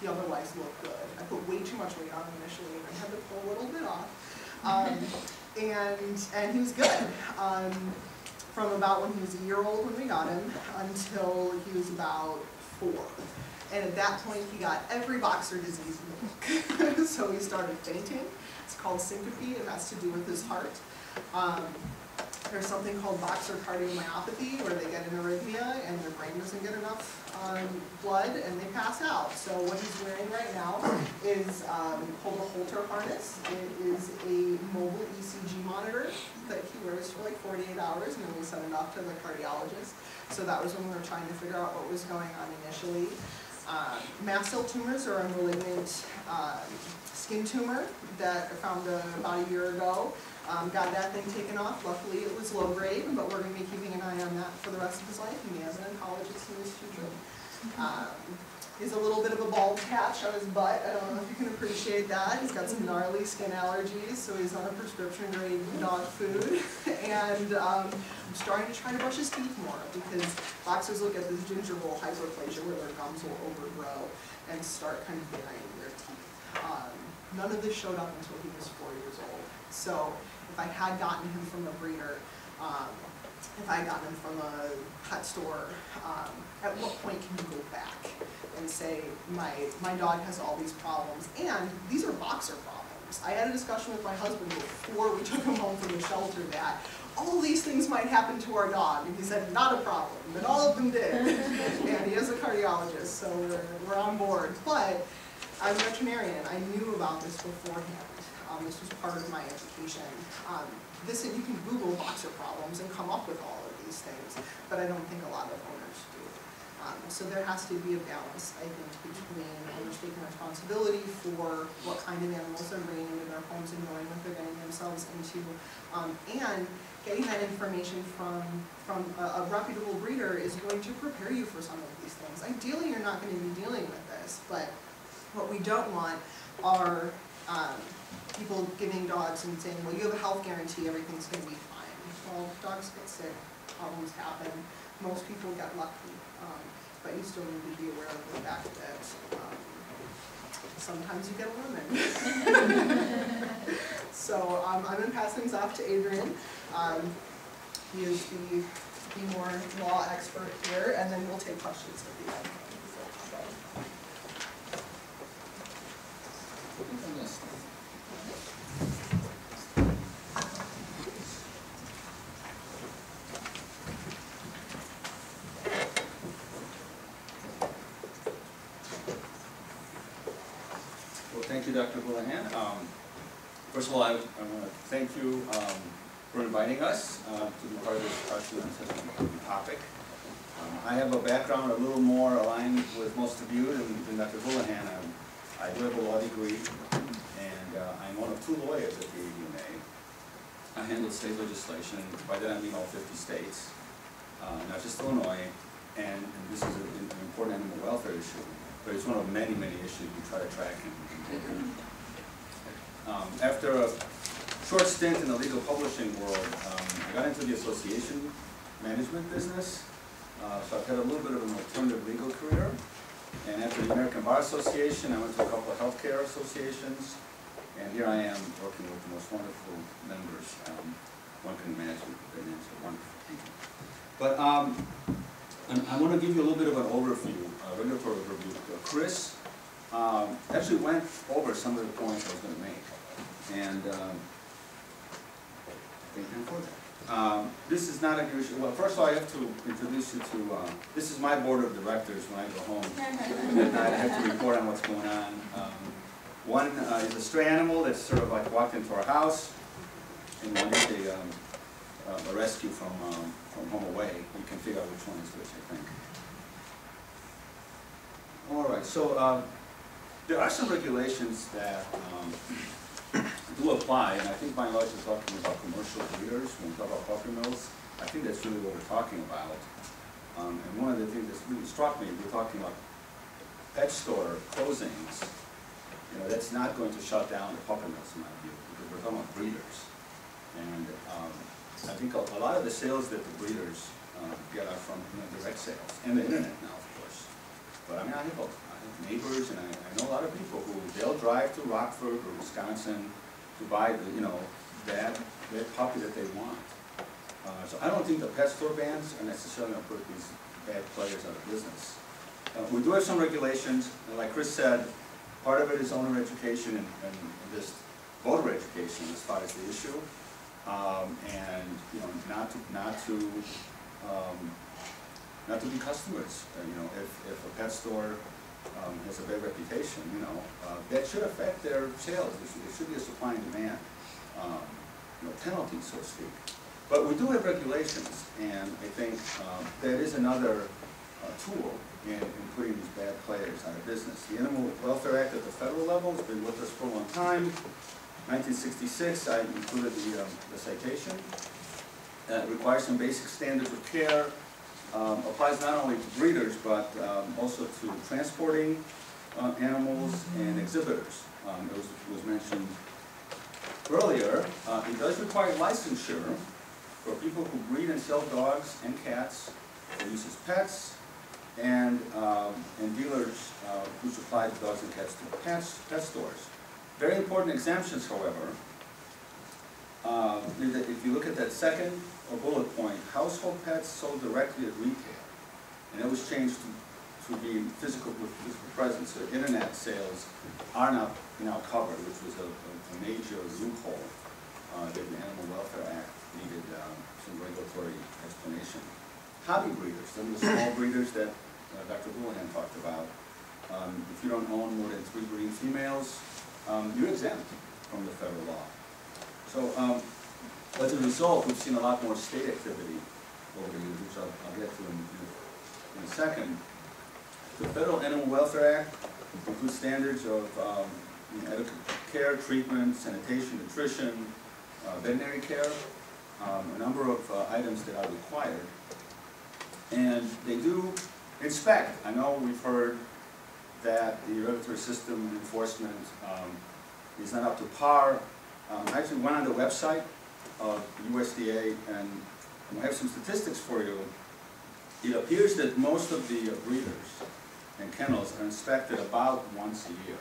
he otherwise looked good. I put way too much weight on him initially, and I had to pull a little bit off. Um, and, and he was good, um, from about when he was a year old when we got him, until he was about four. And at that point, he got every boxer disease in the book. So he started fainting, it's called syncope, it has to do with his heart. Um, there's something called boxer cardiomyopathy, where they get an arrhythmia and their brain doesn't get enough um, blood and they pass out. So what he's wearing right now is um, called a Holter harness. It is a mobile ECG monitor that he wears for like 48 hours and then we send it off to the cardiologist. So that was when we were trying to figure out what was going on initially. Um, mast cell tumors are a malignant um, skin tumor that I found uh, about a year ago. Um, got that thing taken off. Luckily, it was low grade, but we're going to be keeping an eye on that for the rest of his life, and he has an oncologist in his future. Um, he's a little bit of a bald patch on his butt. I don't know if you can appreciate that. He's got some gnarly skin allergies, so he's on a prescription grade dog food. and um, I'm starting to try to brush his teeth more because boxers look at this gingival hyperplasia where their gums will overgrow and start kind of denying their teeth. Um, none of this showed up until he was four years old. So if I had gotten him from a breeder, um, if I had gotten him from a pet store, um, at what point can you go back and say, my, my dog has all these problems, and these are boxer problems. I had a discussion with my husband before we took him home from the shelter that all these things might happen to our dog, and he said, not a problem, But all of them did. and he is a cardiologist, so we're, we're on board. But I'm a veterinarian, I knew about this beforehand. Um, this was part of my education. Um, this, you can Google boxer problems and come up with all of these things, but I don't think a lot of owners do. Um, so there has to be a balance, I think, between owners taking responsibility for what kind of animals they're bringing into their homes and knowing what they're getting themselves into, um, and getting that information from, from a, a reputable breeder is going to prepare you for some of these things. Ideally, you're not going to be dealing with this, but what we don't want are um, people giving dogs and saying, well, you have a health guarantee, everything's going to be fine. Well, dogs get sick, problems happen, most people get lucky, um, but you still need to be aware of the fact that um, sometimes you get a lemon. so um, I'm going to pass things off to Adrian. Um, he is the, the more law expert here, and then we'll take questions at the end. Well, thank you, Dr. Houlihan. Um, First of all, I, I want to thank you um, for inviting us uh, to be part of this discussion on such topic. Um, I have a background a little more aligned with most of you than, than Dr. Houlihan. I'm- I do have a law degree, and uh, I'm one of two lawyers at the AVMA. I handle state legislation, by that I mean all 50 states, uh, not just Illinois, and and this is an an important animal welfare issue, but it's one of many, many issues we try to track and and. Um, After a short stint in the legal publishing world, um, I got into the association management business. Uh, So I've had a little bit of an alternative legal career. And after the American Bar Association, I went to a couple of healthcare associations. And here I am working with the most wonderful members, um, one can imagine, their names are wonderful people. But, um, I wanna give you a little bit of an overview, a regulatory overview. Chris, um, actually went over some of the points I was gonna make. And, um, thank him for that. Um, this is not a usual, well, first of all, I have to introduce you to, uh, this is my board of directors when I go home. And I have to report on what's going on. Um, One uh, is a stray animal that's sort of like walked into our house, and one is a, um, uh, a rescue from, um, from home away. You can figure out which one is which, I think. All right, so, uh, there are some regulations that, um, do apply, and I think by and large we're talking about commercial breeders, when we talk about puppy mills, I think that's really what we're talking about. Um, and one of the things that's really struck me, we're talking about pet store closings, you know, that's not going to shut down the puppy mills in my view, because we're talking about breeders. And, um, I think a, a lot of the sales that the breeders, uh, get are from, you know, direct sales, and the internet now, of course. But I mean, I have neighbors, and I, I know a lot of people who, they'll drive to Rockford or Wisconsin to buy the, you know, that, that puppy that they want. Uh, so I don't think the pet store bans are necessarily gonna put these bad players out of business. Uh, we do have some regulations, and like Chris said, part of it is owner education and, and just voter education as far as the issue. Um, and, you know, not to, not to, um, not to be customers, Uh, you know, if, if a pet store, um, has a bad reputation, you know, uh, that should affect their sales, there should, there should be a supply and demand, um, you know, penalty, so to speak. But we do have regulations, and I think, um, that is another, uh, tool in, in putting these bad players out of business. The Animal Welfare Act at the federal level has been with us for a long time. Nineteen sixty-six, I included the, um, the citation. Uh, it requires some basic standards of care, um, applies not only to breeders, but, um, also to transporting, uh, animals and exhibitors. Um, it was, was mentioned earlier, uh, it does require licensure for people who breed and sell dogs and cats for use as pets, and, um, and dealers, uh, who supply the dogs and cats to pets, pet stores. Very important exemptions, however, uh, if you look at that second or bullet point, household pets sold directly at retail. And it was changed to, to be physical, physical presence, so internet sales are now, now covered, which was a, a major loophole, uh, that the Animal Welfare Act needed, um, some regulatory explanation. Hobby breeders, some of the small breeders that uh, Dr. Houlihan talked about, um, if you don't own more than three breeding females, um, you're exempt from the federal law. So, um, as a result, we've seen a lot more state activity over the years, which I'll, I'll get to in, in a second. The Federal Animal Welfare Act includes standards of, um, you know, care, treatment, sanitation, nutrition, uh, veterinary care, um, a number of uh, items that are required. And they do inspect. I know we've heard that the regulatory system enforcement um, is not up to par. Um, I actually went on the website of USDA and I have some statistics for you. It appears that most of the breeders and kennels are inspected about once a year.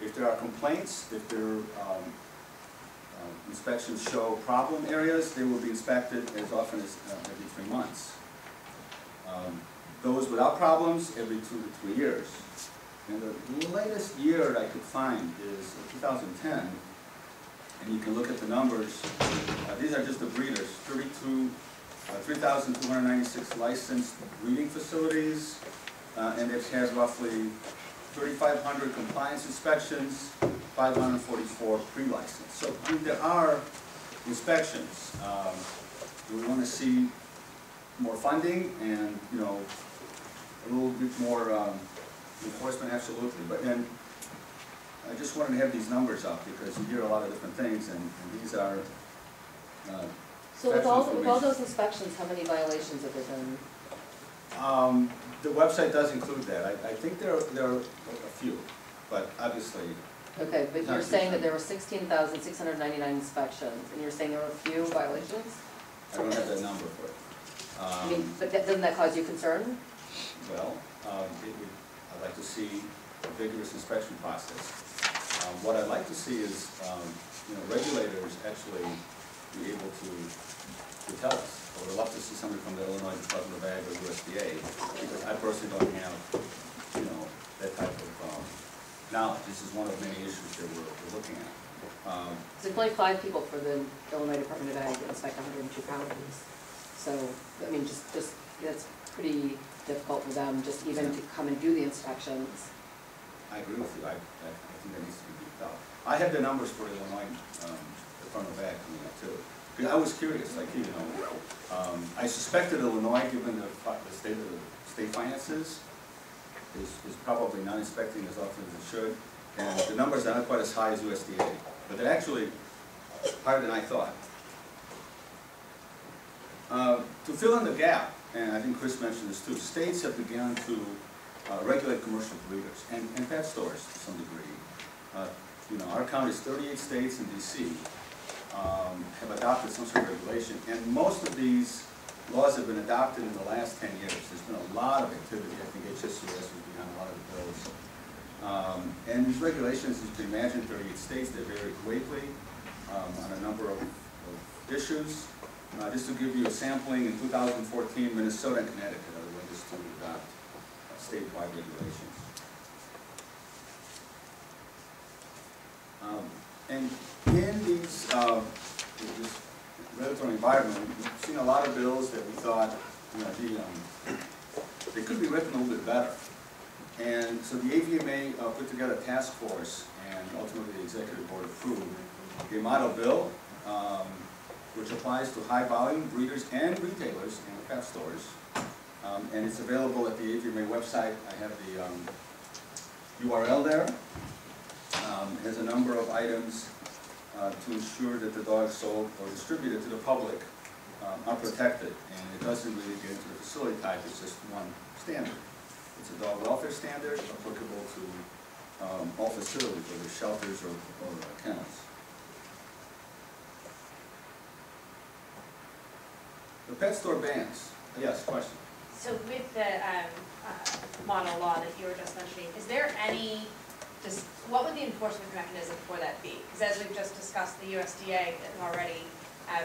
If there are complaints, if their um, uh, inspections show problem areas, they will be inspected as often as uh, every three months. Um, Those without problems, every two to three years. And the latest year I could find is 2010, and you can look at the numbers. Uh, These are just the breeders, 32, uh, 3,296 licensed breeding facilities, uh, and it has roughly 3,500 compliance inspections, 544 pre-licensed. So I mean, there are inspections. Um, we want to see more funding and, you know, a little bit more um, enforcement? Absolutely. But then, I just wanted to have these numbers up because you hear a lot of different things and and these are uh, So with all, with all those inspections, how many violations have there been? Um, the website does include that. I, I think there are, there are a few, but obviously, Okay, but you're saying that there were sixteen thousand six hundred ninety-nine inspections, and you're saying there were a few violations? I don't have that number for it. I mean, Um, but that- doesn't that cause you concern? well, um, it would, I'd like to see a vigorous inspection process. Um, What I'd like to see is, um, you know, regulators actually be able to, to tell us. I would love to see somebody from the Illinois Department of Ag or USDA, because I personally don't have, you know, that type of um, knowledge. This is one of many issues that we're, we're looking at. Um, So employ five people for the Illinois Department of Ag to inspect hundred and two counties. So, I mean, just, just, that's pretty difficult for them, just even to come and do the inspections. I agree with you, I, I I think that needs to be. I have the numbers for Illinois, um, Department of Ag coming up too. Because I was curious, like, you know, um, I suspected Illinois, given the, the state of the state finances, is, is probably not inspecting as often as it should. And the numbers are not quite as high as USDA, but they're actually higher than I thought. Uh, To fill in the gap, and I think Chris mentioned this too, states have begun to uh, regulate commercial breeders and, and pet stores to some degree. Uh, You know, our is thirty-eight states and DC um, have adopted some sort of regulation, and most of these laws have been adopted in the last ten years. There's been a lot of activity, I think HSUS was behind a lot of the bills. Um, And these regulations, as you can imagine, thirty-eight states, they vary greatly um, on a number of, of issues. Uh, Just to give you a sampling, in 2014, Minnesota and Connecticut are the latest to adopt statewide regulations. Um, And in these, uh, this regulatory environment, we've seen a lot of bills that we thought, you know, the, um, they could be written a little bit better. And so the AVMA uh, put together a task force, and ultimately the executive board approved a model bill, um, which applies to high-volume breeders and retailers in the pet stores. Um, And it's available at the AVMA website. I have the um, URL there. Um, Has a number of items uh, to ensure that the dogs sold or distributed to the public um, are protected. And it doesn't really get into the facility type, it's just one standard. It's a dog welfare standard applicable to um, all facilities, whether shelters or or kennels. The pet store bans, yes, question. So with the um, uh, model law that you were just mentioning, is there any, just, what would the enforcement mechanism for that be? Because as we've just discussed, the USDA already, um,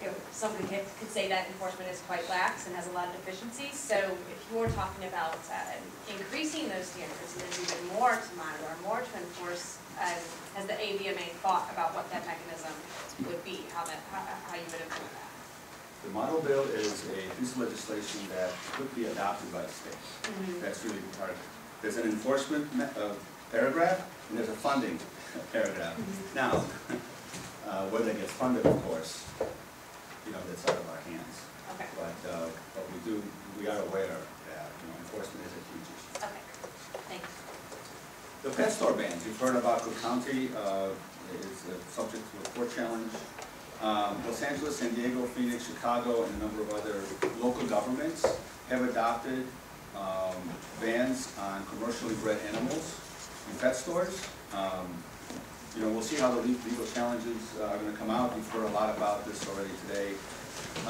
you know, somebody could, could say that enforcement is quite lax and has a lot of deficiencies. So if you're talking about uh, increasing those standards and there's even more to monitor, more to enforce, um, has the AVMA thought about what that mechanism would be, how that, how how you would implement that? The model bill is a piece of legislation that could be adopted by the state. Mhm. That's really the part of it. There's an enforcement me- uh, paragraph, and there's a funding paragraph. Now, uh, whether it gets funded, of course, you know, that's out of our hands. Okay. But, uh, but we do, we are aware that, you know, enforcement is a huge issue. Okay, thanks. The pet store bans, you've heard about Cook County, uh, is uh, subject to a court challenge. Um, Los Angeles, San Diego, Phoenix, Chicago, and a number of other local governments have adopted um, bans on commercially bred animals in pet stores. Um, You know, we'll see how the legal challenges uh, are gonna come out, you've heard a lot about this already today.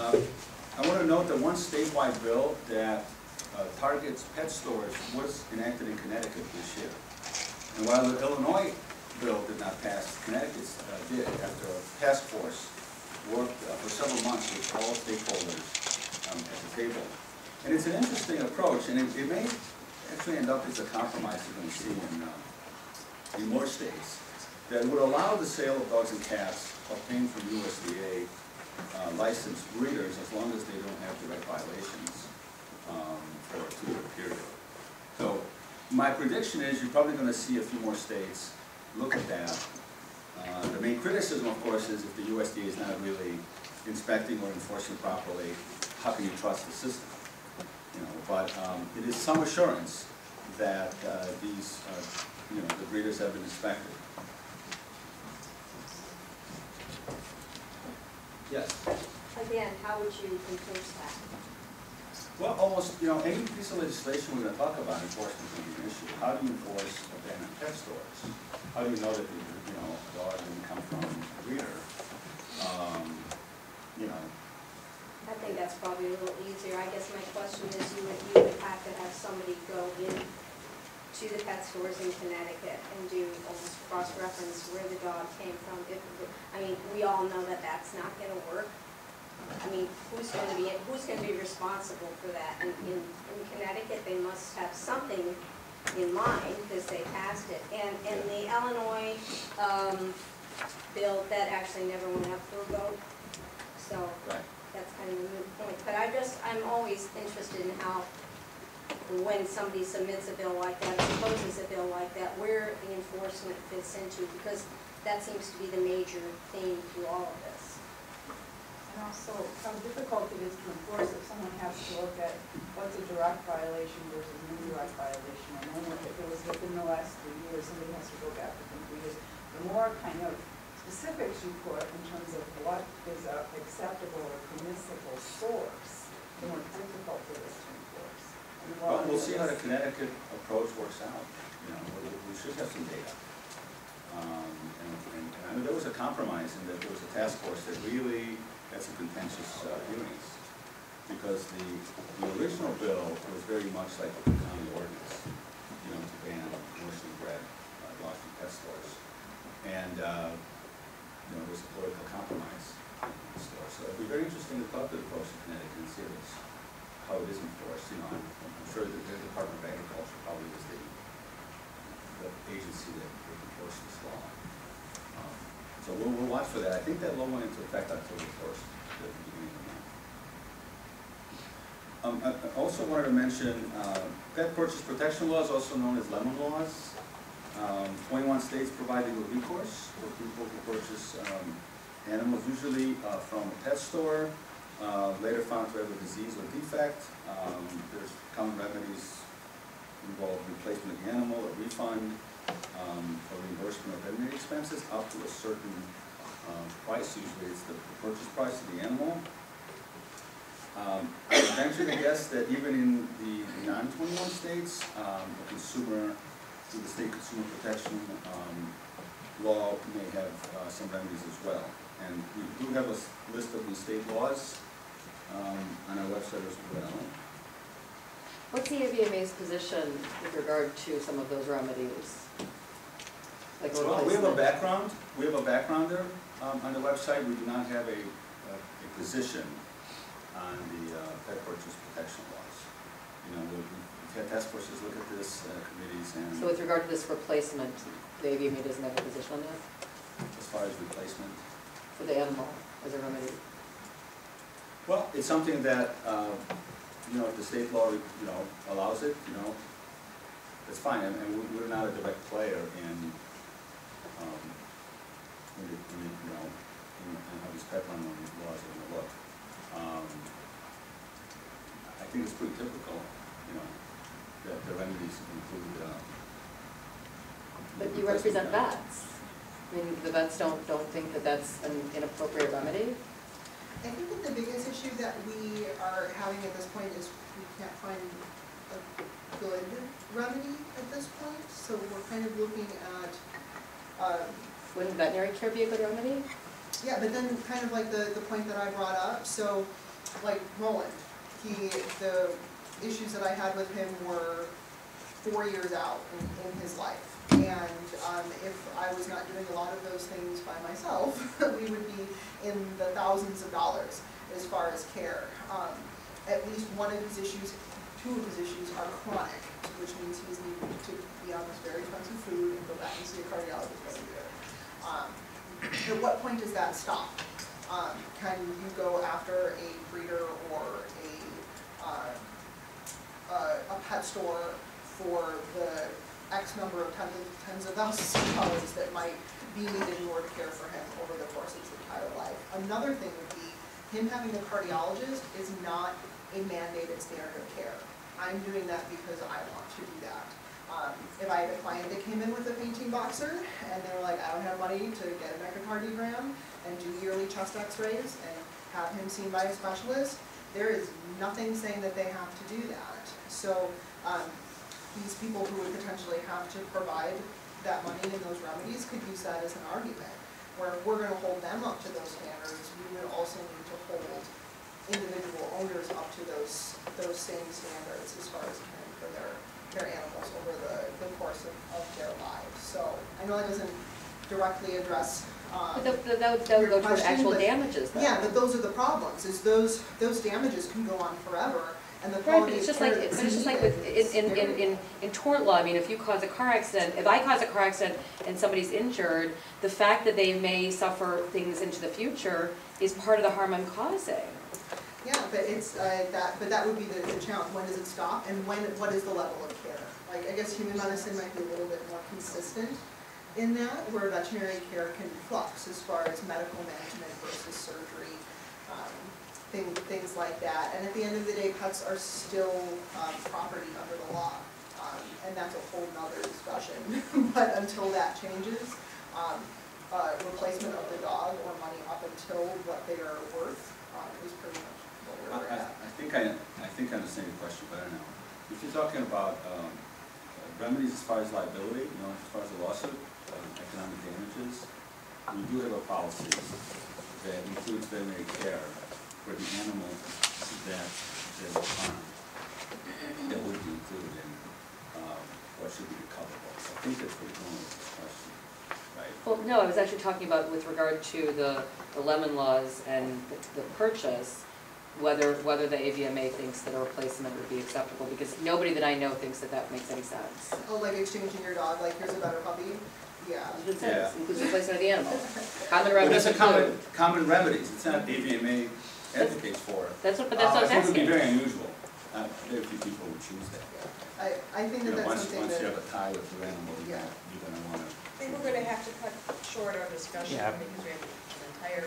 Um, I wanna note that one statewide bill that uh, targets pet stores was enacted in Connecticut this year. And while the Illinois bill did not pass, Connecticut uh, did after a task force worked uh, for several months with all stakeholders um, at the table. And it's an interesting approach, and it it may actually end up as a compromise you're going to see in, uh, in more states, that would allow the sale of dogs and cats obtained from USDA uh, licensed breeders as long as they don't have direct violations um, for a two-year period. So my prediction is you're probably gonna see a few more states look at that. Uh, The main criticism, of course, is if the USDA is not really inspecting or enforcing properly, how can you trust the system? You know, but um, it is some assurance that uh, these, uh, you know, the breeders have been inspected. Yes? Again, how would you enforce that? Well, almost, you know, any piece of legislation we're gonna talk about, enforcement is an issue. How do you enforce a ban on pet stores? How do you know that, the you know, a dog didn't come from a breeder? Um, You know, I think that's probably a little easier. I guess my question is, you would, you would have to have somebody go in to the pet stores in Connecticut and do almost cross-reference where the dog came from. If, I mean, we all know that that's not gonna work. I mean, who's gonna be, who's gonna be responsible for that? And in, in Connecticut, they must have something in mind, because they passed it. And, and the Illinois, um, bill, that actually never went up for a vote. So, Right. that's kind of a moot point. But I just, I'm always interested in how, when somebody submits a bill like that, proposes a bill like that, where the enforcement fits into, because that seems to be the major theme through all of this. And also, how difficult it is to enforce if someone has to look at what's a direct violation versus an indirect violation. And then if it was within the last three years, somebody has to go back within three years. The more kind of specifics you put in terms of what is a acceptable or permissible source, the more difficult it is to And the Well, see how the Connecticut approach works out, you know, we, should have some data. Um, and, and, and I mean, there was a compromise in that there was a task force that really had some contentious uh, hearings. Because the, the original bill was very much like the county ordinance, you know, to ban commercially bred uh, in pet stores. And, uh, you know, it was a political compromise in the store. So it'd be very interesting to talk to the folks in Connecticut and see how it is enforced, you know, sure that the Department of Agriculture probably is the, the agency that would enforce this law. Um, So we'll, we'll watch for that. I think that law went into effect October first, at the beginning of the month. Um, I, I also wanted to mention, uh, pet purchase protection laws, also known as lemon laws. Um, twenty-one states provide legal recourse for people who purchase, um, animals usually, uh, from a pet store, uh, later found to have a disease or defect. Um, there's common remedies involve replacement of the animal, a refund, um, or reimbursement of veterinary expenses up to a certain, um, price, usually it's the purchase price of the animal. Um, I venture to guess that even in the non-twenty-one states, um, a consumer, through the state consumer protection, um, law may have, uh, some remedies as well. And we do have a list of the state laws, um, on our website as well. What's the AVMA's position with regard to some of those remedies? Like Well, we have a replacement? background, we have a background there, um, on the website, we do not have a, a, a position on the, uh, pet purchase protection laws. You know, we- we've had task forces look at this, uh, committees and So with regard to this replacement, the AVMA doesn't have a position on that, as far as replacement. for the animal as a remedy? Well, it's something that, uh, you know, if the state law, you know, allows it, you know, it's fine, and, and we- we're not a direct player in, um, in, the- in, the, you know, in, in how these lemon laws are gonna look. Um, I think it's pretty typical, you know, that the remedies include, um. But you represent vets. I mean, the vets don't, don't think that that's an inappropriate remedy? I think that the biggest issue that we are having at this point is we can't find a good remedy at this point, so we're kind of looking at, um, Wouldn't veterinary care be a good remedy? yeah, but then kind of like the, the point that I brought up, so, like Roland, he, the issues that I had with him were four years out in, in his life. And, um, if I was not doing a lot of those things by myself, we would be in the thousands of dollars as far as care. Um, at least one of his issues, two of his issues are chronic, which means he's needing to be on this very expensive food and go back and see a cardiologist every year. Um, at what point does that stop? Um, can you go after a breeder or a, uh, uh, a pet store for the X number of tens of, tens of thousands of dollars that might be needed in order to care for him over the course of his entire life? Another thing would be, him having a cardiologist is not a mandated standard of care. I'm doing that because I want to do that. Um, if I had a client that came in with a fainting boxer and they were like, I don't have money to get an echocardiogram and do yearly chest x-rays and have him seen by a specialist, there is nothing saying that they have to do that. So, um, these people who would potentially have to provide that money and those remedies could use that as an argument. Where if we're gonna hold them up to those standards, we would also need to hold individual owners up to those, those same standards as far as caring for their, their animals over the, the course of, of their lives. So I know that doesn't directly address, um, But that, that- that would, that would go your question, actual but- damages though. Yeah, but those are the problems, is those, those damages can go on forever, and the Right, but it's just like, care it's just like with, in, in, in, in, in tort law, I mean, if you cause a car accident, if I cause a car accident and somebody's injured, the fact that they may suffer things into the future is part of the harm I'm causing. Yeah, but it's, uh, that, but that would be the, the challenge, when does it stop, and when, what is the level of care? Like, I guess human medicine might be a little bit more consistent in that, where veterinary care can flux as far as medical management versus surgery, things, things like that. And at the end of the day, pets are still, um, property under the law, um, and that's a whole nother discussion. But until that changes, um, uh, replacement of the dog or money up until what they are worth, um, is pretty much what we're I at. I think I, I think I understand your question better now. If you're talking about, um, remedies as far as liability, you know, as far as a lawsuit, um, economic damages, we do have a policy that includes veterinary care for the animal that is harmed. That would be included in, um, what should be recoverable. I think that's what you're going with this question, right? Well, no, I was actually talking about with regard to the, the lemon laws and the, the purchase, whether, whether the AVMA thinks that a replacement would be acceptable, because nobody that I know thinks that that makes any sense. Oh, like exchanging your dog, like here's a better puppy? Yeah. It Yeah. says, includes replacement of the animal. Common But remedies that's a common, common remedies, it's not AVMA advocates for it. That's what, but that's what I was Uh, I think it would be asking. very unusual, uh, very few people would choose that. I, I think You that know, that's once, something once you have a tie with your animal, you're gonna, you're gonna wanna. I think we're gonna have to cut short our discussion Yeah. because we have an entire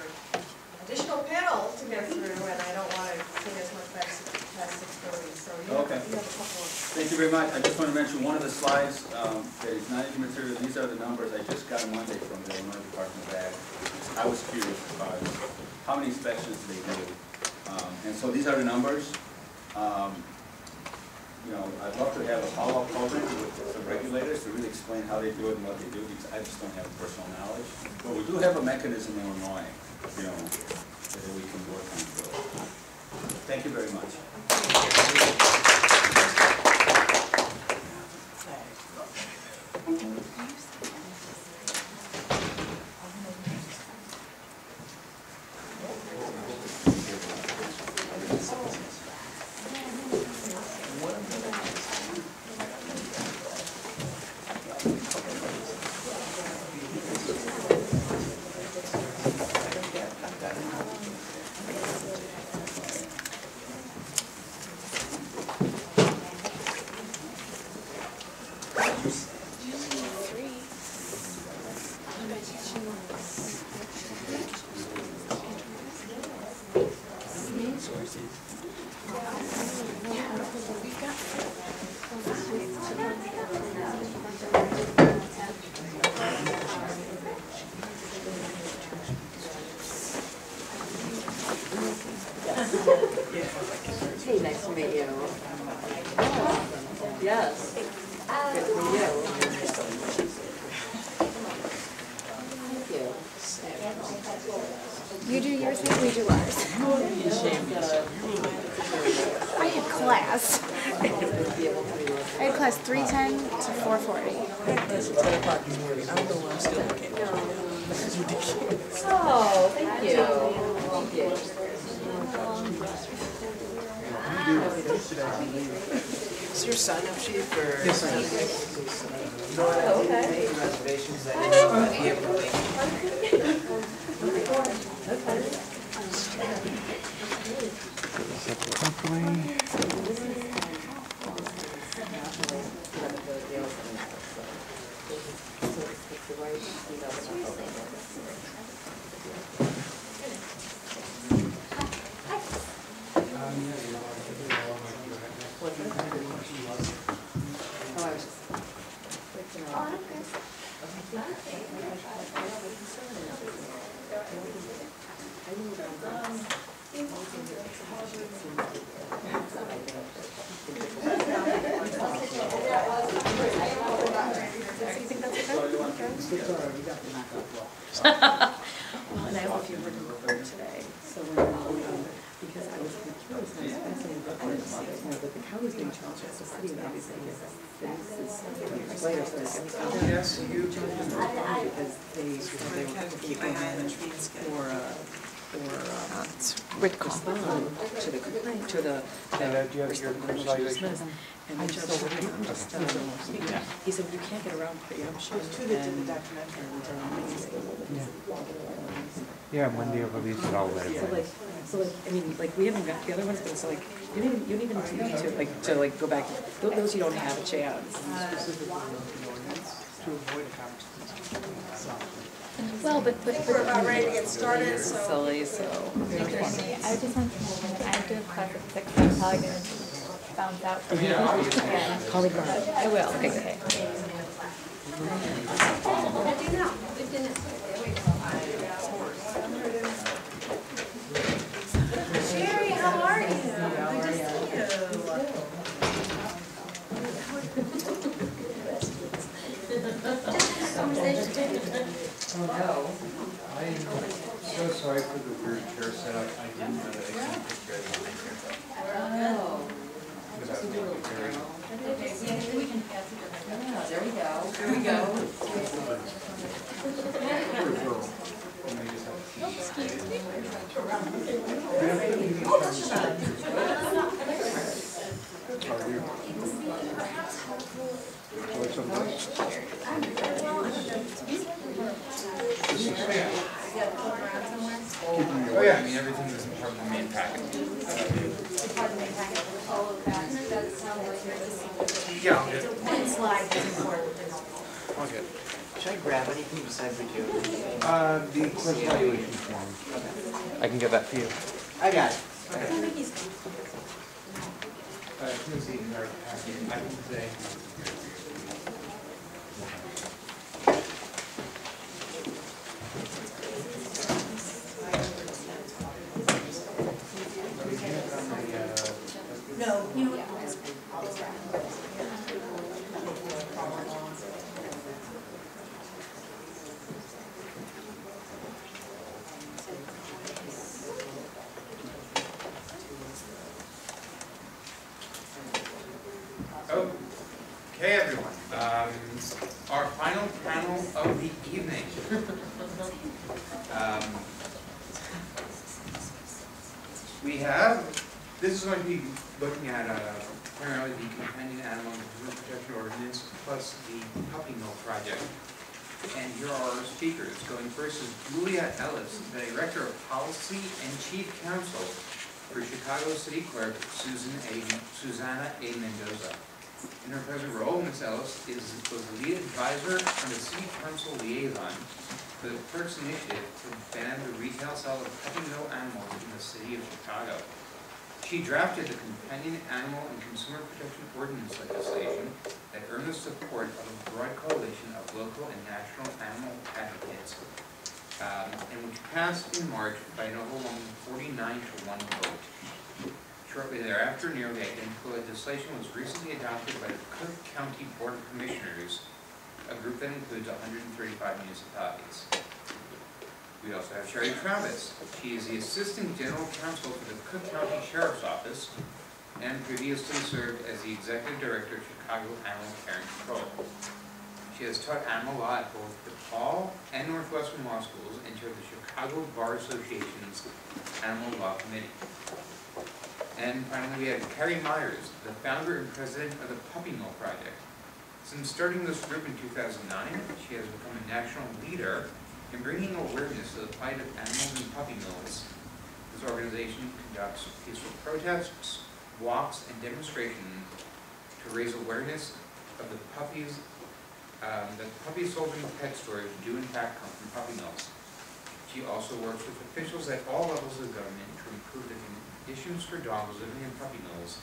additional panel to get through and I don't wanna take as much past, past six thirty, so you have, Okay. you have a couple of. Thank you very much. I just want to mention one of the slides, um, that is not in your material, these are the numbers I just got on Monday from the Illinois Department of Ag. I was curious about how many inspections they do. Um, and so these are the numbers. Um, you know, I'd love to have a follow-up program with the regulators to really explain how they do it and what they do, because I just don't have personal knowledge. But we do have a mechanism in Illinois, you know, that we can work on. Thank you very much. Hey, Well, and I hope you were to today, so when I not because I was kind of curious, I was fascinated, but I didn't see it, you know, that the being charged as a city, and obviously. Yes, you. Because they, they were looking the uh, for, um, or recall. respond to the to the, And uh, do you have your response. And the judge said, "I'm just, um, he said, you can't get around preemption and, and, um, Yeah, Monday will release it all later. so like, so like, I mean, like, we haven't got the other ones, but so like, you don't even, you don't even need to, like, to like go back, those those you don't have a chance. Well, but, but. We're about ready to get started, so. Silly, so. I just want to mention, I do a class at six, I'm probably gonna bounce out. for- Yeah. Call me I will, okay. Good to know, good to know. There we go. Cherie, how are you? Good to see you. Oh, no. I'm so sorry for the weird chair setup. I didn't know that I couldn't put chairs oh. Behind here. Oh. Because I was making very. Okay, yeah, maybe we can pass it. Yeah, there we go, there we go. Oh, yeah, I mean, everything is part of the main package. Yeah, I'll. One slide is important. I'll get it. Should I grab anything besides the two? Uh, the course evaluation form. Okay. I can get that for you. I got it. Uh, here's the entire package. I can say. No, you. Okay, everyone, um, our final panel of the evening. Um, We have, this is going to be looking at uh, primarily the companion animal protection ordinance plus the puppy mill project. And here are our speakers. Going first is Julia Ellis, the Director of Policy and Chief Counsel for Chicago City Clerk Susan A. Susana A. Mendoza. In her present role, Ms. Ellis is, was the lead advisor and the city council liaison for the clerk's initiative to ban the retail sale of puppy mill animals in the city of Chicago. She drafted the companion animal and consumer protection ordinance legislation that earned the support of a broad coalition of local and national animal advocates, um, and which passed in March by an overwhelming forty-nine to one vote. Shortly thereafter, nearly identical legislation was recently adopted by the Cook County Board of Commissioners, a group that includes hundred and thirty-five municipalities. We also have Cherie Travis. She is the Assistant General Counsel for the Cook County Sheriff's Office and previously served as the Executive Director of Chicago Animal Care and Control. She has taught animal law at both DePaul and Northwestern Law Schools and chaired the Chicago Bar Association's Animal Law Committee. And finally, we have Cari Meyers, the founder and president of the Puppy Mill Project. Since starting this group in 2009, she has become a national leader in bringing awareness to the plight of animals in puppy mills. This organization conducts peaceful protests, walks, and demonstrations to raise awareness of the puppies, um, that puppies sold in pet stores do in fact come from puppy mills. She also works with officials at all levels of government to improve the conditions for dogs living in puppy mills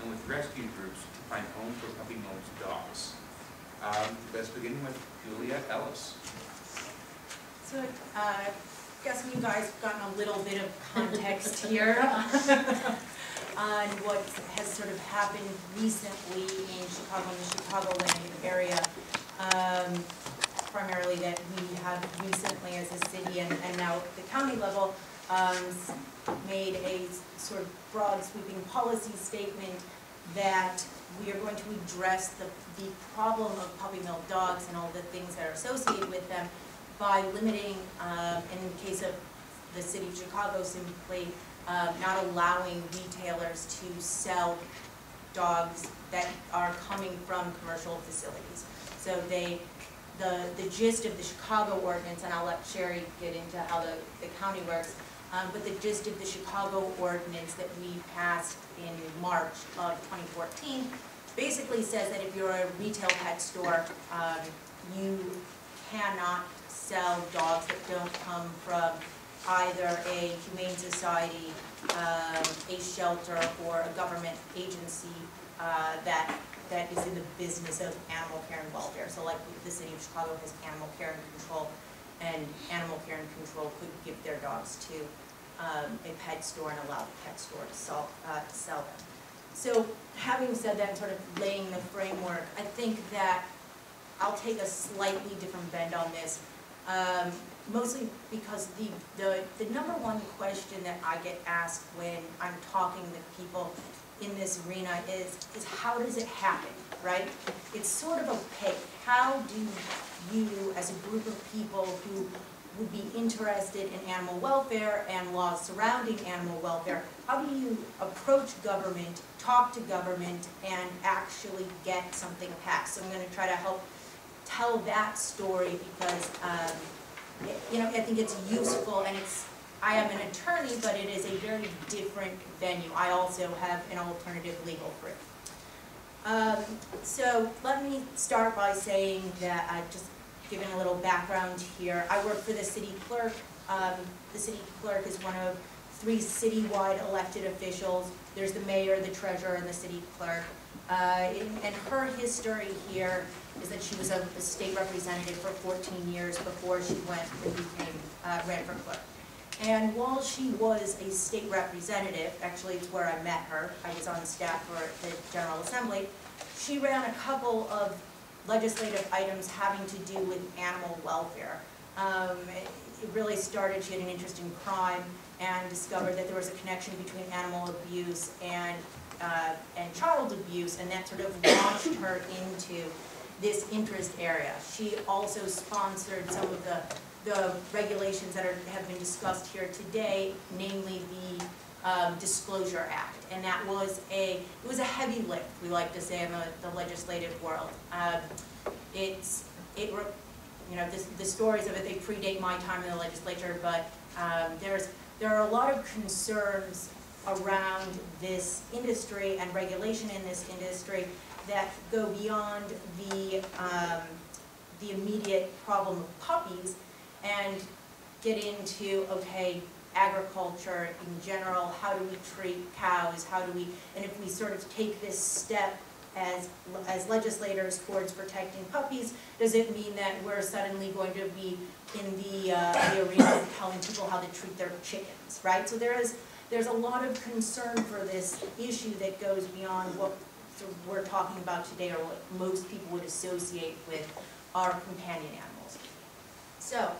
and with rescue groups to find homes for puppy mills dogs. Um, let's begin with Julia Ellis. So, uh, guessing you guys have gotten a little bit of context here on what has sort of happened recently in Chicago and the Chicagoland area. Um, primarily that we have recently as a city and, and now at the county level, um, made a sort of broad sweeping policy statement that we are going to address the, the problem of puppy mill dogs and all the things that are associated with them by limiting, um, in the case of the city of Chicago, simply uh, not allowing retailers to sell dogs that are coming from commercial facilities. So they, the, the gist of the Chicago ordinance, and I'll let Cherie get into how the, the county works, um, but the gist of the Chicago ordinance that we passed in March of 2014 basically says that if you're a retail pet store, um, you cannot sell dogs that don't come from either a humane society, um, a shelter, or a government agency uh, that that is in the business of animal care and welfare. So like the city of Chicago has animal care and control, and animal care and control could give their dogs to um, a pet store and allow the pet store to sell, uh, sell them. So having said that, sort of laying the framework, I think that I'll take a slightly different bend on this. Um, mostly because the, the, the number one question that I get asked when I'm talking to people in this arena is, is how does it happen, right? It's sort of opaque. How do you, as a group of people who would be interested in animal welfare and laws surrounding animal welfare, how do you approach government, talk to government, and actually get something passed? So I'm gonna try to help tell that story because, um, it- you know, I think it's useful and it's, I am an attorney, but it is a very different venue. I also have an alternative legal career. Um, so let me start by saying that, uh, just giving a little background here. I work for the city clerk. Um, the city clerk is one of three citywide elected officials. There's the mayor, the treasurer, and the city clerk. Uh, and her history here is that she was a, a state representative for 14 years before she went and became, uh, ran for clerk. And while she was a state representative, actually it's where I met her, I was on staff for the General Assembly, she ran a couple of legislative items having to do with animal welfare. Um, it it really started, she had an interest in crime and discovered that there was a connection between animal abuse and, uh, and child abuse, and that sort of launched her into this interest area. She also sponsored some of the, the regulations that are, have been discussed here today, namely the um, Disclosure Act. And that was a, it was a heavy lift, we like to say in the, the legislative world. Um, it's, it, you know, this, the stories of it, they predate my time in the legislature, but um, there's, there are a lot of concerns around this industry and regulation in this industry that go beyond the, um, the immediate problem of puppies and get into, okay, agriculture in general, how do we treat cows, how do we, and if we sort of take this step as, as legislators towards protecting puppies, does it mean that we're suddenly going to be in the, uh, the arena of telling people how to treat their chickens, right? So there is, there's a lot of concern for this issue that goes beyond what we're talking about today or what most people would associate with our companion animals. So,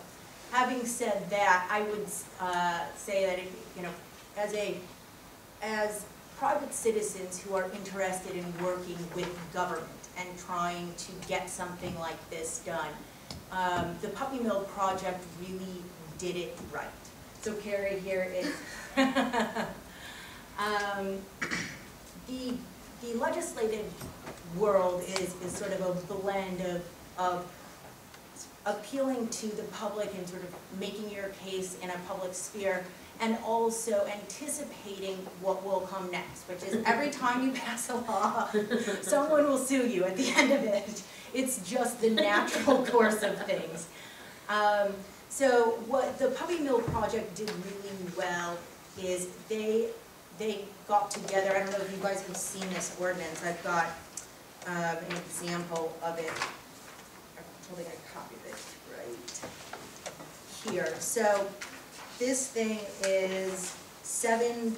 having said that, I would uh, say that, if, you know, as a, as private citizens who are interested in working with government and trying to get something like this done, um, the Puppy Mill Project really did it right. So Cari here is, um, the, the legislative world is, is sort of a blend of, of appealing to the public and sort of making your case in a public sphere and also anticipating what will come next, which is every time you pass a law, someone will sue you at the end of it. It's just the natural course of things. Um, so what the Puppy Mill Project did really well is they, they got together, I don't know if you guys have seen this ordinance, I've got um, an example of it. I'm holding a copy of it right here. So this thing is seven,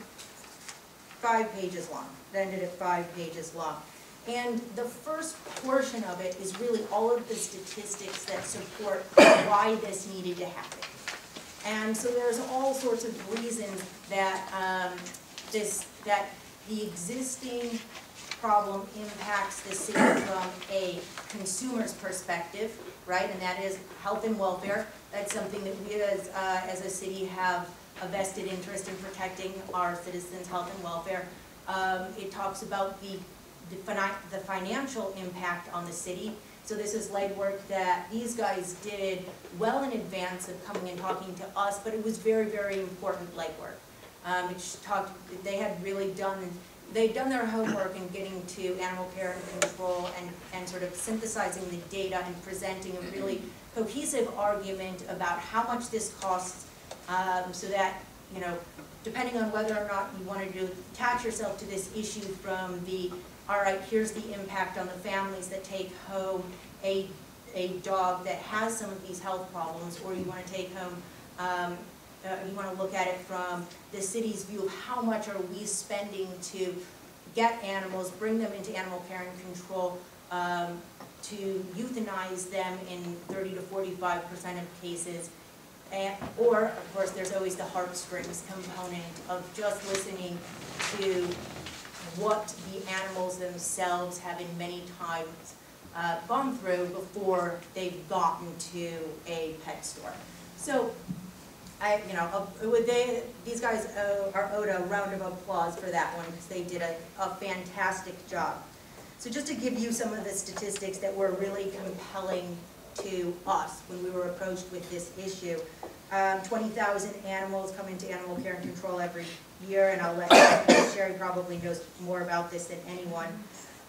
five pages long. It ended at five pages long. And the first portion of it is really all of the statistics that support why this needed to happen. And so there's all sorts of reasons that um, that the existing problem impacts the city from a consumer's perspective, right? And that is health and welfare. That's something that we as, uh, as a city have a vested interest in protecting our citizens' health and welfare. Um, it talks about the, the the financial impact on the city. So this is legwork that these guys did well in advance of coming and talking to us, but it was very, very important legwork. Um, it talked, they had really done, they'd done their homework in getting to animal care and control and, and sort of synthesizing the data and presenting a really cohesive argument about how much this costs, um, so that, you know, depending on whether or not you wanted to attach yourself to this issue from the, all right, here's the impact on the families that take home a, a dog that has some of these health problems, or you wanna take home, um, uh, you wanna look at it from the city's view of how much are we spending to get animals, bring them into animal care and control, um, to euthanize them in thirty to forty-five percent of cases. And, or, of course, there's always the heartstrings component of just listening to what the animals themselves have in many times uh, gone through before they've gotten to a pet store. So, I, you know, would they, these guys owe- are owed a round of applause for that one, because they did a, a fantastic job. So just to give you some of the statistics that were really compelling to us when we were approached with this issue. Um, twenty thousand animals come into animal care and control every year, and I'll let Cherie probably knows more about this than anyone.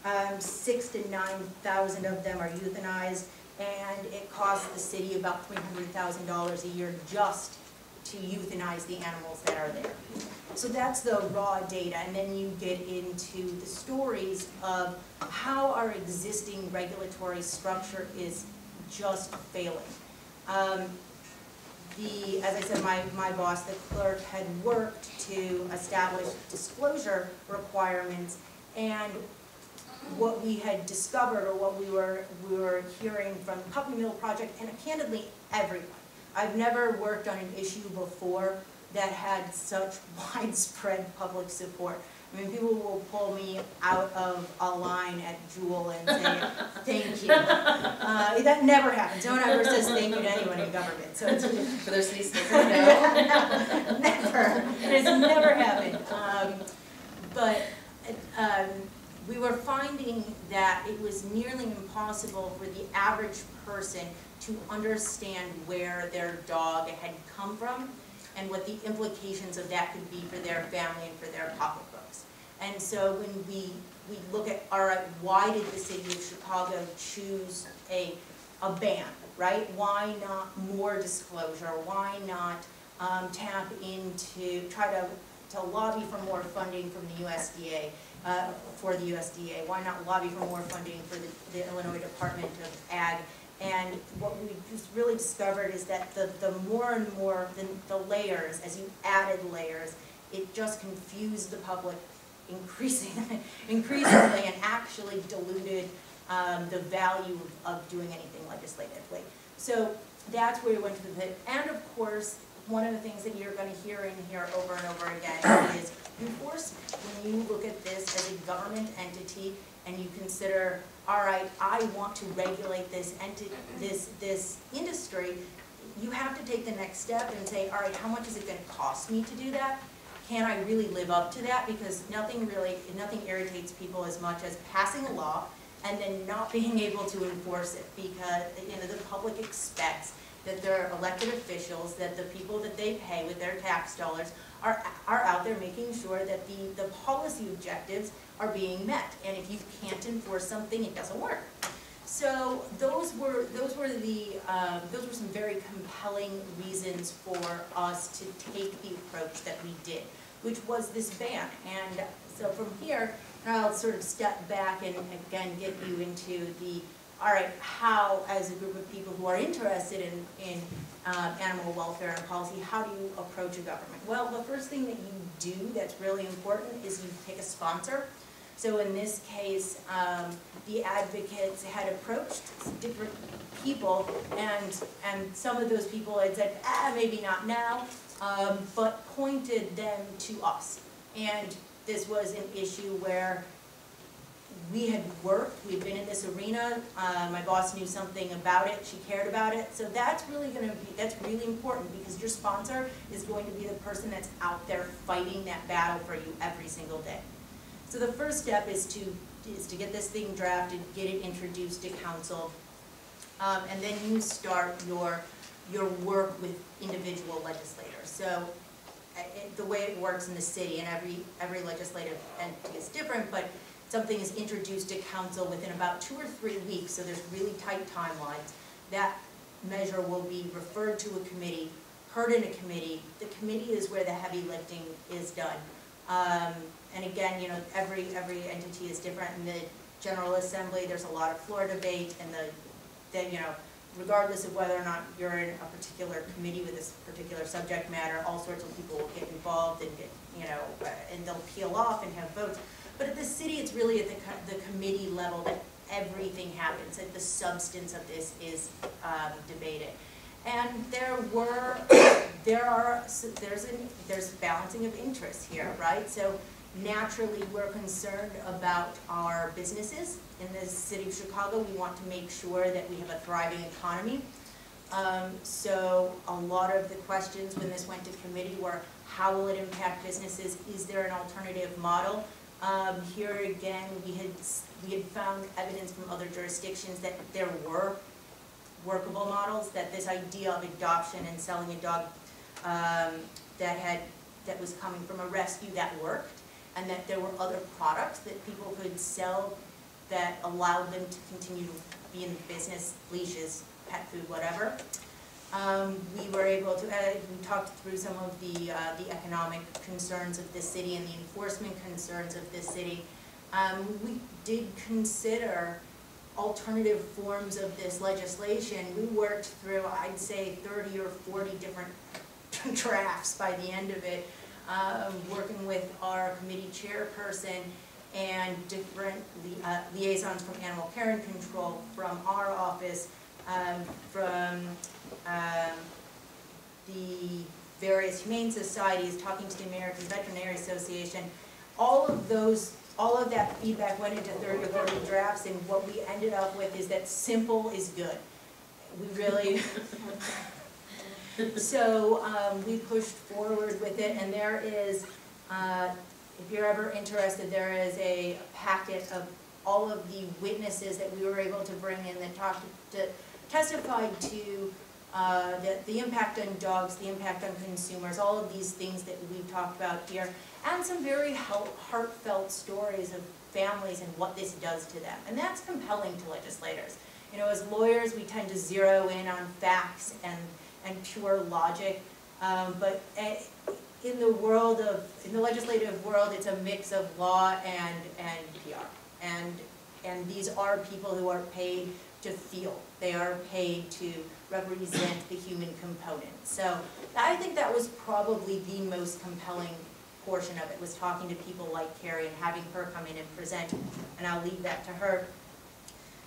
Um, six to nine thousand of them are euthanized, and it costs the city about three hundred thousand dollars a year just to euthanize the animals that are there. So that's the raw data, and then you get into the stories of how our existing regulatory structure is just failing. Um, the, as I said, my, my boss, the clerk, had worked to establish disclosure requirements, and what we had discovered, or what we were, we were hearing from the Puppy Mill Project, and candidly, everyone. I've never worked on an issue before that had such widespread public support. I mean, people will pull me out of a line at Jewel and say, thank you. Uh, that never happens, no one ever says thank you to anyone in government, so it's. For sticker, no? Never, it has never happened. Um, but, um, we were finding that it was nearly impossible for the average person to understand where their dog had come from and what the implications of that could be for their family and for their pocketbooks. And so when we, we look at, all right, why did the city of Chicago choose a, a ban, right? Why not more disclosure? Why not um, tap into, try to, to lobby for more funding from the USDA, uh, for the USDA? Why not lobby for more funding for the, the Illinois Department of Ag? And what we just really discovered is that the, the more and more, the, the layers, as you added layers, it just confused the public increasingly, increasingly and actually diluted um, the value of, of doing anything legislatively. So that's where we went to the pit. And of course, one of the things that you're gonna hear in here over and over again is enforcement. When you look at this as a government entity and you consider, all right, I want to regulate this enti, this, this industry, you have to take the next step and say, all right, how much is it gonna cost me to do that? Can I really live up to that? Because nothing really, nothing irritates people as much as passing a law and then not being able to enforce it because, you know, the public expects that their elected officials, that the people that they pay with their tax dollars are, are out there making sure that the, the policy objectives are being met. And if you can't enforce something, it doesn't work. So those were, those were the, um, those were some very compelling reasons for us to take the approach that we did, which was this ban. And so from here, I'll sort of step back and again get you into the, all right, how, as a group of people who are interested in, in um, animal welfare and policy, how do you approach a government? Well, the first thing that you do that's really important is you pick a sponsor. So in this case, um, the advocates had approached different people, and, and some of those people had said, ah, maybe not now, um, but pointed them to us. And this was an issue where we had worked, we'd been in this arena, uh, my boss knew something about it, she cared about it, so that's really gonna be, that's really important, because your sponsor is going to be the person that's out there fighting that battle for you every single day. So the first step is to, is to get this thing drafted, get it introduced to council, um, and then you start your, your work with individual legislators. So, uh, it, the way it works in the city, and every, every legislative entity is different, but something is introduced to council within about two or three weeks, so there's really tight timelines. That measure will be referred to a committee, heard in a committee. The committee is where the heavy lifting is done. Um, and again, you know, every, every entity is different. In the General Assembly, there's a lot of floor debate, and the, then, you know, regardless of whether or not you're in a particular committee with this particular subject matter, all sorts of people will get involved and get, you know, uh, and they'll peel off and have votes. But at the city, it's really at the, the committee level that everything happens, that the substance of this is um, debated. And there were, there are, s- there's an, there's balancing of interests here, right? So naturally, we're concerned about our businesses. In the city of Chicago, we want to make sure that we have a thriving economy. Um, so a lot of the questions when this went to committee were, how will it impact businesses? Is there an alternative model? Um, here again, we had, we had found evidence from other jurisdictions that there were workable models, that this idea of adoption and selling a dog, um, that had, that was coming from a rescue that worked, and that there were other products that people could sell that allowed them to continue to be in the business, leashes, pet food, whatever. Um, we were able to, uh, through some of the, uh, the economic concerns of the city and the enforcement concerns of the city. Um, we did consider alternative forms of this legislation. We worked through, I'd say, thirty or forty different drafts by the end of it, um, working with our committee chairperson and different li- uh, liaisons from Animal Care and Control, from our office, um, from um, the various humane societies, talking to the American Veterinary Association. All of those, all of that feedback went into thirty or forty drafts, and what we ended up with is that simple is good. We really, so, um, we pushed forward with it, and there is, uh, if you're ever interested, there is a packet of all of the witnesses that we were able to bring in that talked, that testified to, uh, the, the impact on dogs, the impact on consumers, all of these things that we've talked about here, and some very heartfelt stories of families and what this does to them. And that's compelling to legislators. You know, as lawyers, we tend to zero in on facts and, and pure logic, um, but eh, in the world of, in the legislative world, it's a mix of law and, and PR. And, and these are people who are paid to feel. They are paid to represent the human component. So I think that was probably the most compelling portion of it, was talking to people like Cari and having her come in and present, and I'll leave that to her.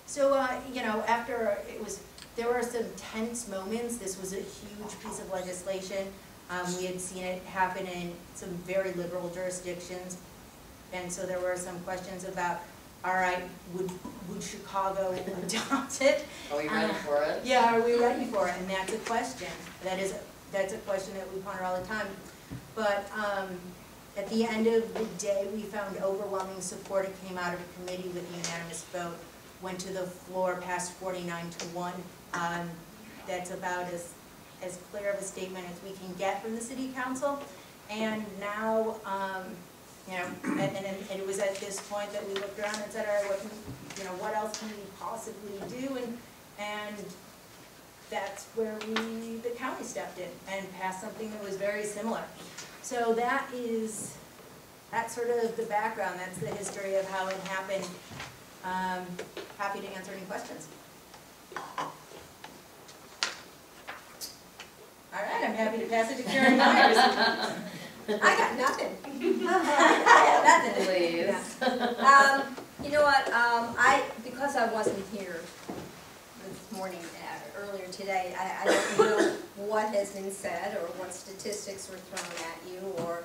So, uh, you know, after it was, there were some tense moments, this was a huge piece of legislation. Um, we had seen it happen in some very liberal jurisdictions, and so there were some questions about, all right, would, would Chicago adopt it? Are we ready Uh, for it? Yeah, are we ready for it? And that's a question. That is, that's a question that we ponder all the time. But, um, at the end of the day, we found overwhelming support. It came out of a committee with unanimous vote, went to the floor, passed forty-nine to one. Um, that's about as, as clear of a statement as we can get from the city council. And now, um, you know, and, and, and it was at this point that we looked around and said, all right, what can, you know, what else can we possibly do? And, and that's where we, the county stepped in and passed something that was very similar. So that is, that's sort of the background, that's the history of how it happened. Um, happy to answer any questions. All right, I'm happy to pass it to Cari Meyers. I got nothing. I got nothing. Please. Um, you know what, um, I, because I wasn't here this morning, uh, earlier today, I, I don't know what has been said or what statistics were thrown at you or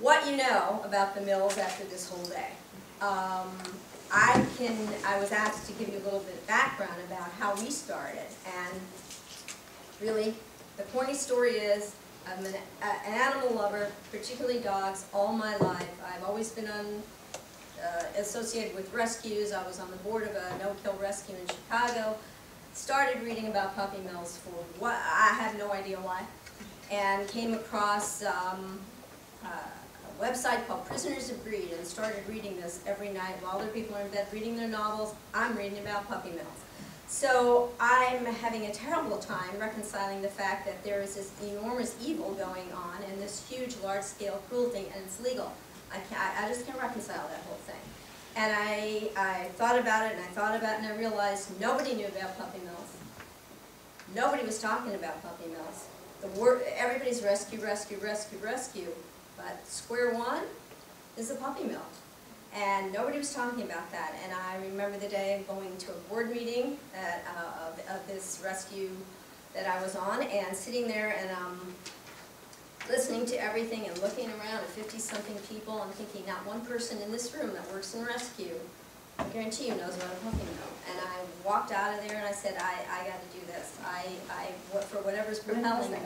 what you know about the mills after this whole day. Um, I can, I was asked to give you a little bit of background about how we started, and really, the corny story is, I'm an, an animal lover, particularly dogs, all my life. I've always been on, uh, associated with rescues, I was on the board of a no-kill rescue in Chicago. Started reading about puppy mills for what, I have no idea why, and came across, um, uh, a website called Prisoners of Greed and started reading this every night while other people are in bed reading their novels. I'm reading about puppy mills. So I'm having a terrible time reconciling the fact that there is this enormous evil going on and this huge, large-scale cruelty, and it's legal. I can't, I just can't reconcile that whole thing. And I, I thought about it and I thought about it and I realized nobody knew about puppy mills. Nobody was talking about puppy mills. The everybody's rescue, rescue, rescue, rescue, but square one is a puppy mill. And nobody was talking about that. And I remember the day of going to a board meeting that, uh, of, of this rescue that I was on and sitting there and, um, listening to everything and looking around at fifty-something people and thinking not one person in this room that works in rescue, I guarantee you knows about a puppy mill. And I walked out of there and I said, I, I gotta do this. I, I, what- for whatever's propelling me.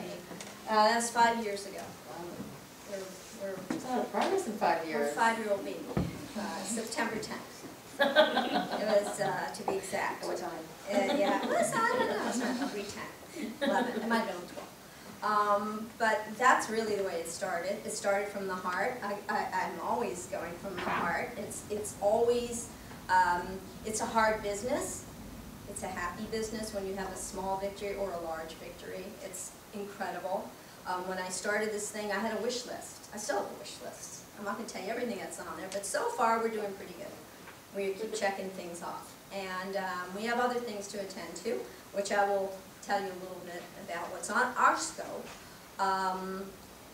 Uh, that's five years ago. Um, We're, we're. It's a lot of progress in five We're years. five-year-old baby, uh, September tenth. It was, uh, to be exact. What time? Uh, yeah, it was, I don't know, it's not three ten, eleven, it might have been twelve. Um, but that's really the way it started. It started from the heart. I, I, I'm always going from the heart. It's, it's always, um, it's a hard business. It's a happy business when you have a small victory or a large victory. It's incredible. Um, when I started this thing, I had a wish list. I still have a wish list. I'm not gonna tell you everything that's on there, but so far, we're doing pretty good. We keep checking things off. And, um, we have other things to attend to, which I will tell you a little bit about what's on our scope. Um,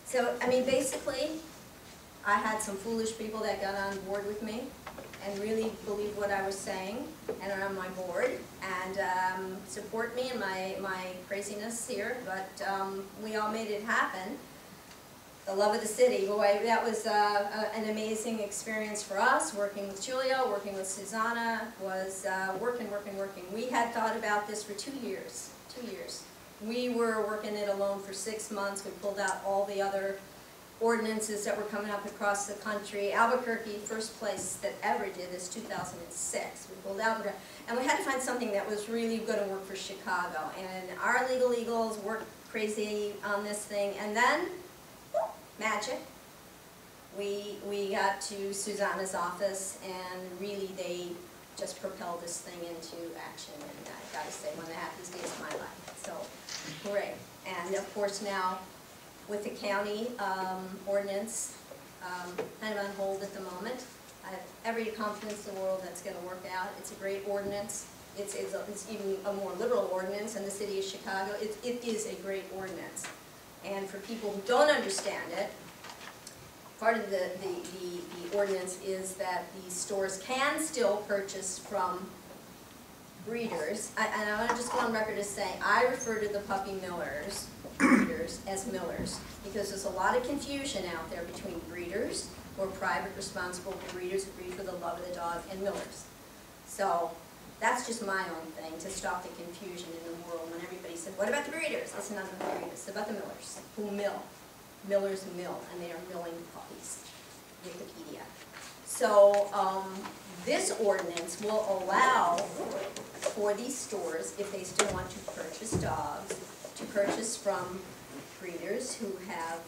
so, I mean, basically, I had some foolish people that got on board with me and really believed what I was saying and are on my board and um, support me in my, my craziness here, but um, we all made it happen. The love of the city, boy, that was uh, a- an amazing experience for us, working with Julia, working with Susana, was uh, working, working, working. We had thought about this for two years, two years. We were working it alone for six months, we pulled out all the other ordinances that were coming up across the country. Albuquerque, first place that ever did this, 2006. We pulled Albuquerque, and we had to find something that was really going to work for Chicago. And our legal eagles worked crazy on this thing, and then, magic. We, we got to Susana's office, and really they just propelled this thing into action. And I gotta say, one of the happiest days of my life. So, hooray. And of course now, with the county um, ordinance um, kind of on hold at the moment. I have every confidence in the world that's going to work out. It's a great ordinance. It's, it's, a- it's even a more liberal ordinance in the city of Chicago. It, it is a great ordinance. And for people who don't understand it, part of the, the, the, the ordinance is that the stores can still purchase from breeders. I- And I want to just go on record as saying, I refer to the puppy millers, breeders, as millers, because there's a lot of confusion out there between breeders, or private responsible breeders who breed for the love of the dog, and millers. So, that's just my own thing, to stop the confusion in the world when everybody said, what about the breeders? It's not about the breeders, it's about the millers, who mill. Millers mill, and they are milling puppies. Wikipedia. So, um, this ordinance will allow for these stores, if they still want to purchase dogs, to purchase from breeders who have,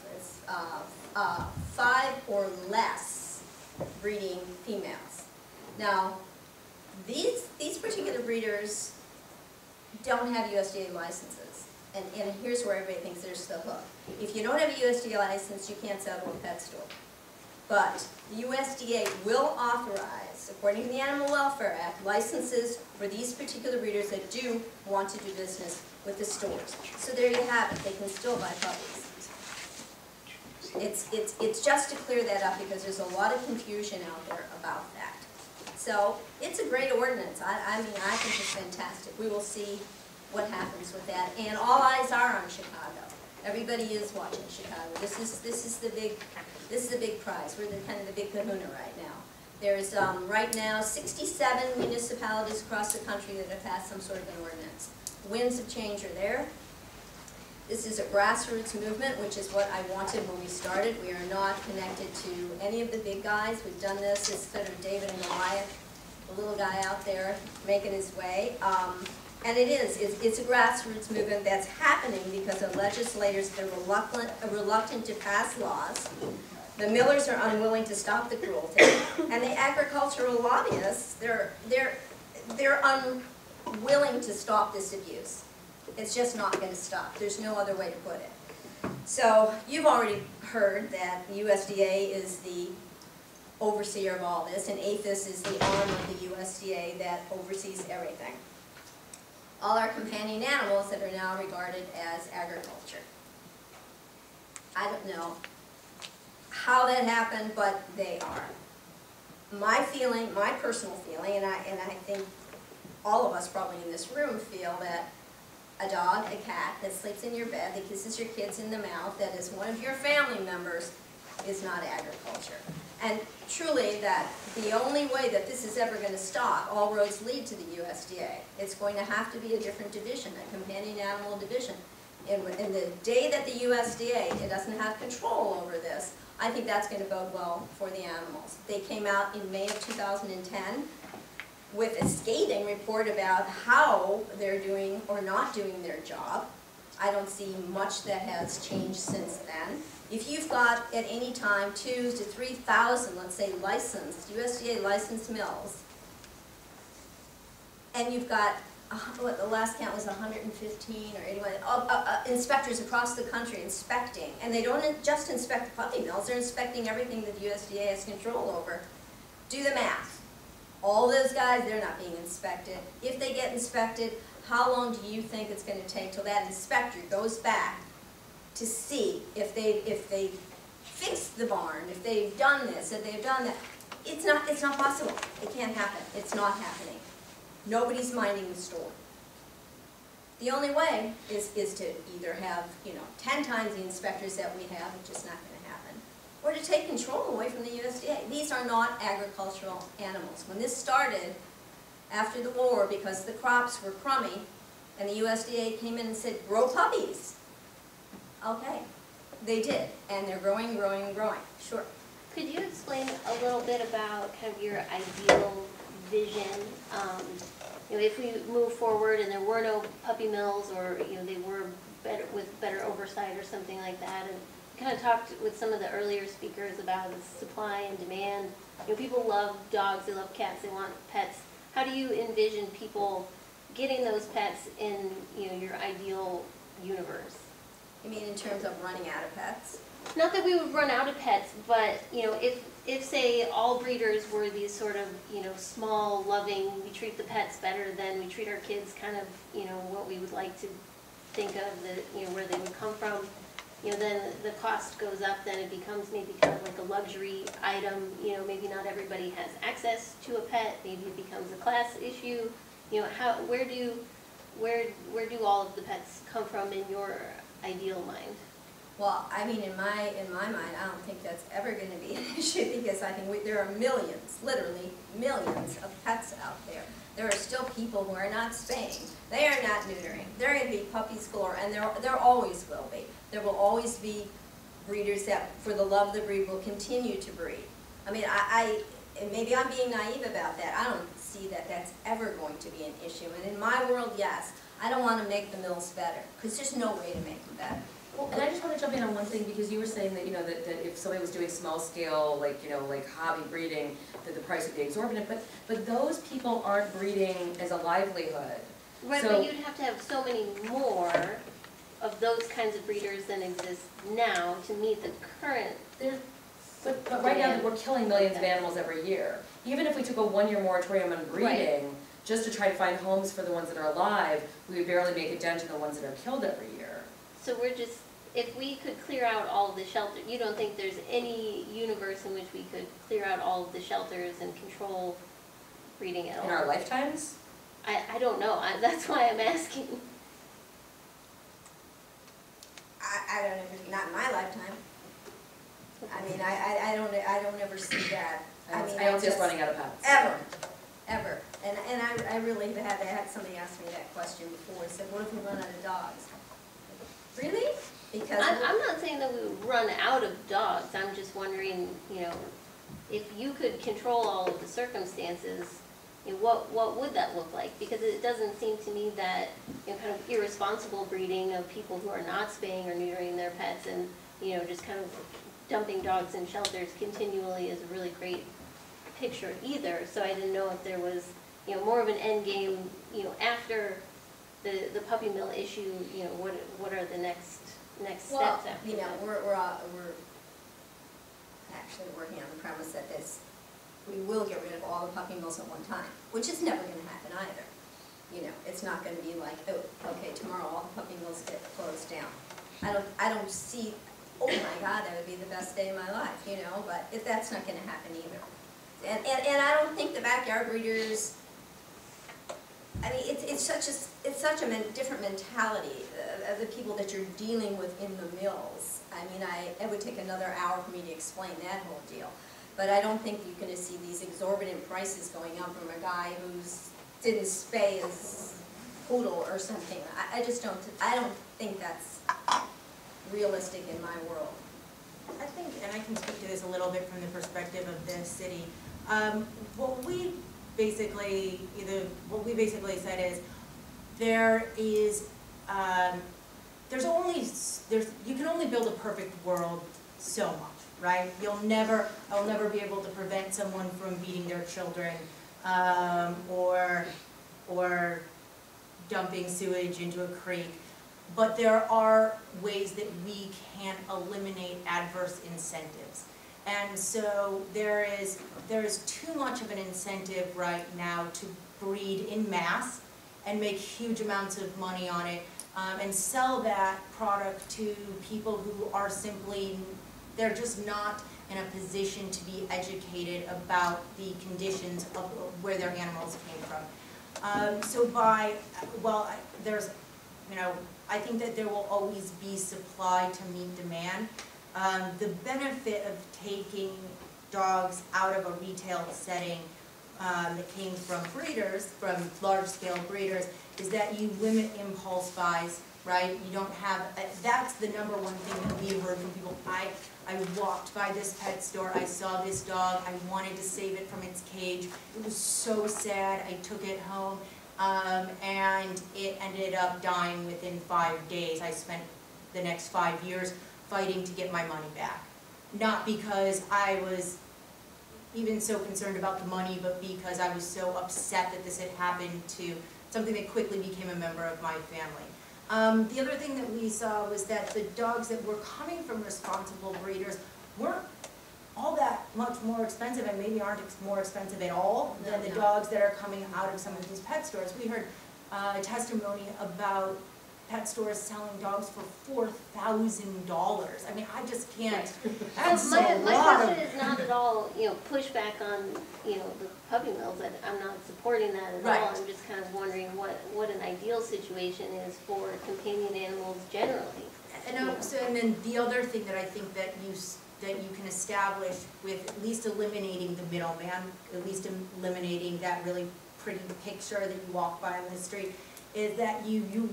uh, uh, five or less breeding females. Now, these, these particular breeders don't have USDA licenses. And, and here's where everybody thinks there's the hook. If you don't have a USDA license, you can't sell to a pet store. But the USDA will authorize, according to the Animal Welfare Act, licenses for these particular breeders that do want to do business with the stores. So there you have it, they can still buy puppies. It's, it's, it's just to clear that up because there's a lot of confusion out there about that. So it's a great ordinance. I, I mean, I think it's fantastic. We will see what happens with that. And all eyes are on Chicago. Everybody is watching Chicago. This is, this is the big, this is the big prize. We're the kind of the big kahuna right now. There's, um, right now, sixty-seven municipalities across the country that have passed some sort of an ordinance. Winds of change are there. This is a grassroots movement, which is what I wanted when we started. We are not connected to any of the big guys. We've done this, it's sort of David and Goliath, the little guy out there making his way. Um, and it is, it's, it's a grassroots movement that's happening because the legislators, they're reluctant, reluctant to pass laws. The millers are unwilling to stop the cruelty. And the agricultural lobbyists, they're, they're, they're unwilling to stop this abuse. It's just not gonna stop. There's no other way to put it. So you've already heard that the USDA is the overseer of all this, and APHIS is the arm of the USDA that oversees everything. All our companion animals that are now regarded as agriculture. I don't know how that happened, but they are. My feeling, my personal feeling, and I, and I think all of us probably in this room feel that a dog, a cat that sleeps in your bed, that kisses your kids in the mouth, that is one of your family members, is not agriculture. And truly, that the only way that this is ever going to stop, all roads lead to the USDA. It's going to have to be a different division, a companion animal division. And in the day that the USDA it doesn't have control over this, I think that's going to bode well for the animals. They came out in May of 2010 with a scathing report about how they're doing or not doing their job. I don't see much that has changed since then. If you've got at any time two to three thousand, let's say licensed, USDA licensed mills, and you've got, uh, what, the last count was hundred and fifteen or eighty-one, uh, uh, uh, inspectors across the country inspecting, and they don't just inspect puppy mills, they're inspecting everything that the USDA has control over. Do the math. All those guys, they're not being inspected. If they get inspected, how long do you think it's gonna take till that inspector goes back to see if they, if they fixed the barn, if they've done this, if they've done that? It's not, it's not possible. It can't happen. It's not happening. Nobody's minding the store. The only way is, is to either have, you know, ten times the inspectors that we have, which is not happen, or to take control away from the USDA. These are not agricultural animals. When this started, after the war, because the crops were crummy, and the USDA came in and said, grow puppies. Okay, they did, and they're growing, growing, growing, sure. Could you explain a little bit about kind of your ideal vision? Um, you know, if we move forward and there were no puppy mills or, you know, they were better, with better oversight or something like that, and kind of talked with some of the earlier speakers about the supply and demand. You know, people love dogs, they love cats, they want pets. How do you envision people getting those pets in, you know, your ideal universe? You mean in terms of running out of pets? Not that we would run out of pets, but, you know, if, if say all breeders were these sort of, you know, small, loving, we treat the pets better than we treat our kids, kind of, you know, what we would like to think of, the, you know, where they would come from, you know, then the cost goes up, then it becomes maybe kind of like a luxury item, you know, maybe not everybody has access to a pet, maybe it becomes a class issue, you know, how, where do, where, where do all of the pets come from in your ideal mind? Well, I mean, in my, in my mind, I don't think that's ever gonna be an issue, because I think we, there are millions, literally millions of pets out there. There are still people who are not spaying, they are not neutering, there are gonna be puppies galore, and there, there always will be. There will always be breeders that, for the love of the breed, will continue to breed. I mean, I, I, and maybe I'm being naive about that, I don't see that that's ever going to be an issue. And in my world, yes, I don't wanna make the mills better, because there's no way to make them better. Well, and I just wanna jump in on one thing, because you were saying that, you know, that, that if somebody was doing small scale, like, you know, like hobby breeding, that the price would be exorbitant, but, but those people aren't breeding as a livelihood. Right, So- but you'd have to have so many more of those kinds of breeders than exist now to meet the current. There's, but, but right now, we're killing millions of animals every year. Even if we took a one-year moratorium on breeding, just to try to find homes for the ones that are alive, we would barely make a dent in the ones that are killed every year. So we're just, if we could clear out all the shelters, you don't think there's any universe in which we could clear out all of the shelters and control breeding at all? In our lifetimes? I, I don't know, I, that's why I'm asking. I, I don't ever, not in my lifetime. I mean, I, I, I don't, I don't ever see that I I mean, don't see us running out of pets. Ever, ever. And, and I, I really have had, I had somebody ask me that question before, said, what if we run out of dogs? Really? Because. I'm, I'm not saying that we would run out of dogs, I'm just wondering, you know, if you could control all of the circumstances, you know, what, what would that look like? Because it doesn't seem to me that, you know, kind of irresponsible breeding of people who are not spaying or neutering their pets and, you know, just kind of dumping dogs in shelters continually is a really great picture either, so I didn't know if there was, you know, more of an end game, you know, after the, the puppy mill issue, you know, what, what are the next, next Well, steps after you know, that? we're, we're, uh, we're actually working on the premise that this, will get rid of all the puppy mills at one time, which is never gonna happen either. You know, it's not gonna be like, oh, okay, tomorrow all the puppy mills get closed down. I don't, I don't see, oh my God, that would be the best day of my life, you know, but if that's not gonna happen either. And, and, and I don't think the backyard breeders, I mean, it's, it's such a, it's such a men- different mentality of the people that you're dealing with in the mills. I mean, I, it would take another hour for me to explain that whole deal. But I don't think you're gonna see these exorbitant prices going up from a guy who's, didn't spay his poodle or something. I, I just don't, I don't think that's realistic in my world. I think, and I can speak to this a little bit from the perspective of the city. Um, what we basically, either, what we basically said is, there is, um, there's only, there's, you can only build a perfect world so much, right? You'll never, I'll never be able to prevent someone from beating their children, um, or, or dumping sewage into a creek. But there are ways that we can eliminate adverse incentives. And so there is, there is too much of an incentive right now to breed in mass and make huge amounts of money on it, um, and sell that product to people who are simply, they're just not in a position to be educated about the conditions of where their animals came from. Um, so by, well, there's, you know, I think that there will always be supply to meet demand. Um, the benefit of taking dogs out of a retail setting, um, that came from breeders, from large-scale breeders, is that you limit impulse buys, right? You don't have, uh, that's the number one thing that we heard from people. I, I walked by this pet store, I saw this dog, I wanted to save it from its cage. It was so sad, I took it home, um, and it ended up dying within five days. I spent the next five years fighting to get my money back. Not because I was even so concerned about the money, but because I was so upset that this had happened to something that quickly became a member of my family. Um, the other thing that we saw was that the dogs that were coming from responsible breeders weren't all that much more expensive and maybe aren't ex- more expensive at all than the No, no. dogs that are coming out of some of these pet stores. We heard uh, testimony about pet stores selling dogs for four thousand dollars. I mean, I just can't, that's a My, my lot of. question is not at all, you know, pushback on, you know, the puppy mills, I, I'm not supporting that at all. I'm just kind of wondering what, what an ideal situation is for companion animals generally. And, uh, so, and then the other thing that I think that you, that you can establish with at least eliminating the middleman, at least eliminating that really pretty picture that you walk by on the street, is that you, you,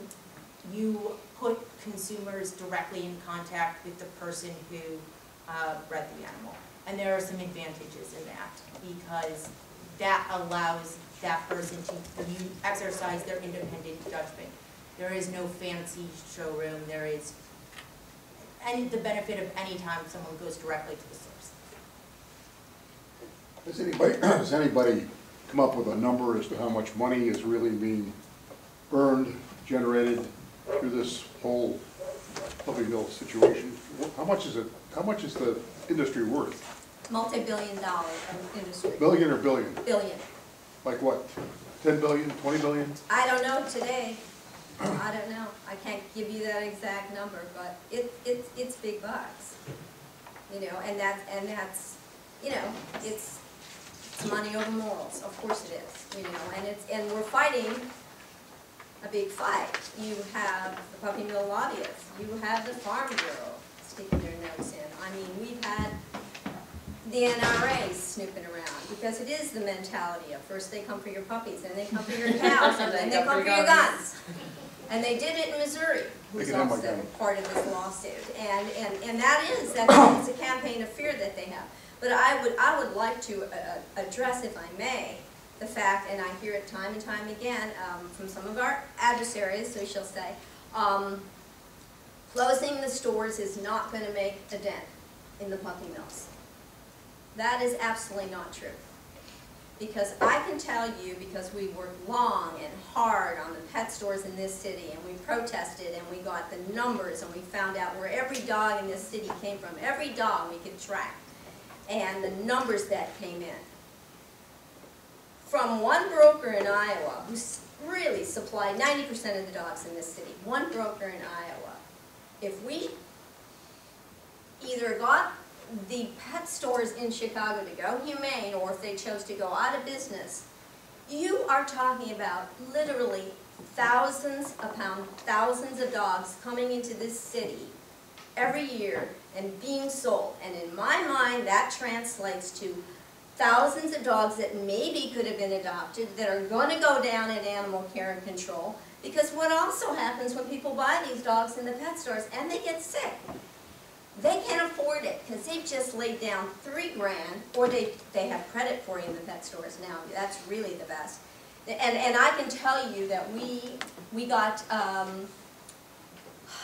you put consumers directly in contact with the person who, uh, bred the animal. And there are some advantages in that, because that allows that person to, exercise their independent judgment. There is no fancy showroom, there is any, the benefit of any time someone goes directly to the source. Has anybody, has anybody come up with a number as to how much money is really being earned, generated through this whole puppy mill situation? How much is it, how much is the industry worth? Multi-billion dollar industry. Billion or billion? Billion. Like what? 10 billion, 20 billion? I don't know today. I don't know. I can't give you that exact number, but it, it's, it's big bucks. You know, and that, and that's, you know, it's, it's money over morals, of course it is, you know, and it's, and we're fighting a big fight. You have the puppy mill lobbyists, you have the farm bureau sticking their nose in. I mean, we've had the NRA snooping around, because it is the mentality of first they come for your puppies, then they come for your cows, and then they come for your guns. And they did it in Missouri, who's They can have my also part of this lawsuit. And, and, and that is, that is a campaign of fear that they have. But I would, I would like to uh, address, if I may, the fact, and I hear it time and time again um, from some of our adversaries, so shall say, um, closing the stores is not going to make a dent in the puppy mills. That is absolutely not true. Because I can tell you, because we worked long and hard on the pet stores in this city, and we protested, and we got the numbers, and we found out where every dog in this city came from, every dog we could track, and the numbers that came in. From one broker in Iowa, who really supplied ninety percent of the dogs in this city, one broker in Iowa, if we either got the pet stores in Chicago to go humane, or if they chose to go out of business, you are talking about literally thousands upon thousands of dogs coming into this city every year and being sold. And in my mind, that translates to thousands of dogs that maybe could have been adopted that are going to go down at animal care and control. Because what also happens when people buy these dogs in the pet stores and they get sick, they can't afford it because they've just laid down three grand, or they, they have credit for you in the pet stores now. That's really the best. And, and I can tell you that we, we got um,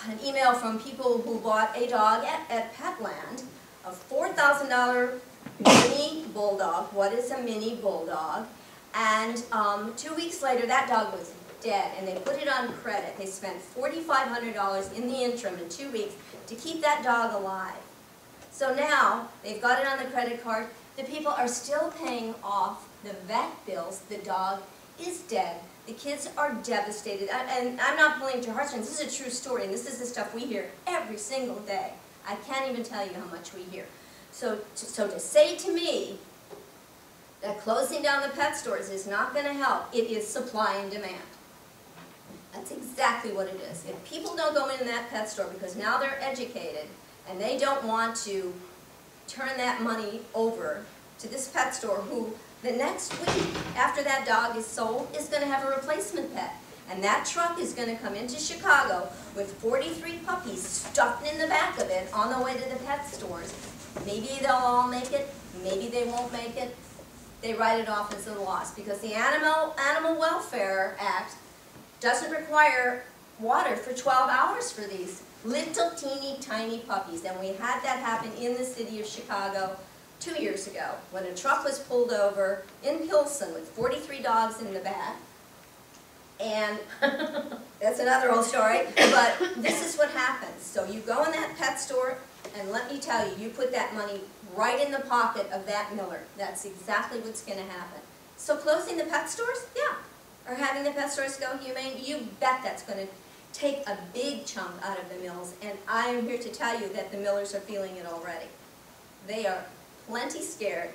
an email from people who bought a dog at, at Petland, a $4,000 mini bulldog. What is a mini bulldog? And um, two weeks later, that dog was dead, and they put it on credit. They spent $4,500 in the interim in two weeks to keep that dog alive. So now, they've got it on the credit card. The people are still paying off the vet bills. The dog is dead. The kids are devastated. I- And I'm not pulling at your heartstrings. This is a true story, and this is the stuff we hear every single day. I can't even tell you how much we hear. So, to- so to say to me that closing down the pet stores is not going to help, it is supply and demand. That's exactly what it is. If people don't go in that pet store because now they're educated and they don't want to turn that money over to this pet store who the next week after that dog is sold is going to have a replacement pet. And that truck is going to come into Chicago with 43 puppies stuffed in the back of it on the way to the pet stores. Maybe they'll all make it, maybe they won't make it. They write it off as a loss because the Animal, Animal Welfare Act doesn't require water for 12 hours for these little teeny tiny puppies. And we had that happen in the city of Chicago two years ago when a truck was pulled over in Pilsen with 43 dogs in the back. And that's another old story, but this is what happens. So you go in that pet store, and let me tell you, you put that money right in the pocket of that miller. That's exactly what's going to happen. So closing the pet stores? Yeah. Or having the pet stores go humane? You bet that's going to take a big chunk out of the mills. And I am here to tell you that the millers are feeling it already. They are plenty scared.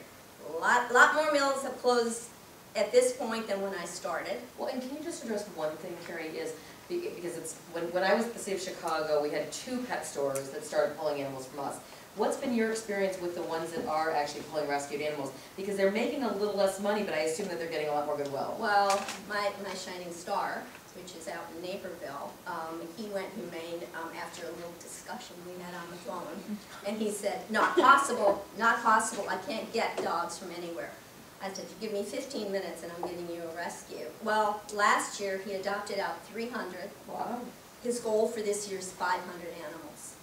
A lot, lot more mills have closed at this point than when I started. Well, and can you just address one thing, Cari, is, because it's, when, when I was at the city of Chicago, we had two pet stores that started pulling animals from us. What's been your experience with the ones that are actually pulling rescued animals? Because they're making a little less money, but I assume that they're getting a lot more goodwill. Well, my, my shining star, which is out in Naperville, um, he went humane, um, after a little discussion we had on the phone. And he said, not possible, not possible, I can't get dogs from anywhere. I said, give me fifteen minutes and I'm getting you a rescue. Well, last year, he adopted out three hundred. Wow. His goal for this year is five hundred animals.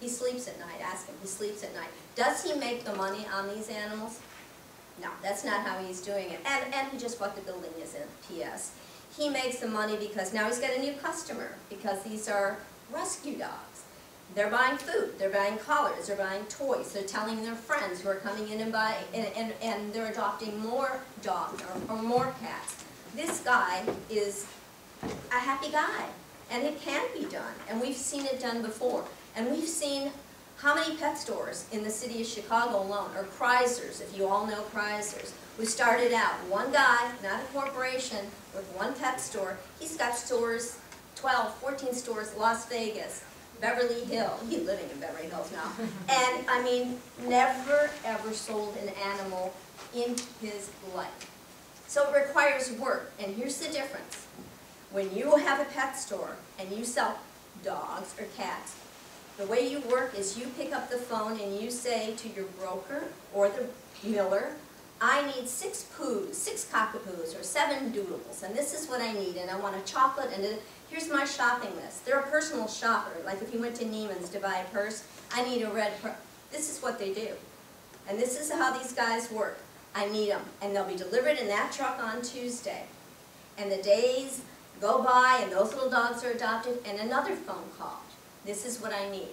He sleeps at night, ask him, he sleeps at night. Does he make the money on these animals? No, that's not how he's doing it. And, and he just bought the building as a PS. He makes the money because now he's got a new customer, because these are rescue dogs. They're buying food, they're buying collars, they're buying toys, they're telling their friends who are coming in and buying, and, and, and they're adopting more dogs or, or more cats. This guy is a happy guy, and it can be done, and we've seen it done before. And we've seen how many pet stores in the city of Chicago alone, or Kriser's, if you all know Kriser's, who started out, one guy, not a corporation, with one pet store. He's got stores, 12, 14 stores, Las Vegas, Beverly Hill, he's living in Beverly Hills now. And, I mean, never, ever sold an animal in his life. So it requires work, and here's the difference. When you have a pet store and you sell dogs or cats, the way you work is you pick up the phone and you say to your broker or the miller, I need six poos, six cockapoos, or seven doodles, and this is what I need, and I want a chocolate, and a- here's my shopping list. They're a personal shopper, like if you went to Neiman's to buy a purse, I need a red purse. This is what they do. And this is how these guys work. I need them, and they'll be delivered in that truck on Tuesday. And the days go by, and those little dogs are adopted, and another phone call. This is what I need.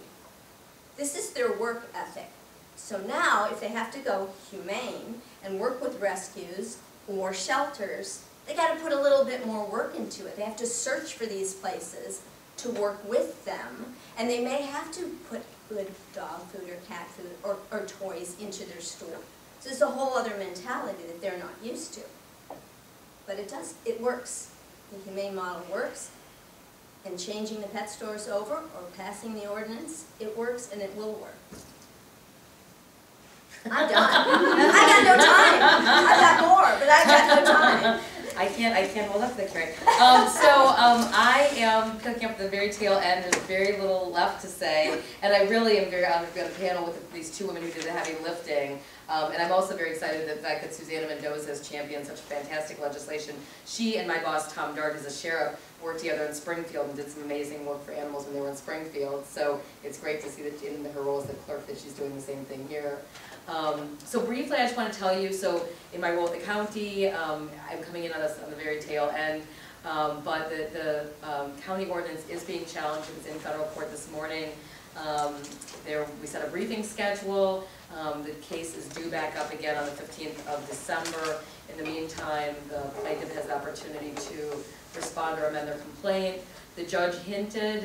This is their work ethic. So now, if they have to go humane and work with rescues or shelters, they gotta put a little bit more work into it. They have to search for these places to work with them, and they may have to put good dog food or cat food or, or toys into their store. So it's a whole other mentality that they're not used to. But it does, it works. The humane model works, and changing the pet stores over or passing the ordinance, it works and it will work. I'm done. I got no time. I've got more, but I got no time. I can't, I can't hold up the carrot. Um, so, um, I am picking up the very tail end, there's very little left to say, and I really am very honored to be on a panel with these two women who did the heavy lifting. Um, and I'm also very excited the fact that Susana Mendoza has championed such fantastic legislation. She and my boss, Tom Dart, who's a sheriff, worked together in Springfield and did some amazing work for animals when they were in Springfield. So it's great to see that in her role as the clerk that she's doing the same thing here. Um, so briefly, I just want to tell you, so in my role at the county, um, I'm coming in on this on the very tail end, um, but the, the um, county ordinance is being challenged. It was in federal court this morning. Um, there, we set a briefing schedule. Um, the case is due back up again on the 15th of December. In the meantime, the plaintiff has the opportunity to respond or amend their complaint. The judge hinted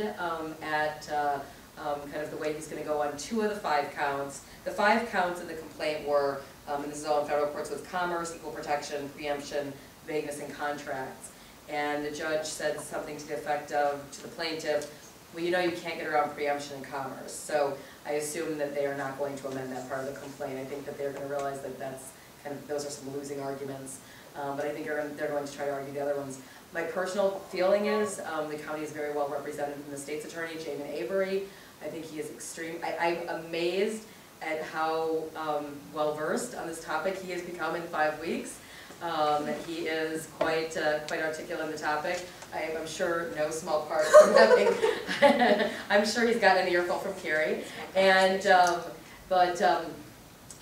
at uh, um, kind of the way he's going to go on two of the five counts. The five counts in the complaint were, um, and this is all in federal courts, with commerce, equal protection, preemption, vagueness, and contracts. And the judge said something to the effect of, to the plaintiff, well, you know you can't get around preemption and commerce. So I assume that they are not going to amend that part of the complaint. I think that they're going to realize that that's kind of, those are some losing arguments. Um, but I think they're, they're going to try to argue the other ones. My personal feeling is, um, the county is very well represented in the state's attorney, Jamin Avery. I think he is extreme, I, I'm amazed at how, um, well-versed on this topic he has become in five weeks. Um, he is quite, uh, quite articulate on the topic. I am sure no small part from having, I'm sure he's gotten an earful from Cari. And, um, but, um,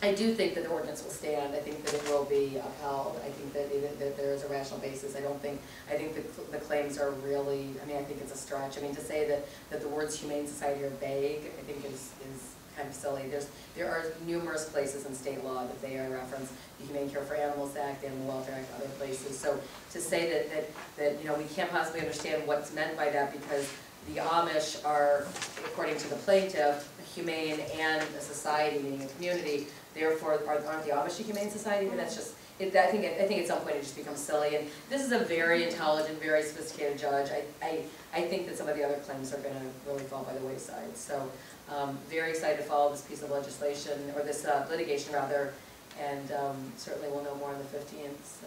I do think that the ordinance will stand, I think that it will be upheld, I think that, it- that there is a rational basis, I don't think, I think the, the claims are really, I mean, I think it's a stretch, I mean, to say that, that the words humane society are vague, I think is, is kind of silly, there's, there are numerous places in state law that they are referenced, the Humane Care for Animals Act, Animal Welfare Act, other places, so to say that, that, that, you know, we can't possibly understand what's meant by that because the Amish are, according to the plaintiff, humane and a society, meaning a community, therefore aren't the Amish humane society, and that's just, it, I think, I think at some point it just becomes silly, and this is a very intelligent, very sophisticated judge, I, I, I think that some of the other claims are gonna really fall by the wayside, so, um, very excited to follow this piece of legislation, or this, uh, litigation rather, and, um, certainly we'll know more on the fifteenth, so.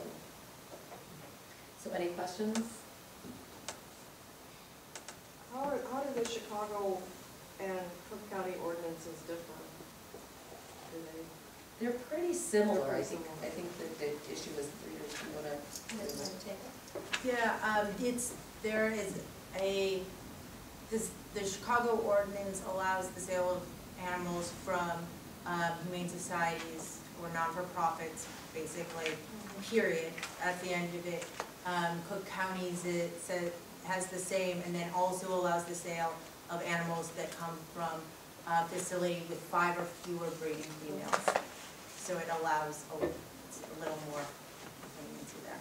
So any questions? How are, how do the Chicago and Cook County ordinances differ? Do they? They're pretty similar, I think. I think that the issue was, readers, you wanna? Yeah, um, it's, there is a, this, the Chicago ordinance allows the sale of animals from, um, humane societies or non-for-profits, basically, period, at the end of it. Um, Cook County's, it says, has the same, and then also allows the sale of animals that come from a facility with five or fewer breeding females. So it allows a, it's a little more leniency there.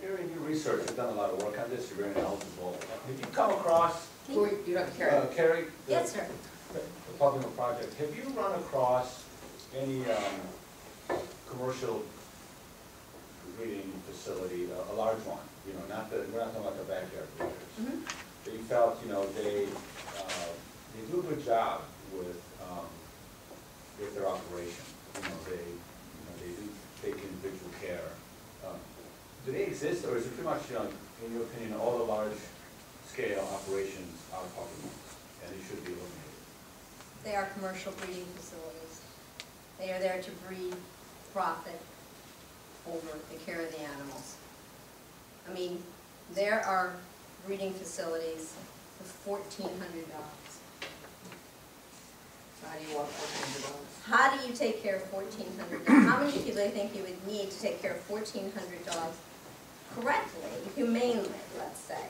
During your research, you've done a lot of work on this, you're very knowledgeable. Have you come across, Who, you don't care? uh, Cari? the- Yes, sir. The the Puppy Mill Project, have you run across any, um, commercial breeding facility, a, a large one, you know, not the, we're not talking about the backyard breeders. Mhm. They felt, you know, they, uh, they do a good job with, um, with their operation. You know, they, you know, they do take individual care. Um, Do they exist, or is it pretty much, you know, in your opinion, all the large scale operations are mills, and they should be eliminated? They are commercial breeding facilities. They are there to breed profit over the care of the animals. I mean, there are breeding facilities hundred dogs. How do you take care of fourteen hundred dogs? How many people do you think you would need to take care of fourteen hundred dogs correctly, humanely, let's say?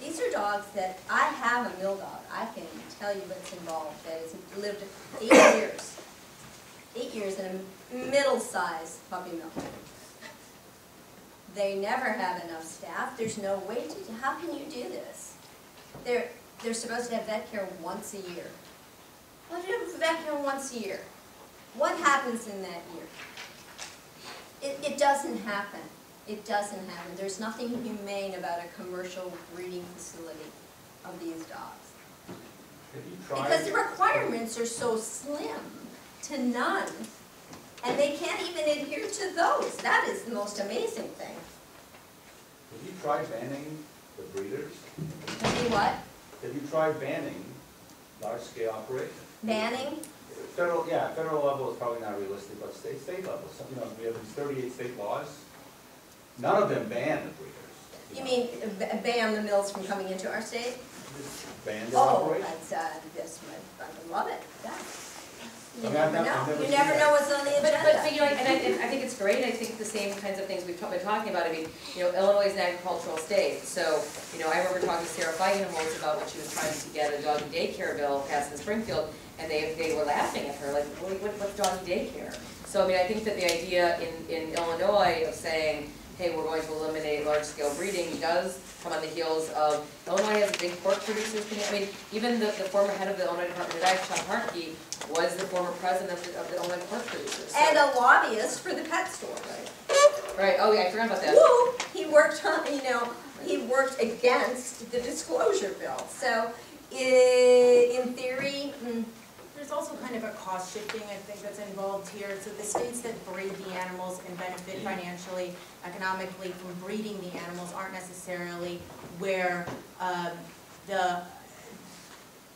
These are dogs that, I have a mill dog, I can tell you what's involved, that has lived eight years. Eight years in a middle-sized puppy mill. They never have enough staff, there's no way to, how can you do this? They're, they're supposed to have vet care once a year. Well, if you have vet care once a year, what happens in that year? It, it doesn't happen. It doesn't happen. There's nothing humane about a commercial breeding facility of these dogs. Have you tried? Because the requirements are so slim to none, and they can't even adhere to those. That is the most amazing thing. Have you tried banning the breeders? Have you what? Have you tried banning large-scale operations? Banning? Federal, yeah, federal level is probably not realistic, but state, state level, some, you know, we have these thirty-eight state laws. None of them ban the breeders. You mean b- ban the mills from coming into our state? Ban their Oh, operation. that's, uh, this, I would love it, yeah. You I mean, never I've never- know. never You never know what's on the But, agenda. but, but, you know, and I, and I think it's great, I think the same kinds of things we've been talking about, I mean, you know, Illinois is an agricultural state, so, you know, I remember talking to Sarah Feigenholz about when she was trying to get a dog doggy daycare bill passed in Springfield, and they, they were laughing at her, like, what, what- what's doggy daycare? So, I mean, I think that the idea in, in Illinois of saying, hey, we're going to eliminate large-scale breeding does come on the heels of, Illinois has a big pork producers. I mean, even the, the former head of the Illinois Department of Ag, Sean Harkey, was the former president of the, of the Illinois pork producers. so- And a lobbyist for the pet store. Right, right. oh yeah, I forgot about that. Woo, he worked on, you know, he worked against the disclosure bill. So, i- in theory, mm, There's also kind of a cost shifting, I think, that's involved here. So the states that breed the animals and benefit financially, economically from breeding the animals aren't necessarily where um, the,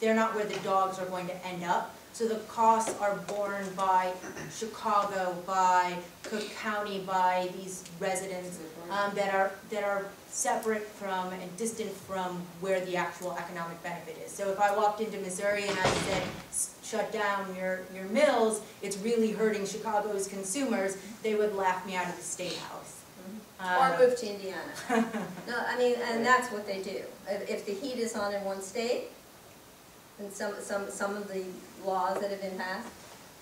they're not where the dogs are going to end up. So the costs are borne by Chicago, by Cook County, by these residents um, that are, that are separate from and distant from where the actual economic benefit is. So if I walked into Missouri and I said, "S- shut down your, your mills, it's really hurting Chicago's consumers, they would laugh me out of the state house. or Um, move to Indiana. No, I mean, and that's what they do. If, if the heat is on in one state, and some, some, some of the laws that have been passed,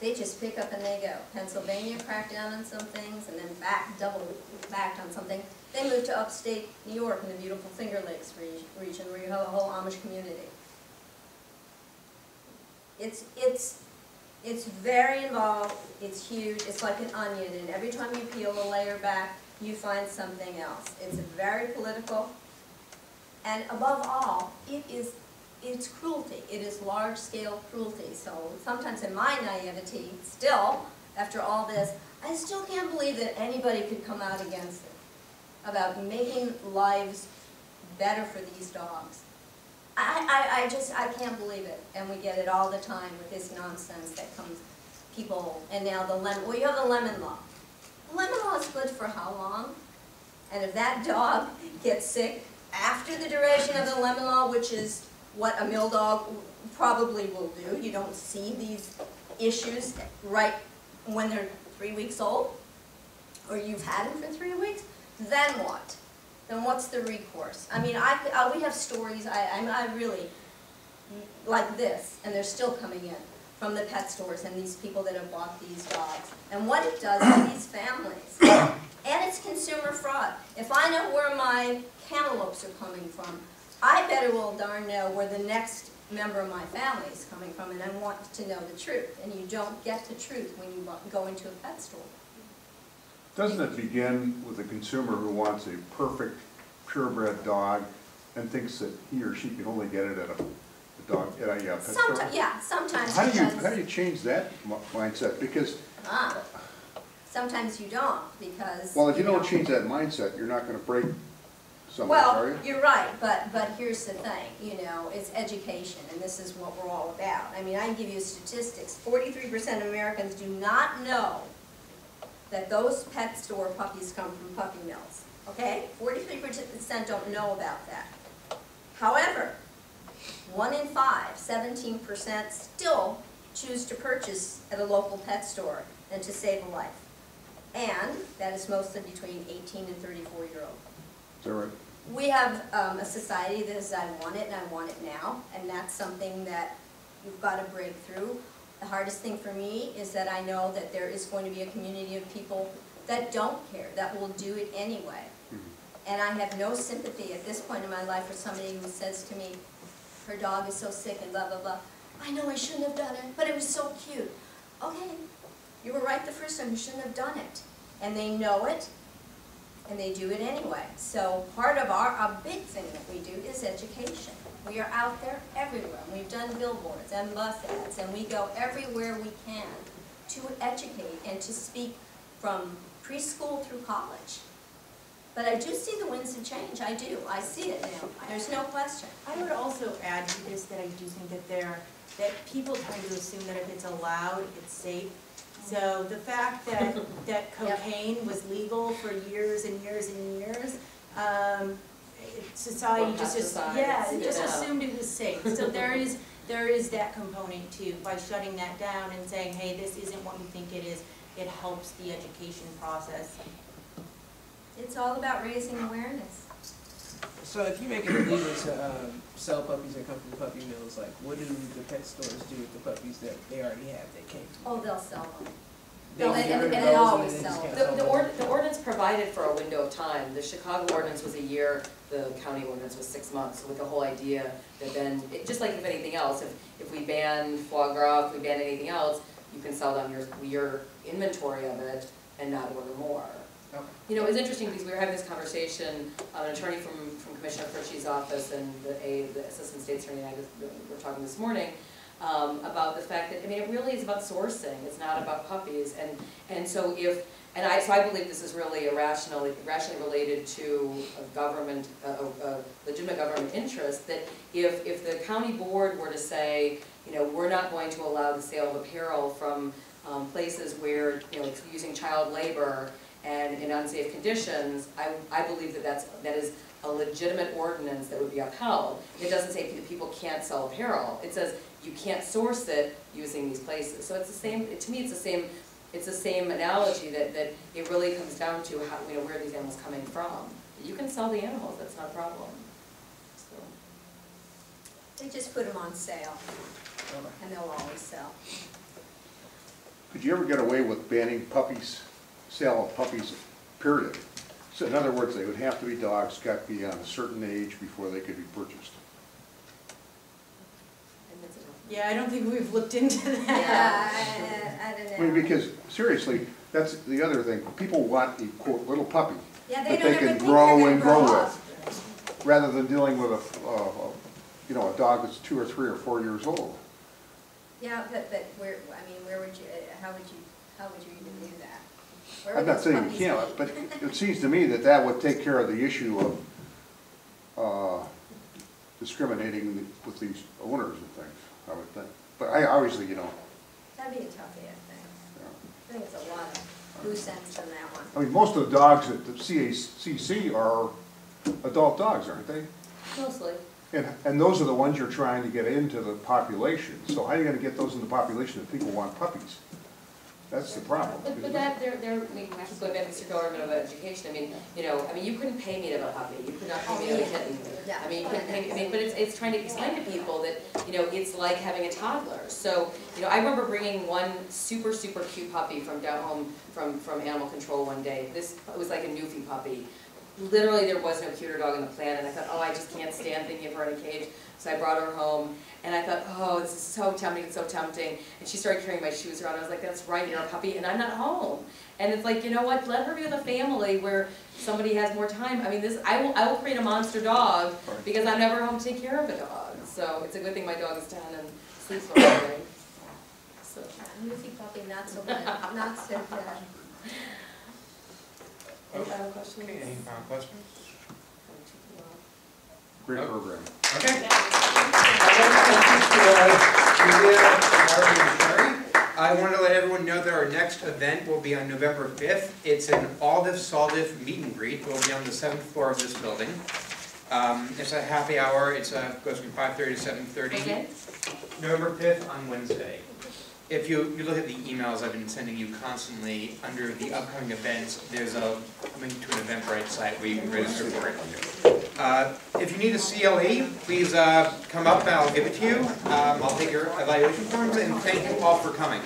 they just pick up and they go. Pennsylvania cracked down on some things and then back, double backed on something. They moved to upstate New York in the beautiful Finger Lakes re- region where you have a whole Amish community. It's, it's, it's very involved, it's huge, it's like an onion, and every time you peel a layer back, you find something else. It's very political, and above all, it is, it's cruelty, it is large-scale cruelty. So sometimes in my naivety, still, after all this, I still can't believe that anybody could come out against it, about making lives better for these dogs. I, I, I just, I can't believe it, and we get it all the time with this nonsense that comes, people, and now the lemon, well, you have the lemon law. Lemon law is good for how long? And if that dog gets sick after the duration of the lemon law, which is what a mill dog probably will do, you don't see these issues right when they're three weeks old, or you've had them for three weeks, then what? Then what's the recourse? I mean, I, I, we have stories, I, I, I really, like this, and they're still coming in from the pet stores and these people that have bought these dogs, and what it does to these families. And it's consumer fraud. If I know where my cantaloupes are coming from, I better well darn know where the next member of my family is coming from, and I want to know the truth. And you don't get the truth when you go into a pet store. Doesn't it begin with a consumer who wants a perfect purebred dog and thinks that he or she can only get it at a, a dog, at a uh, pet store? Sometimes, yeah, sometimes How do you, how do you change that mi- mindset? Because, Ah, sometimes you don't, because. well, if you know- don't change that mindset, you're not gonna break somebody, are Well, you? you're right, but, but here's the thing, you know, it's education, and this is what we're all about. I mean, I can give you statistics, forty-three percent of Americans do not know that those pet store puppies come from puppy mills, okay? Forty-three percent don't know about that. However, one in five, 17 percent, still choose to purchase at a local pet store than to save a life. And that is mostly between eighteen and thirty-four year old. Is right? We have um, a society that says, I want it and I want it now, and that's something that you've got to break through. The hardest thing for me is that I know that there is going to be a community of people that don't care, that will do it anyway. Mm-hmm. And I have no sympathy at this point in my life for somebody who says to me, her dog is so sick and blah, blah, blah. I know I shouldn't have done it, but it was so cute. Okay, you were right the first time, you shouldn't have done it. And they know it, and they do it anyway. So part of our, a big thing that we do is education. We are out there everywhere. We've done billboards and bus ads, and we go everywhere we can to educate and to speak from preschool through college. But I do see the winds of change, I do, I see it now, there's no question. I would also add to this that I do think that there, that people tend to assume that if it's allowed, it's safe. So the fact that, that cocaine was legal for years and years and years, um, society Or just, just, yeah, it just yeah. assumed it was safe. So there is, there is that component too, by shutting that down and saying, hey, this isn't what you think it is, it helps the education process. It's all about raising awareness. So if you make it illegal to um, sell puppies that come from puppy mills, like what do the pet stores do with the puppies that they already have that came to? Oh, they'll sell them. They They'll- And rid and they those and always then sell just them. can't The, the ord, the ordinance provided for a window of time. The Chicago ordinance was a year, the county ordinance was six months, with the whole idea that then, it- just like if anything else, if, if we ban foie gras, if we ban anything else, you can sell down your, your inventory of it and not order more. Okay. You know, it was interesting because we were having this conversation, uh, an attorney from, from Commissioner Fritchey's office and the, a, the Assistant State Attorney and I were talking this morning, um, about the fact that, I mean, it really is about sourcing, it's not about puppies, and, and so if, and I, so I believe this is really irrationally, rationally related to a government, a, a legitimate government interest, that if, if the county board were to say, you know, we're not going to allow the sale of apparel from, um, places where, you know, it's using child labor and in unsafe conditions, I, I believe that that's, that is a legitimate ordinance that would be upheld. It doesn't say that people can't sell apparel, it says you can't source it using these places. So it's the same, to me, it's the same, it's the same analogy that, that it really comes down to how, you know, where are these animals coming from? You can sell the animals, that's not a problem. So, They just put them on sale, and they'll always sell. Could you ever get away with banning puppies, sale of puppies, period? So in other words, they would have to be dogs, got to be on a certain age before they could be purchased. Yeah, I don't think we've looked into that. Yeah, I, I don't know. I mean, because seriously, that's the other thing, people want a quote, little puppy Yeah, they that they can grow and grow grow with, rather than dealing with a, uh, you know, a dog that's two or three or four years old. Yeah, but, but where, I mean, where would you, uh, how would you, how would you even do that? Where I'm not saying you can't, be? but it seems to me that that would take care of the issue of, uh, discriminating with these owners and things, I would think. But I, obviously, you know, That'd be a toughie, I think. I think it's a lot of loose ends on that one. I mean, most of the dogs at the CACC are adult dogs, aren't they? Mostly. And, and those are the ones you're trying to get into the population. So how are you gonna get those in the population if people want puppies? That's the problem. But, but that, they're, they're, I mean, keep going back to Mr. Government of Education, I mean, you know, I mean, you couldn't pay me to have a puppy, you could not pay me to kitten. I mean, you couldn't pay, I mean, but it's, it's trying to explain to people that, you know, it's like having a toddler. So, you know, I remember bringing one super, super cute puppy from down home, from, from animal control one day. This, was like a Newfie puppy. Literally, there was no cuter dog on the planet, and I thought, oh, I just can't stand thinking of her in a cage. So I brought her home, and I thought, oh, this is so tempting, it's so tempting. And she started carrying my shoes around, I was like, that's right, you're a puppy, and I'm not home. And it's like, you know what, let her be with a family where somebody has more time. I mean, this, I will, I will create a monster dog because I'm never home to take care of a dog. So it's a good thing my dog is ten and sleeps all day. So. Lucy puppy, not so bad, not so bad. Any final questions? Okay, any final questions? Great program. Okay. I want to let everyone know that our next event will be on November fifth. It's an Aldif Saldif meet and greet. It will be on the seventh floor of this building. Um, it's a happy hour. It's a, goes from five thirty to seven thirty. Okay. November fifth on Wednesday. If you, you look at the emails I've been sending you constantly, under the upcoming events, there's a link to an Eventbrite site where you can register for it. Uh, If you need a CLE, please uh, come up and I'll give it to you. Um, I'll take your evaluation forms and thank you all for coming.